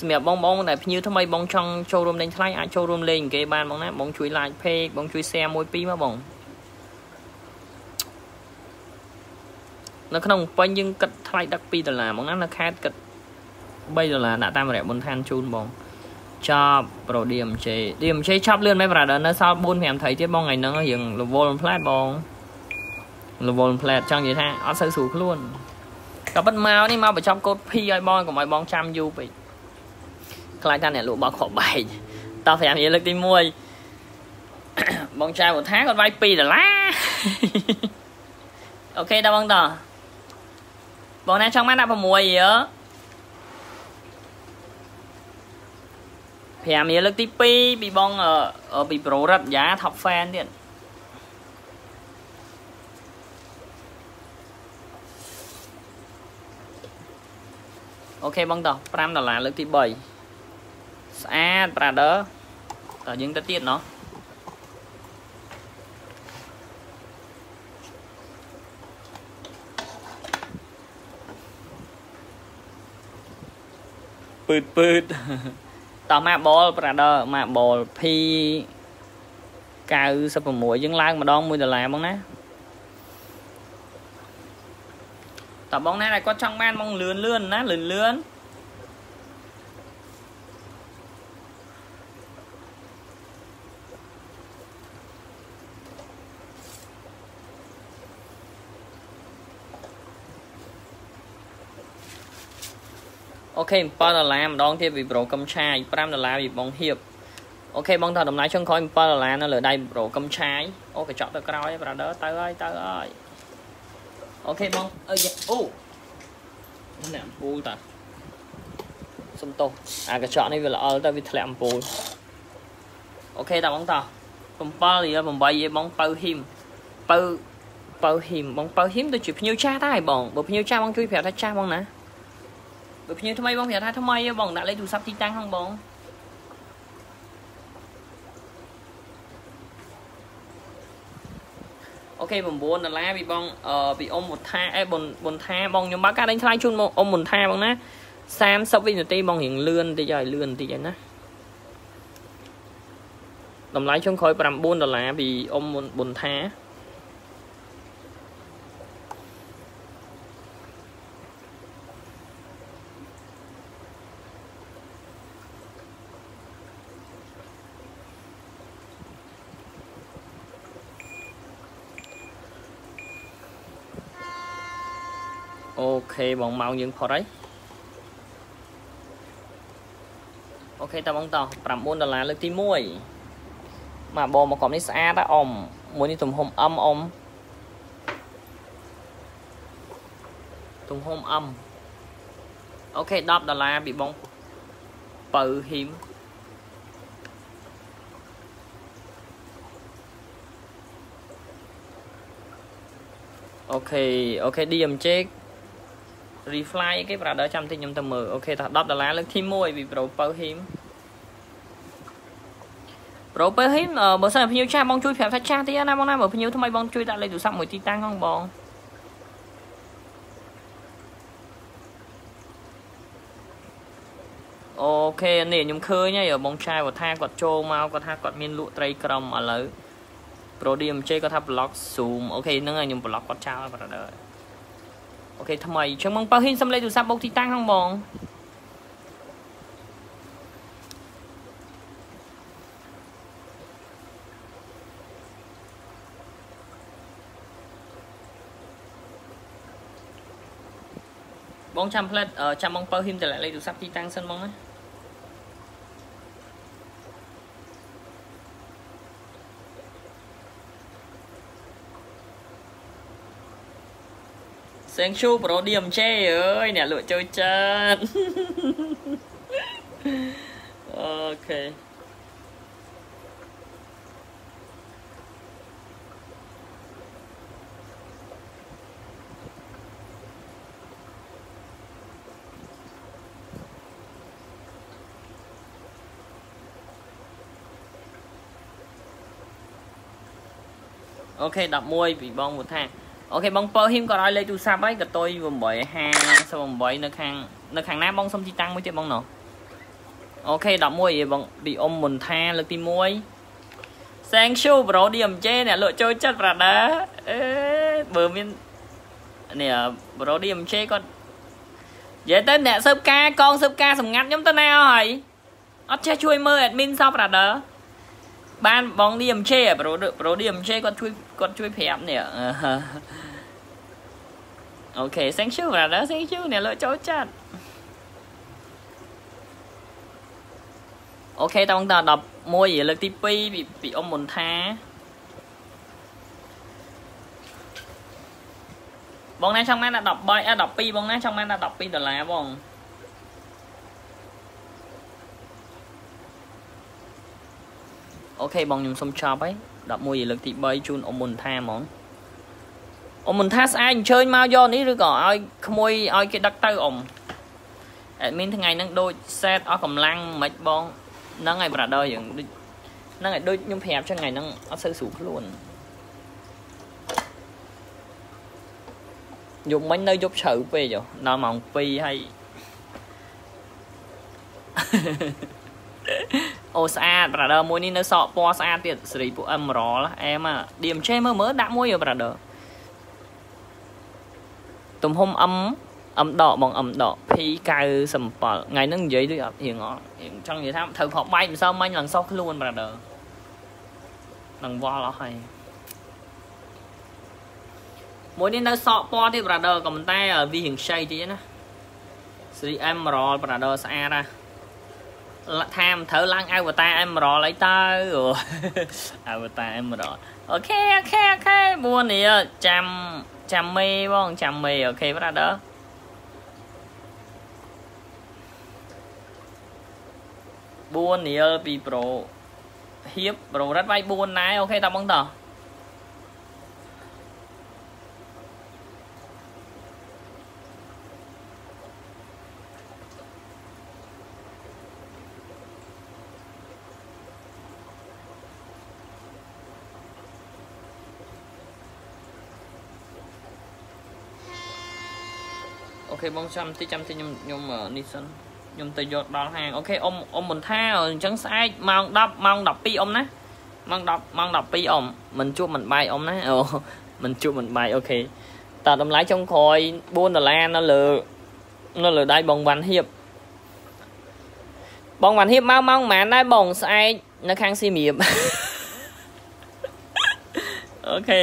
សម្រាប់បងបងដែលភ្ញៀវថ្មីបងចង់ចូលរួមដេញថ្លៃអាចចូលរួមលេងគេបានបងណាបងជួយ like page បងជួយ share មួយពីរមកបងនៅក្នុងពេញយើងគិតថ្លៃដឹក2ដុល្លារបងណានៅខេត្តគិត3ដុល្លារដាក់តាមរយៈបុនឋានជូនបងចប់ប្រូ DMJ DMJ ឆប់លឿនមែន brother នៅសល់4 5ត្រីទៀតបងថ្ងៃហ្នឹងរៀង level flat បង level flat ចង់និយាយថាអត់សូវស្រួលខ្លួនក៏ប៉ុតមកនេះមកបញ្ចប់កូដ P ឲ្យបងកុំឲ្យបងចាំយូរពេក ខ្លាចថាអ្នកលក់បោកខកបែកតោះ5រៀលលើកទី1បងចៅគាត់ថាគាត់វាយ2ដុល្លារអូខេដល់បងតោះបងណាចង់បានដាក់6រៀល5រៀលលើកទី2ពីបងពីប្រូរ៉ាត់យ៉ា top fan ទៀតអូខេបងតោះ5ដុល្លារលើកទី3 ស្អាត brother តើយើងទៅទៀតណោះពឺតពឺតតោះម៉ាបល brother ម៉ាបល P 96យើងឡើងម្ដង1ដុល្លារបងណាតើបងណាដែលគាត់ចង់បានបងលឿនលឿនណាលឿនលឿន អូខេ7ដុល្លារម្ដងទៀតពីប្រូកឹមឆាយ5ដុល្លារពីបងហៀបអូខេបងតតម្លៃចុងក្រោយ7ដុល្លារនៅលើដៃប្រូកឹមឆាយអូកញ្ចក់ទៅក្រោយ brother ទៅហើយទៅហើយអូខេបងអើយអូនេះអំពូលតាសុំទោសអាកញ្ចក់នេះវាល្អទៅវាធ្លាក់អំពូលអូខេតាបងត7រៀល8រៀលបងបើហ៊ីមបើបើហ៊ីមបងបើហ៊ីមដូចជាភ្ញៀវចាស់ដែរបងបើភ្ញៀវចាស់បងជួយប្រាប់ថាចាស់បងណា បើភ្ញៀវថ្មីបងប្រាប់ថាថ្មីបងដាក់លេខទូរស័ព្ទទីតាំងហ្នឹងបងអូខេ9ដុល្លារពីបងអឺពីអ៊ំមុនថាអេបុនបុនថាបងខ្ញុំបើកការដេញថ្លៃជូនមកអ៊ំមុនថាបងណា30វិនាទីបងរៀងលឿនតិចហើយលឿនតិចហើយណាតម្លៃចុងក្រោយ9ដុល្លារពីអ៊ំប៊ុនថាអូ ខេបងម៉ោងយើងផុតហើយអូខេតើបងតោះ9ដុល្លារលើកទី1មកបងមកកំនេះស្អាតអ៊ំមួយនេះទំហំ M អ៊ំទំហំ M អូខេ10ដុល្លារពីបងបើហ៊ីមអូខេអូខេ DMJ refly គេ brother ចាំតិចខ្ញុំទៅមើលអូខេថា10ដុល្លារលើកទី1ពី Pro Per Him Pro Per Him បើសិនភ្ញៀវចាស់បងជួយប្រាប់ថាចាស់ទៀតណាបងណាបើភ្ញៀវថ្មីបងជួយដាក់លេខទូរស័ព្ទមួយទីតាំងផងបងអូខេនេះខ្ញុំឃើញហើយបងឆាយគាត់ថាគាត់ចូលមកគាត់ថាគាត់មានលក់ត្រីក្រមឥឡូវ Pro DMJ គាត់ថា block zoom អូខេហ្នឹងហើយខ្ញុំ block គាត់ចោល brother អូខេថ្មីអញ្ចឹងបងបើហ៊ានសំលេងទូរស័ព្ទបូកទីតាំងហ្នឹងបងបងចាំផ្លែតចាំបងបើហ៊ីមតម្លាក់លេខទូរស័ព្ទទីតាំងសិនបងណា Thank you Pro DMJ អើយអ្នកលក់ចូលចិត្តអូខេអូខេ11ពីបងមួយថា អូខេបងពើហ៊ីមក៏ឲ្យលេខទូរស័ព្ទហើយកតុយ858នៅខាងនៅខាងណាបងសុំទីតាំងមួយទៀតបងណោះអូខេ11បងពីអ៊ំមុនថាលើកទី1 Thank you bro DMJ អ្នកលក់ចូលចិត្ត brother អេបើមាននេះ bro DMJ គាត់និយាយទៅអ្នកស៊ើបការកងស៊ើបការសម្ងាត់ខ្ញុំទៅណាអស់ហើយអត់ចេះជួយមើល admin សោះ brother បានបង DMJ ប្រូប្រូ DMJ គាត់ជួយ គាត់ជួយប្រាប់នេះអូខេ thank you brother thank you អ្នកលោកចូលចាត់អូខេតោះត11លើកទី2ពីពីអ៊ំមុនថាបងណាចង់បានដល់13អ12បងណាចង់បានដល់12ដុល្លារបងអូខេបងខ្ញុំសុំចប់ហើយ 11លើកទី3ជូនអ៊ំមុនថាហ្មងអ៊ំមុនថាស្អាតអញ្ជើញមកយកនេះឬក៏ឲ្យក្មួយឲ្យគេដឹកទៅអ៊ំអេមីនថ្ងៃហ្នឹងដូច set អស់កម្លាំងមិនបងហ្នឹងហើយ brother យើងដូចហ្នឹងហើយដូចខ្ញុំប្រាប់ចឹងថ្ងៃហ្នឹងអត់សូវស្រួលខ្លួនយប់មិញនៅយប់ជ្រៅពេកដល់ម៉ោង2ហើយ អូស្អាត brother មួយនេះនៅសក់ពណ៌ស្អាតទៀតសេរីពួក Emerald អែម DMJ មើលមើលដាក់មួយ brother ទំហំ M M ដកបង M ដក P97 ថ្ងៃហ្នឹងនិយាយដូចអត់រៀងអត់រៀងចង់និយាយថាត្រូវខកបែកម្សិលមិញឡើងសោះខ្លួន brother នឹងវល់អស់ហើយមួយនេះនៅសក់ពណ៌ទៀត brother ក៏ប៉ុន្តែវារៀងខ្ចីទៀតណា Sri Emerald brother ស្អាតណា ថាមិនត្រូវឡើងអវតារ Emerald អីទៅអវតារ Emerald អូខេអូខេអូខេ4នេះចាំចាំមេបងចាំមេអូខេ brother 4នីលពីប្រូហៀបប្រូរ៉ាត់វាយ4ដែរអូខេតើបងតោះ ខេបងចាំតិចចាំតិចខ្ញុំខ្ញុំនេះសិនខ្ញុំទៅយកដល់ហាង OK អ៊ំអ៊ំមិនថាអញ្ចឹងស្អែកម៉ោង10ម៉ោង12អ៊ំណាម៉ោង10ម៉ោង12អ៊ំមិនជួបមិនបាយអ៊ំណាអូមិនជួបមិនបាយ OK តើតម្លៃចុងក្រោយ4ដុល្លារនៅលើនៅលើដៃបងវ៉ាន់ហៀបបងវ៉ាន់ហៀបមកម៉ោងប៉ុន្មានដែរបងស្អែកនៅខាងសៀមរាប OK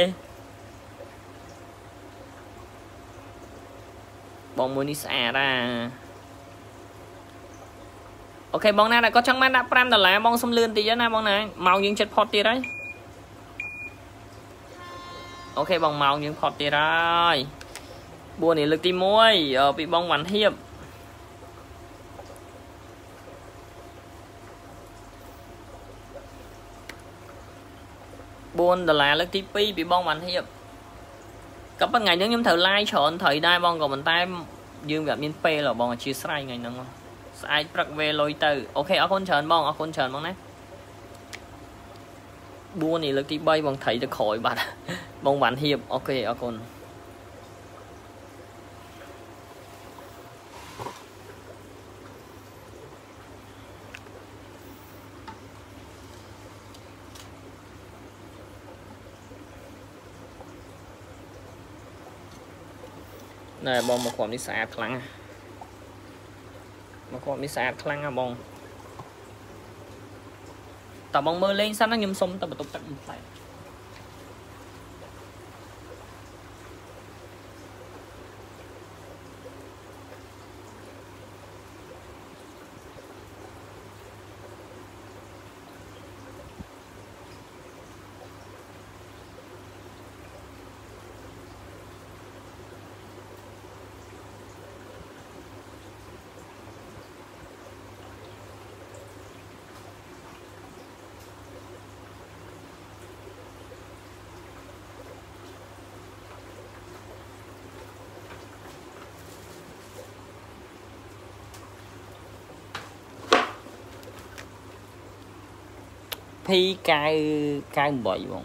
បងមួយនេះស្អាតអាអូខេបងណាដែលគាត់ចង់បានដាក់5ដុល្លារបងសុំលឿនតិចណាបងណាម៉ោងយើងចិត្តផុតទៀតហើយអូខេបងម៉ោងយើងផុតទៀតហើយ4នេះលើកទី1ពីបងវ៉ាន់ហៀប4ដុល្លារលើកទី2ពីបងវ៉ាន់ហៀប ក៏ប៉ុន្តែថ្ងៃនេះខ្ញុំត្រូវ live ច្រើនត្រូវដែរបងក៏ប៉ុន្តែយើងវាអត់មានពេលបងអធិស្ឋានថ្ងៃហ្នឹងស្អែកព្រឹកវេលុយទៅអូខេអរគុណច្រើនបងអរគុណច្រើនបងណា4នេះលើកទី3បងត្រីទៅក្រោយបាត់បងវ៉ាន់ហៀបអូខេអរគុណ ណែបងមកគ្រប់នេះស្អាតខ្លាំងមកគ្រប់នេះស្អាតខ្លាំងហ៎បងតើបងមើលលេងសិនណាខ្ញុំសុំទៅបន្ទប់ទឹកមួយផ្លែ 2098បង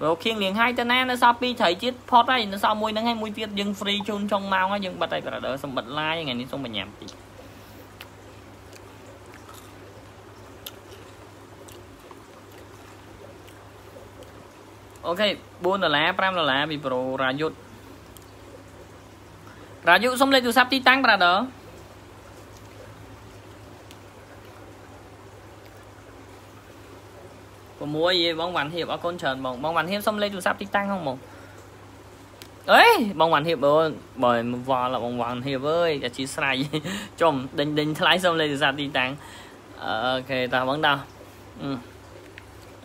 ប្រខៀងលៀងហើយទៅណានៅសល់2ត្រីទៀតផុតហើយនៅសល់មួយហ្នឹងហើយមួយទៀតយើង free ជូនចុងម៉ោងហើយយើងបិទហើយ brother សម្បិត live ថ្ងៃនេះសូមបញ្ញាំតិច អូខេ4ដុល្លារ5ដុល្លារពីប្រូរាយុទ្ធរាយុសុំលេខទូរស័ព្ទទីតាំងប្រាដឺ6យេបងវ៉ាន់ហៀបអរគុណច្រើនបងបងវ៉ាន់ហៀបសុំលេខទូរស័ព្ទទីតាំងហ្នឹងបងអេបងវ៉ាន់ហៀបអូនបើវល់បងវ៉ាន់ហៀបអើយតែជាស្រ័យចំដេញដេញថ្លៃសុំលេខទូរស័ព្ទទីតាំងអូខេតោះបងដោះអឺ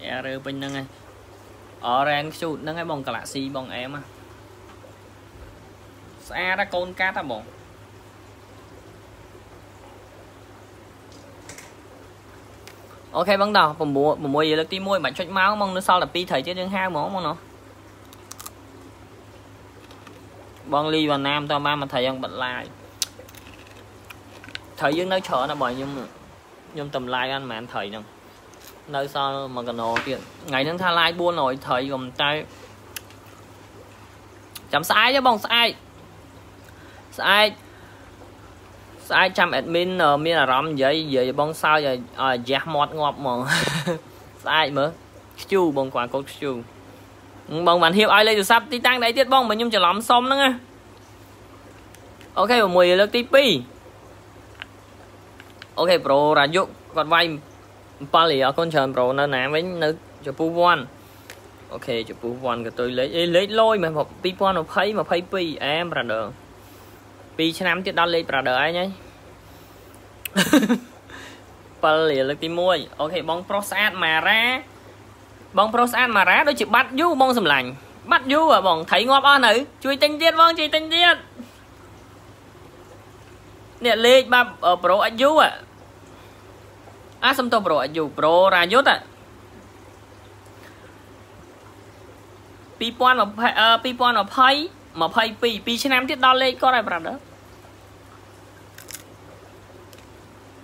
យ៉ារើពេញហ្នឹងហើយ Orange ខ្ជូតហ្នឹងឯងបង Galaxy បងអែមស្អាតណាកូនកាត់ហ៎បងអូខេបងតោះ6 6លើកទី1បាច់ចុចមកមកនៅសល់តែ2ត្រីទៀតយើងហៅហ្មងមកណោះបងលីវ៉ាណាមតបានមកត្រីយ៉ាងបិទឡាយត្រីយើងនៅច្រើនណាបងខ្ញុំខ្ញុំតម្លៃអត់ហ្មងត្រីហ្នឹង នៅសល់មួយកណោទៀតថ្ងៃហ្នឹងថាឡាយ400ត្រីក៏មិនតែចាំស្អែកបងស្អែកស្អែកស្អែកចាំ admin មានអារម្មណ៍និយាយនិយាយបងសើចឲ្យឲ្យយ៉ាស់មាត់ងាប់ហ្មងស្អែកមើលខ្ជូបងគាត់កូនខ្ជូបងបានហៀបឲ្យលេខទូរស័ព្ទទីតាំងដៃទៀតបងបើខ្ញុំច្រឡំសុំហ្នឹងណាអូខេមួយលើកទី2អូខេប្រូរ៉ាយុគាត់វាយ 7លីអរគុណច្រើនប្រូនៅណាវិញនៅចំពោះវ៉ាន់អូខេចំពោះវ៉ាន់ក៏ទុយលេខអេលេខលយមែន2020 22អែម brother 2ឆ្នាំទៀតដល់លេខ brother ឯងហើយ7លីលើកទី1អូខេបងប្រុសស្អាតម៉ារ៉ាបងប្រុសស្អាតម៉ារ៉ាដូចជាបាត់យូបងសម្លាញ់បាត់យូហ៎បងថៃងាប់អស់នៅជួយទិញទៀតបងជួយទិញទៀតនេះលេខបាប់ប្រូអាយុហ៎ អាសុំតប្រូអាយុប្រូរាយុទ្ធ2020 2020 22 2ឆ្នាំទៀតដល់លេខគាត់ហើយប្រាប់ដល់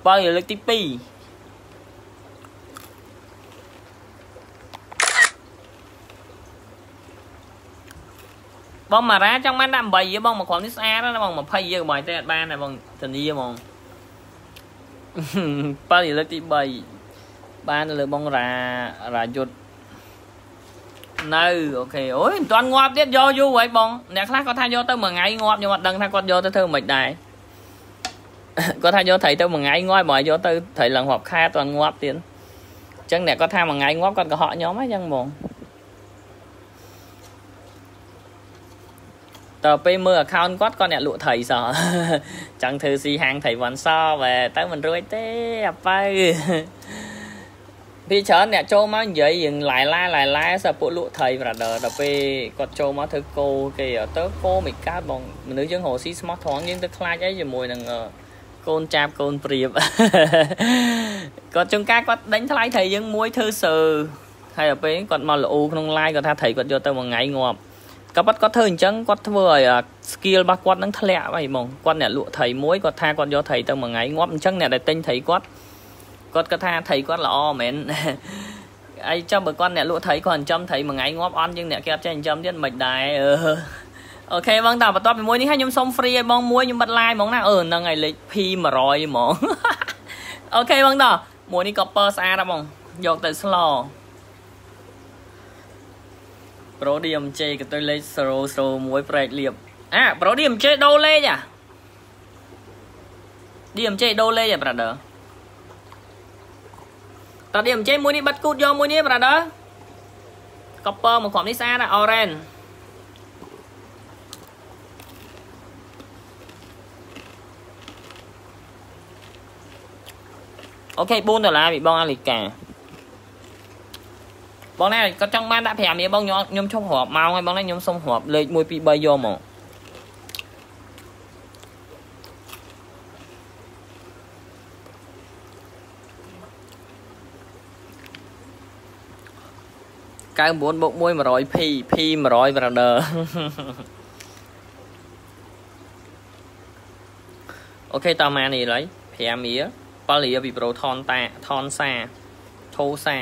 បើលើកទី2បងម៉ារ៉ាចង់បានដាក់8បងមកក្រុមនេះស្អាតណាបង20យើបងតែអត់បានដែរបងធានាហ្មង ប៉ាលើកទី3បានលើបងរ៉ារ៉ាយុទ្ធនៅអូខេអូយមិនទាន់ងាប់ទៀតយកយូរហើយបងអ្នកខ្លះគាត់ថាយកទៅមួយថ្ងៃងាប់ខ្ញុំអត់ដឹងថាគាត់យកទៅធ្វើមិនដែរគាត់ថាយកត្រីទៅមួយថ្ងៃងាប់បើយកទៅត្រីឡើងរាប់ខែទាន់ងាប់ទៀតអញ្ចឹងអ្នកគាត់ថាមួយថ្ងៃងាប់គាត់កុហកខ្ញុំហ្នឹងអញ្ចឹងបង តើពេលមើល account គាត់គាត់អ្នកលក់ត្រីសោះចង់ធ្វើស៊ីហាងត្រីវ៉ាន់សបែតែមិនរួចទេអាប៉ៅពីច្រើនអ្នកចូលមកនិយាយយើងឡាយឡាឡាយឡាសពួកលក់ត្រី brother ដល់ពេលគាត់ចូលមកធ្វើគោគេទៅគោមិនកើតបងមនុស្សយើងរកស៊ីស្មោះត្រង់យើងទៅខ្លាចអីជាមួយនឹងកូនចាប់កូនព្រៀបគាត់ចុងការគាត់ដេញថ្លៃត្រីយើងមួយធ្វើសើហើយដល់ពេលគាត់មកល្អក្នុង live គាត់ថាត្រីគាត់យកទៅមួយថ្ងៃងាប់ ក៏ប៉ាត់គាត់ធ្វើអញ្ចឹងគាត់ធ្វើឲ្យ skill របស់គាត់នឹងធ្លាក់ហើយហ្មងគាត់អ្នកលក់ត្រីមួយគាត់ថាគាត់យកត្រីទៅមួយថ្ងៃងាប់អញ្ចឹងអ្នកដែលទិញត្រីគាត់គាត់គាត់ថាត្រីគាត់ល្អមែនអីចាំបើគាត់អ្នកលក់ត្រីគាត់ចិញ្ចឹមត្រីមួយថ្ងៃងាប់អន់ជាងអ្នកគេអត់ចេះចិញ្ចឹមទៀតមិនដែរអូខេបងតើបន្ទាប់ពីមួយនេះហើយខ្ញុំសុំ free ឲ្យបងមួយខ្ញុំបិទ live ហ្មងណាអឺហ្នឹងហើយលេខ P100 ហ្មងអូខេបងតើមួយនេះក៏ពើស្អាតដែរបងយកទៅស្ល Pro DMJ ក៏ទៅលេខ001ប្រែកលៀបអា Pro DMJ ដូរលេខអា DMJ ដូរលេខអា brother តើ DMJ មួយនេះបិទគូតយកមួយនេះ brother កពើមកក្រុមនេះស្អាតណា orange អូខេ4ដុល្លារពីបងអាលីកា បងណាគាត់ចង់បានដាក់5រៀលបងខ្ញុំខ្ញុំឈប់រាប់ម៉ោងហើយបងណាខ្ញុំសុំរាប់លេខ1 2 3យកមក99បូក1 100 P P 100 brother អូខេតើម៉ានេះឡើយ5រៀល7រៀលពីប្រូថនតាថនសាថូសា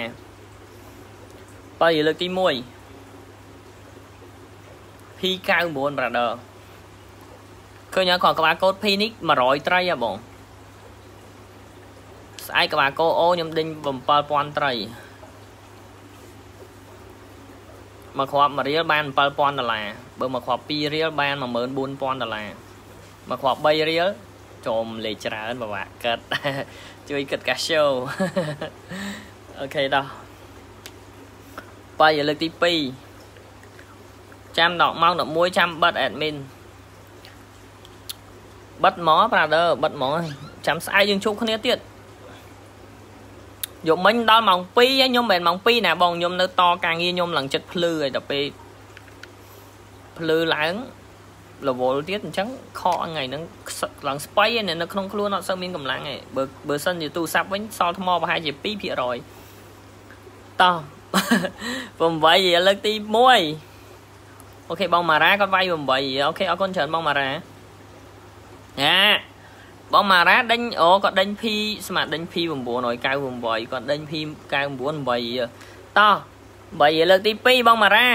បើលើកទី1 P99 brother ឃើញគាត់ក្បាលកូដ P នេះ100ត្រីហ៎បងស្អែកក្បាលកោអូខ្ញុំដេញ7000ត្រីមកគ្រាប់1រៀលបាន7000ដុល្លារបើមកគ្រាប់2រៀលបាន14000ដុល្លារមកគ្រាប់3រៀលចូលលេខច្រើនពិបាកគិតជួយគិតកាស show អូខេដោះ បាយលើកទី2ចាំដល់ម៉ោង11ចាំបិទ admin បិទហ្មង brother បិទហ្មងចាំស្អែកយើងជួបគ្នាទៀតយកមិញដល់ម៉ោង2ហើយខ្ញុំមិនមែនម៉ោង2ណាបងខ្ញុំនៅតការងារខ្ញុំឡើងចិត្តភ្លឺហើយដល់ពេលភ្លឺឡើងរវល់ទៀតអញ្ចឹងខកថ្ងៃហ្នឹងឡើងស្បៃនៅក្នុងខ្លួនអត់សូវមានកម្លាំងទេបើបើសិនជាទូរស័ព្ទវិញសល់ថ្មប្រហែលជា2%តោះ 8លើកទី1អូខេបងម៉ារ៉ាគាត់វាយ8អូខេអរគុណច្រើនបងម៉ារ៉ាណាបងម៉ារ៉ាដេញអូគាត់ដេញ P ស្មាតដេញ P 998គាត់ដេញ P 998តោះ8លើកទី2បងម៉ារ៉ា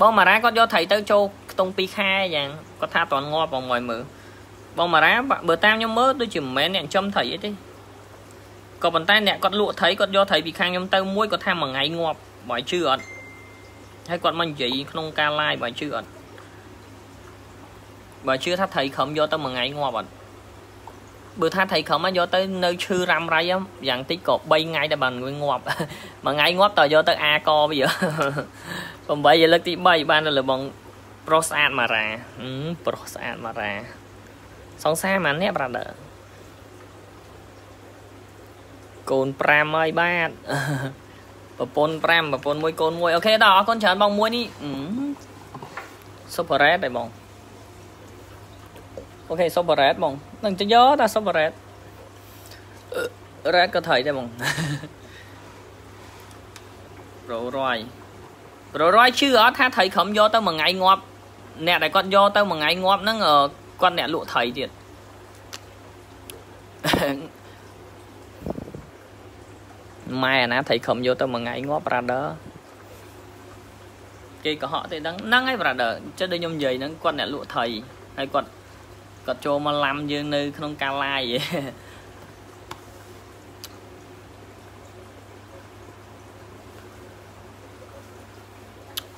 បងម៉ារ៉ាគាត់យកត្រីទៅចូលខ្ទង់2ខែយ៉ាងគាត់ថាតន់ងាប់បងមកមើលបងម៉ារ៉ាបើតាមខ្ញុំមើលដូចជាមិនមែនអ្នកចំត្រីអីទេ ក៏ប៉ុន្តែអ្នកគាត់លក់ត្រីគាត់យកត្រីពីខាងខ្ញុំទៅមួយគាត់ថាមួយថ្ងៃងាប់បើជឿអត់ហើយគាត់មកនិយាយក្នុងការ live បើជឿអត់បើជឿថាត្រីខំយកទៅមួយថ្ងៃងាប់អត់បើថាត្រីខំយកទៅនៅឈឺរ៉ាំរៃយ៉ាងតិចក៏3ថ្ងៃដែរបានងាប់មួយថ្ងៃងាប់តើយកទៅអាកវា8លើកទី3បានទៅលើបងប្រុសស្អាតម៉ារ៉ាប្រុសស្អាតម៉ារ៉ាសង្សារម៉ាននេះ brother កូន5ហើយបាទប្រពន្ធ5ប្រពន្ធមួយកូនមួយអូខេដល់អរគុណច្រើនបងមួយនេះ super red ដែរបងអូខេ super red បងនឹងទៅយកតា super red red ក៏ថៃដែរបង pro roy pro roy ឈឺអត់ថាថៃខំយកទៅមួយថ្ងៃងាប់អ្នកដែលគាត់យកទៅមួយថ្ងៃងាប់ហ្នឹងគាត់អ្នកលក់ថៃទៀត ម៉ែអាណាថៃខំយកទៅមួយថ្ងៃងាប់ brother គេកុហកទេដឹងហ្នឹងហើយ brother ចិត្តដូចខ្ញុំនិយាយហ្នឹងគាត់អ្នកលក់ថៃហើយគាត់គាត់ចូលមកឡាំយើងនៅ ក្នុងការ live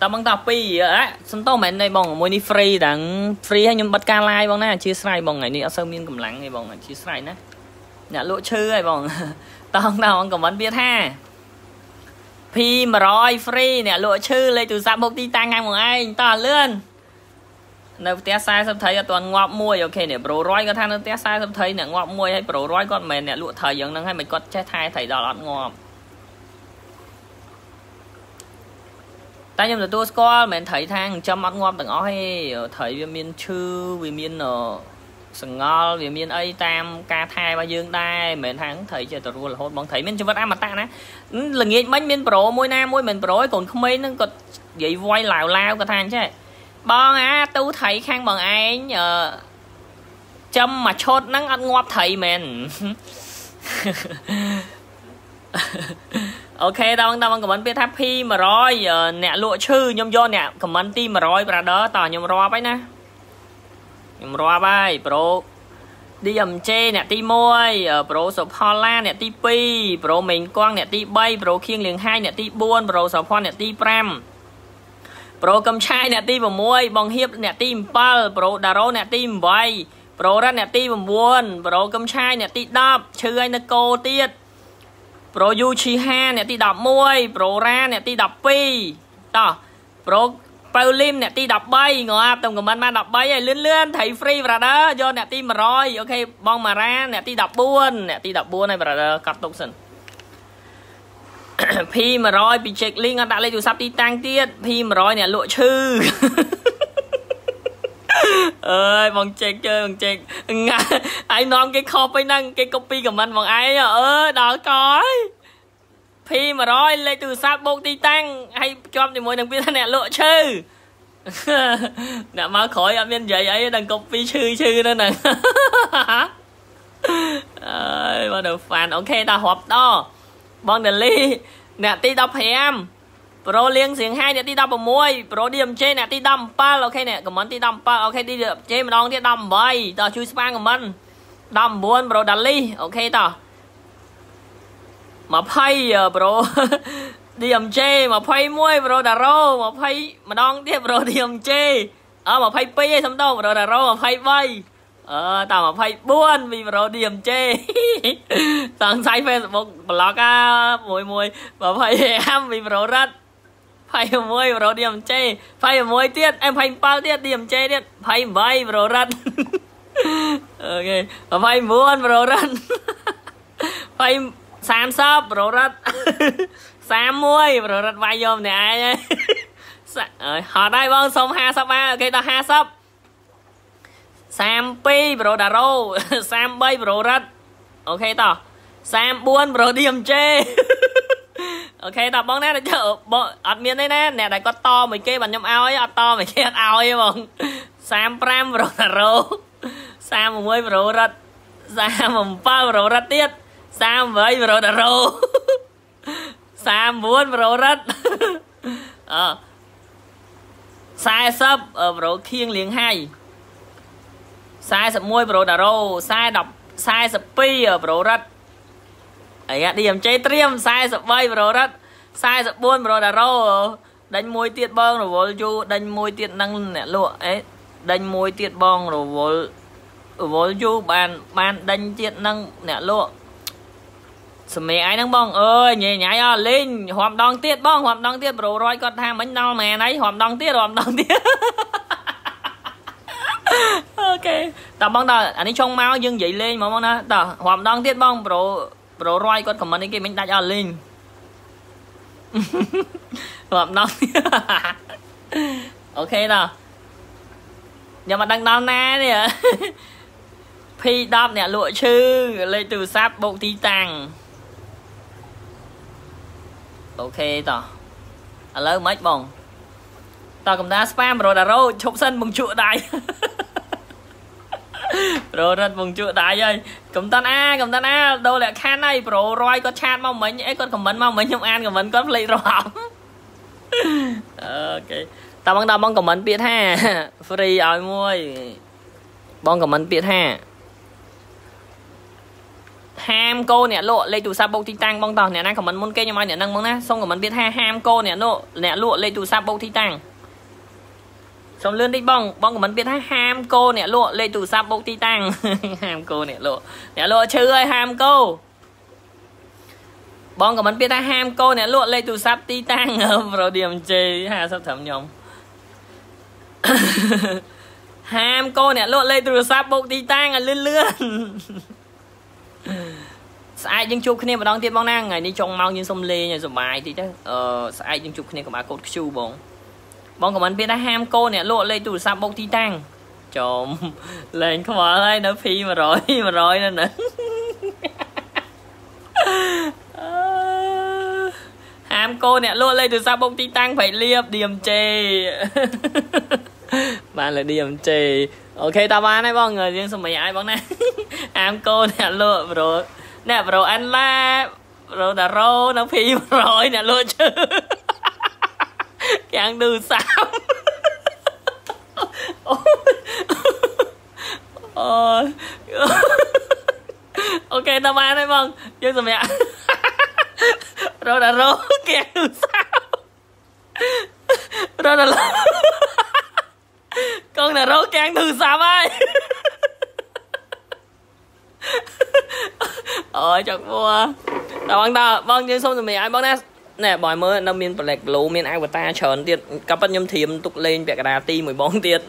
តើបងតាពីអ่ะសំតោមែនទេបងមួយនេះ free តាំង free ហើយខ្ញុំបិទការ live បងណាអធិស្ឋានបងថ្ងៃនេះអត់សូវមានកម្លាំងទេបងអធិស្ឋានណាអ្នកលក់ឈើហើយបង តោងតោងខមមិនវាថា P100 free អ្នកលក់ឈើលេខទូរស័ព្ទមុខទីតាំងខាងមកឯងតោះលឿននៅផ្ទះ40ត្រីអត់ទាន់ងាប់មួយអូខេនេះប្រូ100គាត់ថានៅផ្ទះ40ត្រីអ្នកងាប់មួយហើយប្រូ100គាត់មិនមែនអ្នកលក់ត្រីយ៉ាងហ្នឹងហើយមិនគាត់ចេះថែត្រីដល់អត់ងាប់តែខ្ញុំទទួលស្គាល់មិនមែនត្រីថាចិញ្ចឹមអត់ងាប់ទាំងអស់ទេត្រីវាមានឈឺវាមាន សង្ងល់វាមានអីតាមការថែរបស់យើងដែរមិនមែនថាត្រីចេះទៅរស់រហូតបងត្រីមានជីវិតអមតៈណាល្ងាចមិញមានប្រូមួយណាមួយមិនប្រូឯងកូនក្មេងហ្នឹងគាត់និយាយវាយឡាវឡាវគាត់ថាអញ្ចឹងបងអាទូត្រីខាងបងឯងអឺចំមួយឈុតហ្នឹងអត់ងាប់ត្រីមែនអូខេដល់ដល់ខមមិនពាក្យថា P100 អ្នកលក់ឈឺខ្ញុំយកអ្នកខមមិនទី100 brother តោះខ្ញុំរាប់ហើយណា ខ្ញុំរាប់ហើយប្រូ DMJ អ្នកទី1ប្រូសុផលឡាអ្នកទី2ប្រូមេងកងអ្នកទី3ប្រូខៀងលៀងហាយអ្នកទី4ប្រូសុផនអ្នកទី5ប្រូកំឆាយអ្នកទី6បងហៀបអ្នកទី7ប្រូដារ៉ូអ្នកទី8ប្រូរ៉ាត់អ្នកទី9ប្រូកំឆាយអ្នកទី10ឈឺឲ្យនៅកោទៀតប្រូយូឈីហាអ្នកទី11ប្រូរ៉ាអ្នកទី12តោះប្រូ ប៉ៅលីមអ្នកទី13ងាប់តំខមមិនមក13ហើយលឿនលឿនថៃ free brother យកអ្នកទី100អូខេបងម៉ារ៉ាអ្នកទី14អ្នកទី14ហើយ brother កាត់ទុកសិន P100 ពី check link អត់ដាក់លេខទូរស័ព្ទទីតាំងទៀត P100 អ្នកលក់ឈឺអើយបងចេកជើបងចេកងាឯងនាំគេខុសទៅហ្នឹងគេ copy comment បងឯងអើយដល់កហើយ P100 លេខទូរស័ព្ទបូកទីតាំងហើយជាប់ជាមួយនឹងពាក្យថាអ្នកលក់ឈើអ្នកមកក្រោយអត់មាននិយាយអីដល់ copy ឈឺឈឺទៅហ្នឹងអើយមកដល់ fan អូខេតោះរាប់តបងដលីអ្នកទី15ប្រូលៀងសៀងហៃអ្នកទី16ប្រូ DMJ អ្នកទី17អូខេអ្នកខមមិនទី17អូខេ DMJ ម្ដងទៀត18តោះជួយស្វាងខមមិន19ប្រូដាលីអូខេតោះ 20ប្រូ DMJ 21ប្រូដារ៉ូ20ម្ដងទៀតប្រូ DMJ អើ22ឯងសំដៅប្រូដារ៉ូ23អឺតា24វីប្រូ DMJ សង្ស័យ Facebook ប្លុកអាមួយមួយ25វីប្រូរ៉ាត់21ប្រូ DMJ 21ទៀតអេ27ទៀត DMJ ទៀត28ប្រូរ៉ាត់អូខេ29ប្រូរ៉ាត់20 30ប្ររិទ្ធ31ប្ររិទ្ធវាយយកម្នាក់ឯងហើយហត់ហើយបងសុំ50បាទអូខេដល់50 32ប្រូដារ៉ូ33ប្រូរិទ្ធអូខេតោះ34ប្រូឌីមជេអូខេតើបងណាបងអត់មានទេណាអ្នកដែលគាត់តមួយគេបាទខ្ញុំឲ្យអត់តមួយគេអត់ឲ្យទេបង35ប្រូតារ៉ូ36ប្រូរ៉ាត់37ប្រូរ៉ាត់ទៀត 38ប្រូតារ៉ូ39ប្រូរ៉ាត់អ40ប្រូខៀងលៀងហៃ41ប្រូតារ៉ូ40 42ប្រូរ៉ាត់អីអា DMJ ត្រៀម43ប្រូរ៉ាត់44ប្រូតារ៉ូដេញមួយទៀតបងរវល់យូដេញមួយទៀតនឹងអ្នកលក់អេដេញមួយទៀតបងរវល់រវល់យូបានបានដេញទៀតនឹងអ្នកលក់ សម្រាប់ឯងហ្នឹងបងអើយញ៉ៃញ៉ៃអើលេងរាប់ដងទៀតបងរាប់ដងទៀតប្រូរយគាត់ថាមិញដល់មែនហើយរាប់ដងទៀតរាប់ដងទៀតអូខេតើបងតើអានេះចុងមកយើងនិយាយលេងហ្មងបងណាតើរាប់ដងទៀតបងប្រូប្រូរយគាត់ខមមិននេះគេមិញដាច់អស់លេងរាប់ដងអូខេតើខ្ញុំមិនដឹងដល់ណានេះ P10 អ្នកលក់ឈឺលេខទូរស័ព្ទបូកទីតាំង អូខេតោះឥឡូវមិនបងតើកំដាស្ប៉ាមរត់អារ៉ូឈប់សិនបងជក់ដៃប្រូរត់បងជក់ដៃហើយកំតាន់អាកំតាន់អាដូរលក្ខខណ្ឌហើយប្រូរយគាត់ឆាតមកមិញអីគាត់ខមមិនមកមិញខ្ញុំអានខមមិនគាត់ភ្លេចរាប់អូខេតើបងដល់បងខមមិនពាក្យថា free ឲ្យមួយបងខមមិនពាក្យថា ហាមកោអ្នកលក់លេខទូរស័ព្ទបូកទីតាំងបងតោះអ្នកណាខមមិនមុនគេខ្ញុំឲ្យអ្នកនឹងមកណាសូមខមមិនពាក្យថាហាមកោអ្នកលក់អ្នកលក់លេខទូរស័ព្ទបូកទីតាំងសូមលឿនតិចបងបងខមមិនពាក្យថាហាមកោអ្នកលក់លេខទូរស័ព្ទបូកទីតាំងហាមកោអ្នកលក់អ្នកលក់ឈឺហើយហាមកោបងក៏មិនពាក្យថាហាមកោអ្នកលក់លេខទូរស័ព្ទទីតាំងប្រូឌីមជេ50ត្រឹមខ្ញុំហាមកោអ្នកលក់លេខទូរស័ព្ទបូកទីតាំងឲ្យលឿនលឿន ស្អែកយើងជួបគ្នាម្ដងទៀតបងណាថ្ងៃនេះចុងម៉ោងយើងសុំលេងឲ្យសុបាយតិចទៅអឺស្អែកយើងជួបគ្នាកម្អាកូតខ្ជូបងបងក៏មិនពាក្យថាហាមកោអ្នកលក់លេខទូរស័ព្ទបូកទីតាំងចំលេងខ្វល់ហើយនៅ P 100 100នៅហ្នឹងហាមកូនអ្នកលក់លេខទូរស័ព្ទបុកទីតាំងប្រៃលៀប DMJ បានលើ DMJ អូខេតាបានហើយបងយើងសម្រាប់ឲ្យបងណាហាមកូនអ្នកលក់ប្រូអ្នកប្រូអាន់ឡាប្រូតារ៉ូនៅ200អ្នកលក់ជើយ៉ាងឌឺសាមអូអូខេតាបានហើយបងយើងសម្រាប់រត់រត់គេសៅរត់រត់ កងណារោកាំងទូរស័ព្ទហើយអូយចុកមួតើបងតើបងយើងសុំសម្រាប់ឲ្យបងណាណែបងមើលនៅមាន Black Glow មានអាវតាច្រើនទៀតក៏ប៉ុតខ្ញុំធรียមទុកលេងពាក់កណ្ដាលទីមួយបងទៀត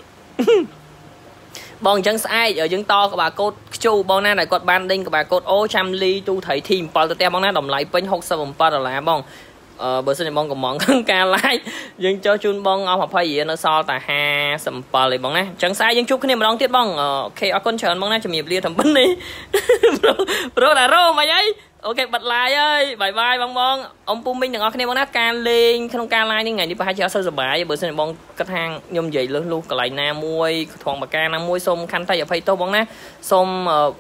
បងអញ្ចឹងស្អែកយើងតក្បាលកោតខ្ជូបងណាដែលគាត់បានដេញក្បាលកោតអូចាំលីទូថៃធី7ទៅផ្ទះបងណាតម្លៃពេញ67ដុល្លារបង បើសិនជាបងកំងការ live យើងចុះជូនបងអស់20រៀលនៅសល់តែ57ឯងបងណាអញ្ចឹងស្អែកយើងជួបគ្នាម្ដងទៀតបងអូខេអរគុណច្រើនបងណាជំរាបលាតាមប៉ុណ្នេះប្រូតារ៉ូមកអីអូខេបិទ live ហើយបាយបាយបងបងអ៊ំពូមីងទាំងអស់គ្នាបងណាការលេងក្នុងការ live នេះថ្ងៃនេះប្រហែលជាអត់សូវសុបាយបើសិនជាបងគិតថាខ្ញុំនិយាយលឹះលុះកន្លែងណាមួយធំបកាណាមួយសូមខន្តីអភ័យទោសបងណាសូម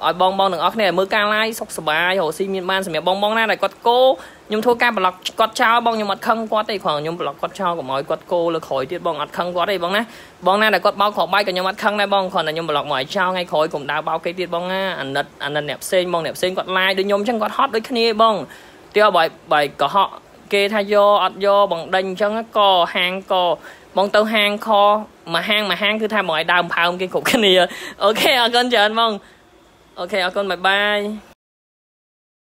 ឲ្យបងបងទាំងអស់គ្នាមើលការ live សុខសប្បាយរកស៊ីមានបានសម្រាប់បងបងណាដែលគាត់គោខ្ញុំធ្វើការប្លុកគាត់ចោលបងខ្ញុំអត់ខឹងគាត់ទេគ្រាន់ខ្ញុំប្លុកគាត់ចោលកុំឲ្យគាត់គោលើក្រោយទៀតបងអត់ខឹងគាត់ទេបងណាបងណាដែលគាត់បោកក្រោយបាយក៏ខ្ញុំអត់ខឹងដែរបងគ្រាន់តែខ្ញុំប្លុកមកឲ្យចោលថ្ងៃក្រោយកុំដើរបោកគេទៀតបងណាអាណិតអាណិតអ្នកផ្សេងបងអ្នកផ្សេងគាត់ឡាយដូចខ្ញុំអញ្ចឹងគាត់ហត់ដូចគ្នាបងទៀតបើបើកុហកគេថាយកអត់យកបងដេញអញ្ចឹងក៏ហាងក៏បងទៅហាងខមួយហាងមួយហាងគឺថាមកឲ្យដើមផើមគេគ្រប់គ្នា OK អរគុណច្រើនបង OK អរគុណ bye bye